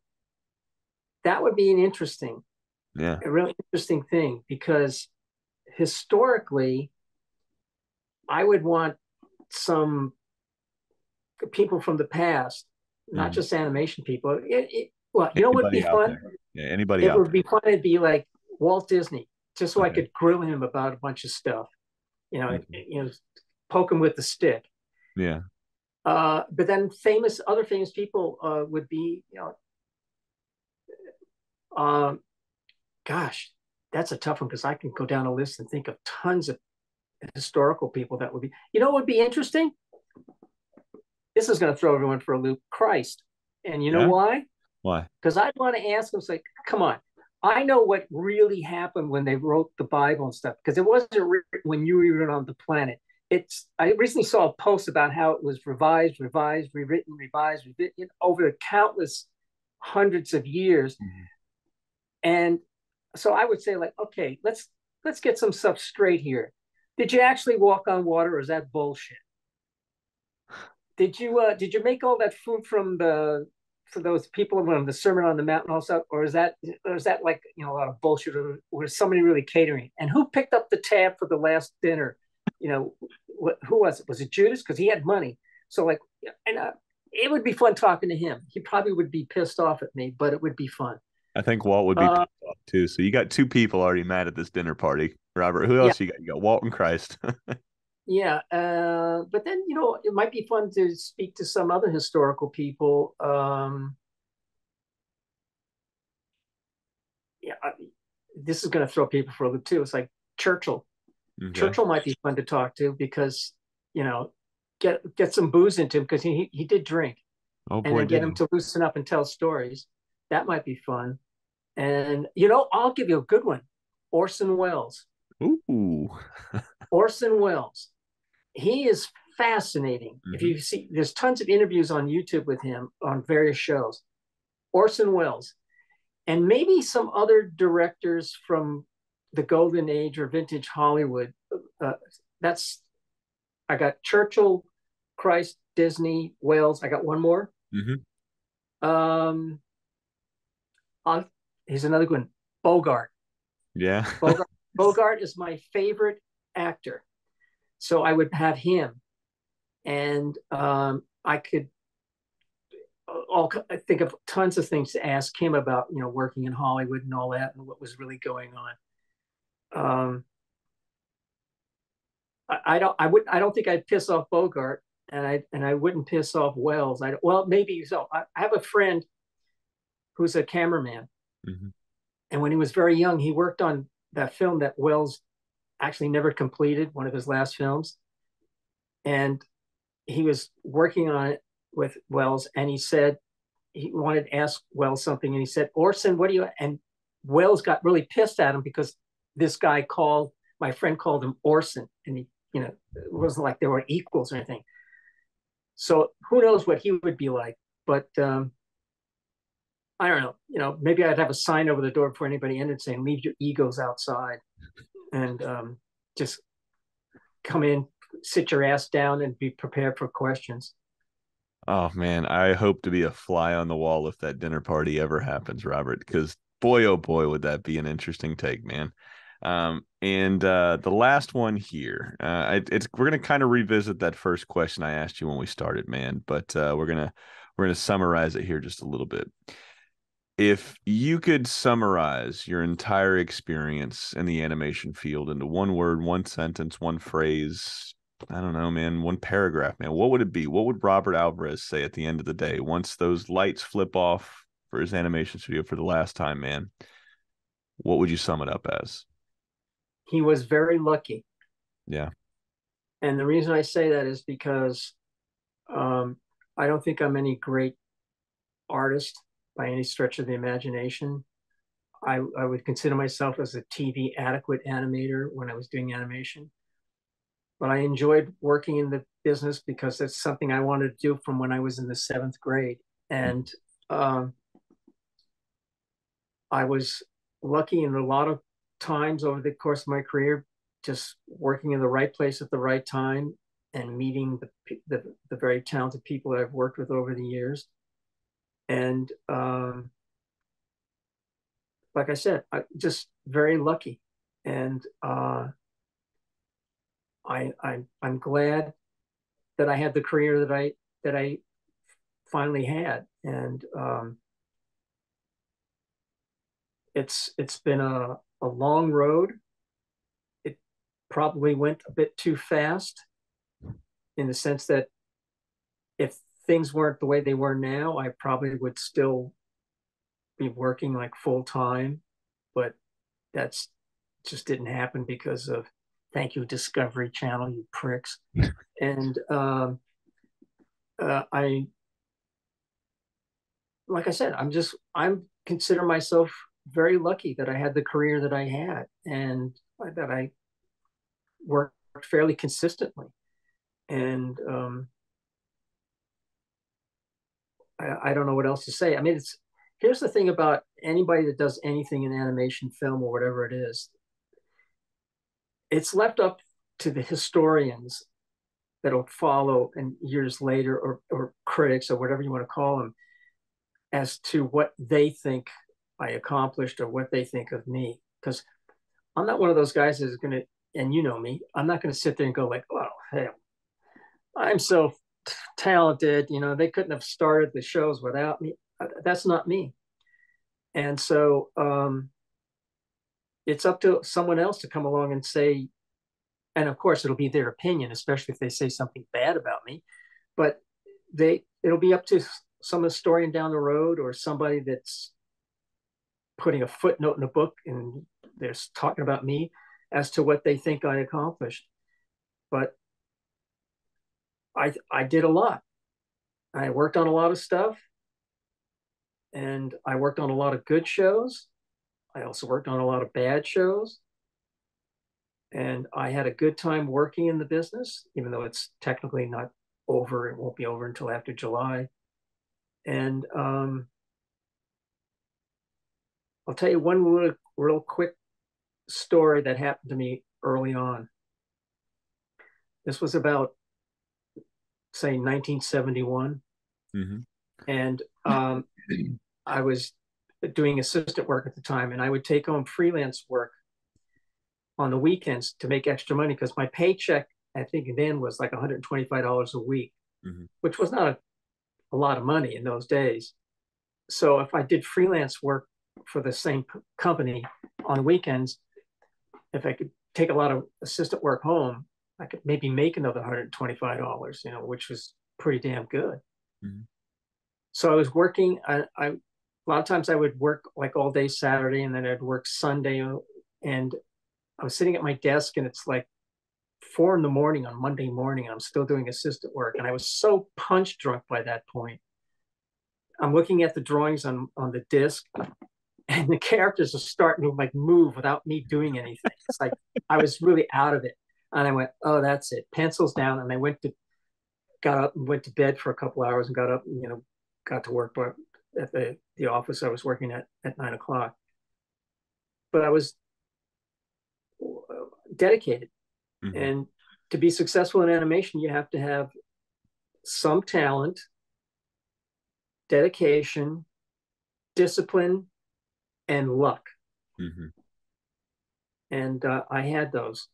[SPEAKER 2] that would be an interesting,
[SPEAKER 1] yeah,
[SPEAKER 2] a really interesting thing because historically, I would want some people from the past, not mm. just animation people. It, it, well, you anybody know what would be fun?
[SPEAKER 1] There. Yeah, anybody.
[SPEAKER 2] It would there. be fun to be like Walt Disney, just so. I could grill him about a bunch of stuff. You know, mm-hmm. you know, poke him with the stick.
[SPEAKER 1] Yeah.
[SPEAKER 2] Uh, but then famous other famous people uh, would be, you know, um, gosh, that's a tough one because I can go down a list and think of tons of historical people that would be. You know, what would be interesting. This is going to throw everyone for a loop. Christ, and you know yeah. why?
[SPEAKER 1] Why?
[SPEAKER 2] Because I'd want to ask them, like, come on, I know what really happened when they wrote the Bible and stuff because it wasn't written when you were even on the planet. It's I recently saw a post about how it was revised, revised, rewritten, revised, rewritten over countless hundreds of years. Mm-hmm. And so I would say, like, okay, let's let's get some stuff straight here. Did you actually walk on water, or is that bullshit? (sighs) Did you uh, did you make all that food from the for those people when the Sermon on the Mount stuff, or is that or is that like you know a lot of bullshit, or was somebody really catering? And who picked up the tab for the last dinner? You know, who was it? Was it Judas? Because he had money. So like, and uh, it would be fun talking to him. He probably would be pissed off at me, but it would be fun.
[SPEAKER 1] I think Walt would be uh, too. So you got two people already mad at this dinner party. Robert, who else yeah. you got? You got Walt and Christ. (laughs)
[SPEAKER 2] Yeah, uh, but then you know it might be fun to speak to some other historical people. Um, yeah, I, this is going to throw people for a loop too. It's like Churchill. Okay. Churchill might be fun to talk to because you know get get some booze into him because he he did drink.
[SPEAKER 1] Oh
[SPEAKER 2] and
[SPEAKER 1] boy,
[SPEAKER 2] then get him to loosen up and tell stories. That might be fun. And you know, I'll give you a good one. Orson Welles.
[SPEAKER 1] Ooh. (laughs)
[SPEAKER 2] Orson Welles. He is fascinating. If
[SPEAKER 1] Mhm.
[SPEAKER 2] you see, there's tons of interviews on YouTube with him on various shows. Orson Welles, and maybe some other directors from the golden age or vintage Hollywood. Uh, that's I got Churchill, Christ, Disney, Welles. I got one more.
[SPEAKER 1] Mhm.
[SPEAKER 2] Um, I'll, here's another one. Bogart.
[SPEAKER 1] Yeah.
[SPEAKER 2] Bogart. (laughs) Bogart is my favorite actor, so I would have him, and um, I could. All I think of tons of things to ask him about, you know, working in Hollywood and all that, and what was really going on. Um, I, I don't, I would, I don't think I'd piss off Bogart, and I and I wouldn't piss off Welles. I well, maybe so. I, I have a friend who's a cameraman,
[SPEAKER 1] Mhm.
[SPEAKER 2] and when he was very young, he worked on that film that Welles actually never completed, one of his last films. And he was working on it with Welles, and he said he wanted to ask Welles something, and he said, Orson, what do you? And Welles got really pissed at him because this guy called my friend called him Orson, and he, you know, it wasn't like they were equals or anything. So who knows what he would be like? But um, I don't know. You know, maybe I'd have a sign over the door before anybody entered saying, "Leave your egos outside," and um, just come in, sit your ass down, and be prepared for questions.
[SPEAKER 1] Oh man, I hope to be a fly on the wall if that dinner party ever happens, Robert, because boy oh boy would that be an interesting take, man. Um, and uh the last one here, uh it, it's we're gonna kind of revisit that first question I asked you when we started, man, but uh we're gonna we're gonna summarize it here just a little bit. If you could summarize your entire experience in the animation field into one word, one sentence, one phrase, I don't know, man, one paragraph, man, what would it be? What would Robert Alvarez say at the end of the day once those lights flip off for his animation studio for the last time, man? What would you sum it up as?
[SPEAKER 2] He was very lucky.
[SPEAKER 1] Yeah.
[SPEAKER 2] And the reason I say that is because um, I don't think I'm any great artist by any stretch of the imagination. I, I would consider myself as a TV adequate animator when I was doing animation. But I enjoyed working in the business because that's something I wanted to do from when I was in the seventh grade. And um, I was lucky in a lot of times over the course of my career, just working in the right place at the right time and meeting the, the, the very talented people that I've worked with over the years. And um, like I said, I just very lucky. And uh, I, I, I'm glad that I had the career that I, that I finally had. And um, it's, it's been a, a long road. It probably went a bit too fast in the sense that if things weren't the way they were now, I probably would still be working like full time, but that's just didn't happen because of thank you Discovery Channel, you pricks. (laughs) and um, uh, I, like I said, I'm just I'm consider myself very lucky that I had the career that I had and that I worked fairly consistently. And um, I, I don't know what else to say. I mean, it's here's the thing about anybody that does anything in animation, film, or whatever it is. It's left up to the historians that'll follow and years later, or or critics, or whatever you want to call them, as to what they think I accomplished or what they think of me. Because I'm not one of those guys that's going to, and you know me, I'm not going to sit there and go like, oh, hey, I'm so talented. You know, they couldn't have started the shows without me. That's not me. And so um, it's up to someone else to come along and say, and of course it'll be their opinion, especially if they say something bad about me. But they, it'll be up to some historian down the road or somebody that's putting a footnote in a book and they're talking about me as to what they think I accomplished. But I I did a lot, I worked on a lot of stuff and I worked on a lot of good shows. I also worked on a lot of bad shows. And I had a good time working in the business, even though it's technically not over. It won't be over until after July. And um, I'll tell you one real, real quick story that happened to me early on. This was about, say, 1971. Mm-hmm. And um, I was doing assistant work at the time, and I would take home freelance work on the weekends to make extra money because my paycheck, I think then was like $125 a week, mm-hmm. which was not a, a lot of money in those days. So if I did freelance work for the same company on weekends, if I could take a lot of assistant work home, I could maybe make another $125, you know, which was pretty damn good. Mm-hmm. So I was working, I, I, a lot of times I would work like all day Saturday and then I'd work Sunday. And I was sitting at my desk and it's like four in the morning on Monday morning. And I'm still doing assistant work. And I was so punch drunk by that point. I'm looking at the drawings on, on the disc and the characters are starting to like move without me doing anything. It's like I was really out of it. And I went, oh, that's it. Pencils down. And I went to, got up and went to bed for a couple hours and got up, and, you know, got to work but at the, the office I was working at at nine o'clock. But I was dedicated. Mm-hmm. And to be successful in animation, you have to have some talent, dedication, discipline, and luck. Mm-hmm. And uh, I had those.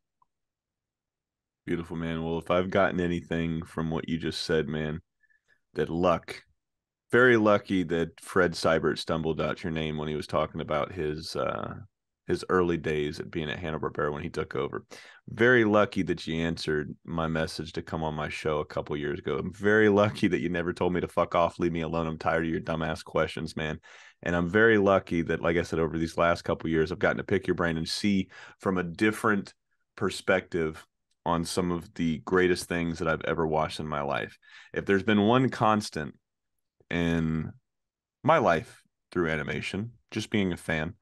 [SPEAKER 1] Beautiful, man. Well, if I've gotten anything from what you just said, man, that luck, very lucky that Fred Seibert stumbled out your name when he was talking about his uh, his early days at being at Hanna Barbera when he took over. Very lucky that you answered my message to come on my show a couple years ago. I'm very lucky that you never told me to fuck off, leave me alone. I'm tired of your dumbass questions, man. And I'm very lucky that, like I said, over these last couple years, I've gotten to pick your brain and see from a different perspective on some of the greatest things that I've ever watched in my life. If there's been one constant in my life through animation, just being a fan,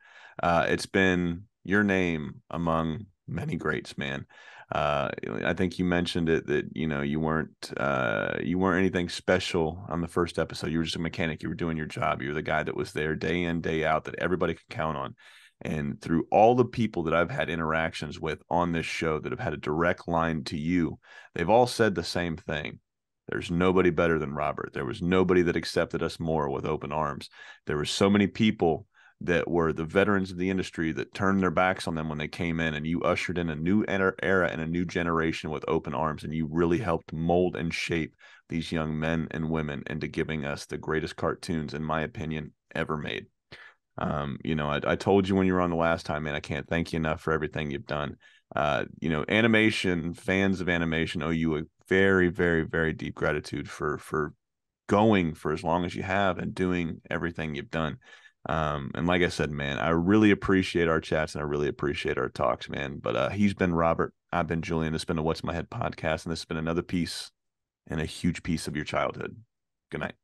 [SPEAKER 1] uh, it's been your name among many greats, man. Uh, I think you mentioned it that you know you weren't uh, you weren't anything special on the first episode. You were just a mechanic. You were doing your job. You were the guy that was there day in day out that everybody could count on. And through all the people that I've had interactions with on this show that have had a direct line to you, they've all said the same thing. There's nobody better than Robert. There was nobody that accepted us more with open arms. There were so many people that were the veterans of the industry that turned their backs on them when they came in and you ushered in a new era and a new generation with open arms and you really helped mold and shape these young men and women into giving us the greatest cartoons in my opinion ever made um, you know I, I, told you when you were on the last time man i can't thank you enough for everything you've done uh, you know animation fans of animation owe you a very very very deep gratitude for for going for as long as you have and doing everything you've done um, and like I said, man, I really appreciate our chats and I really appreciate our talks, man. But uh, he's been Robert. I've been Julian. This has been a What's My Head podcast, and this has been another piece and a huge piece of your childhood. Good night.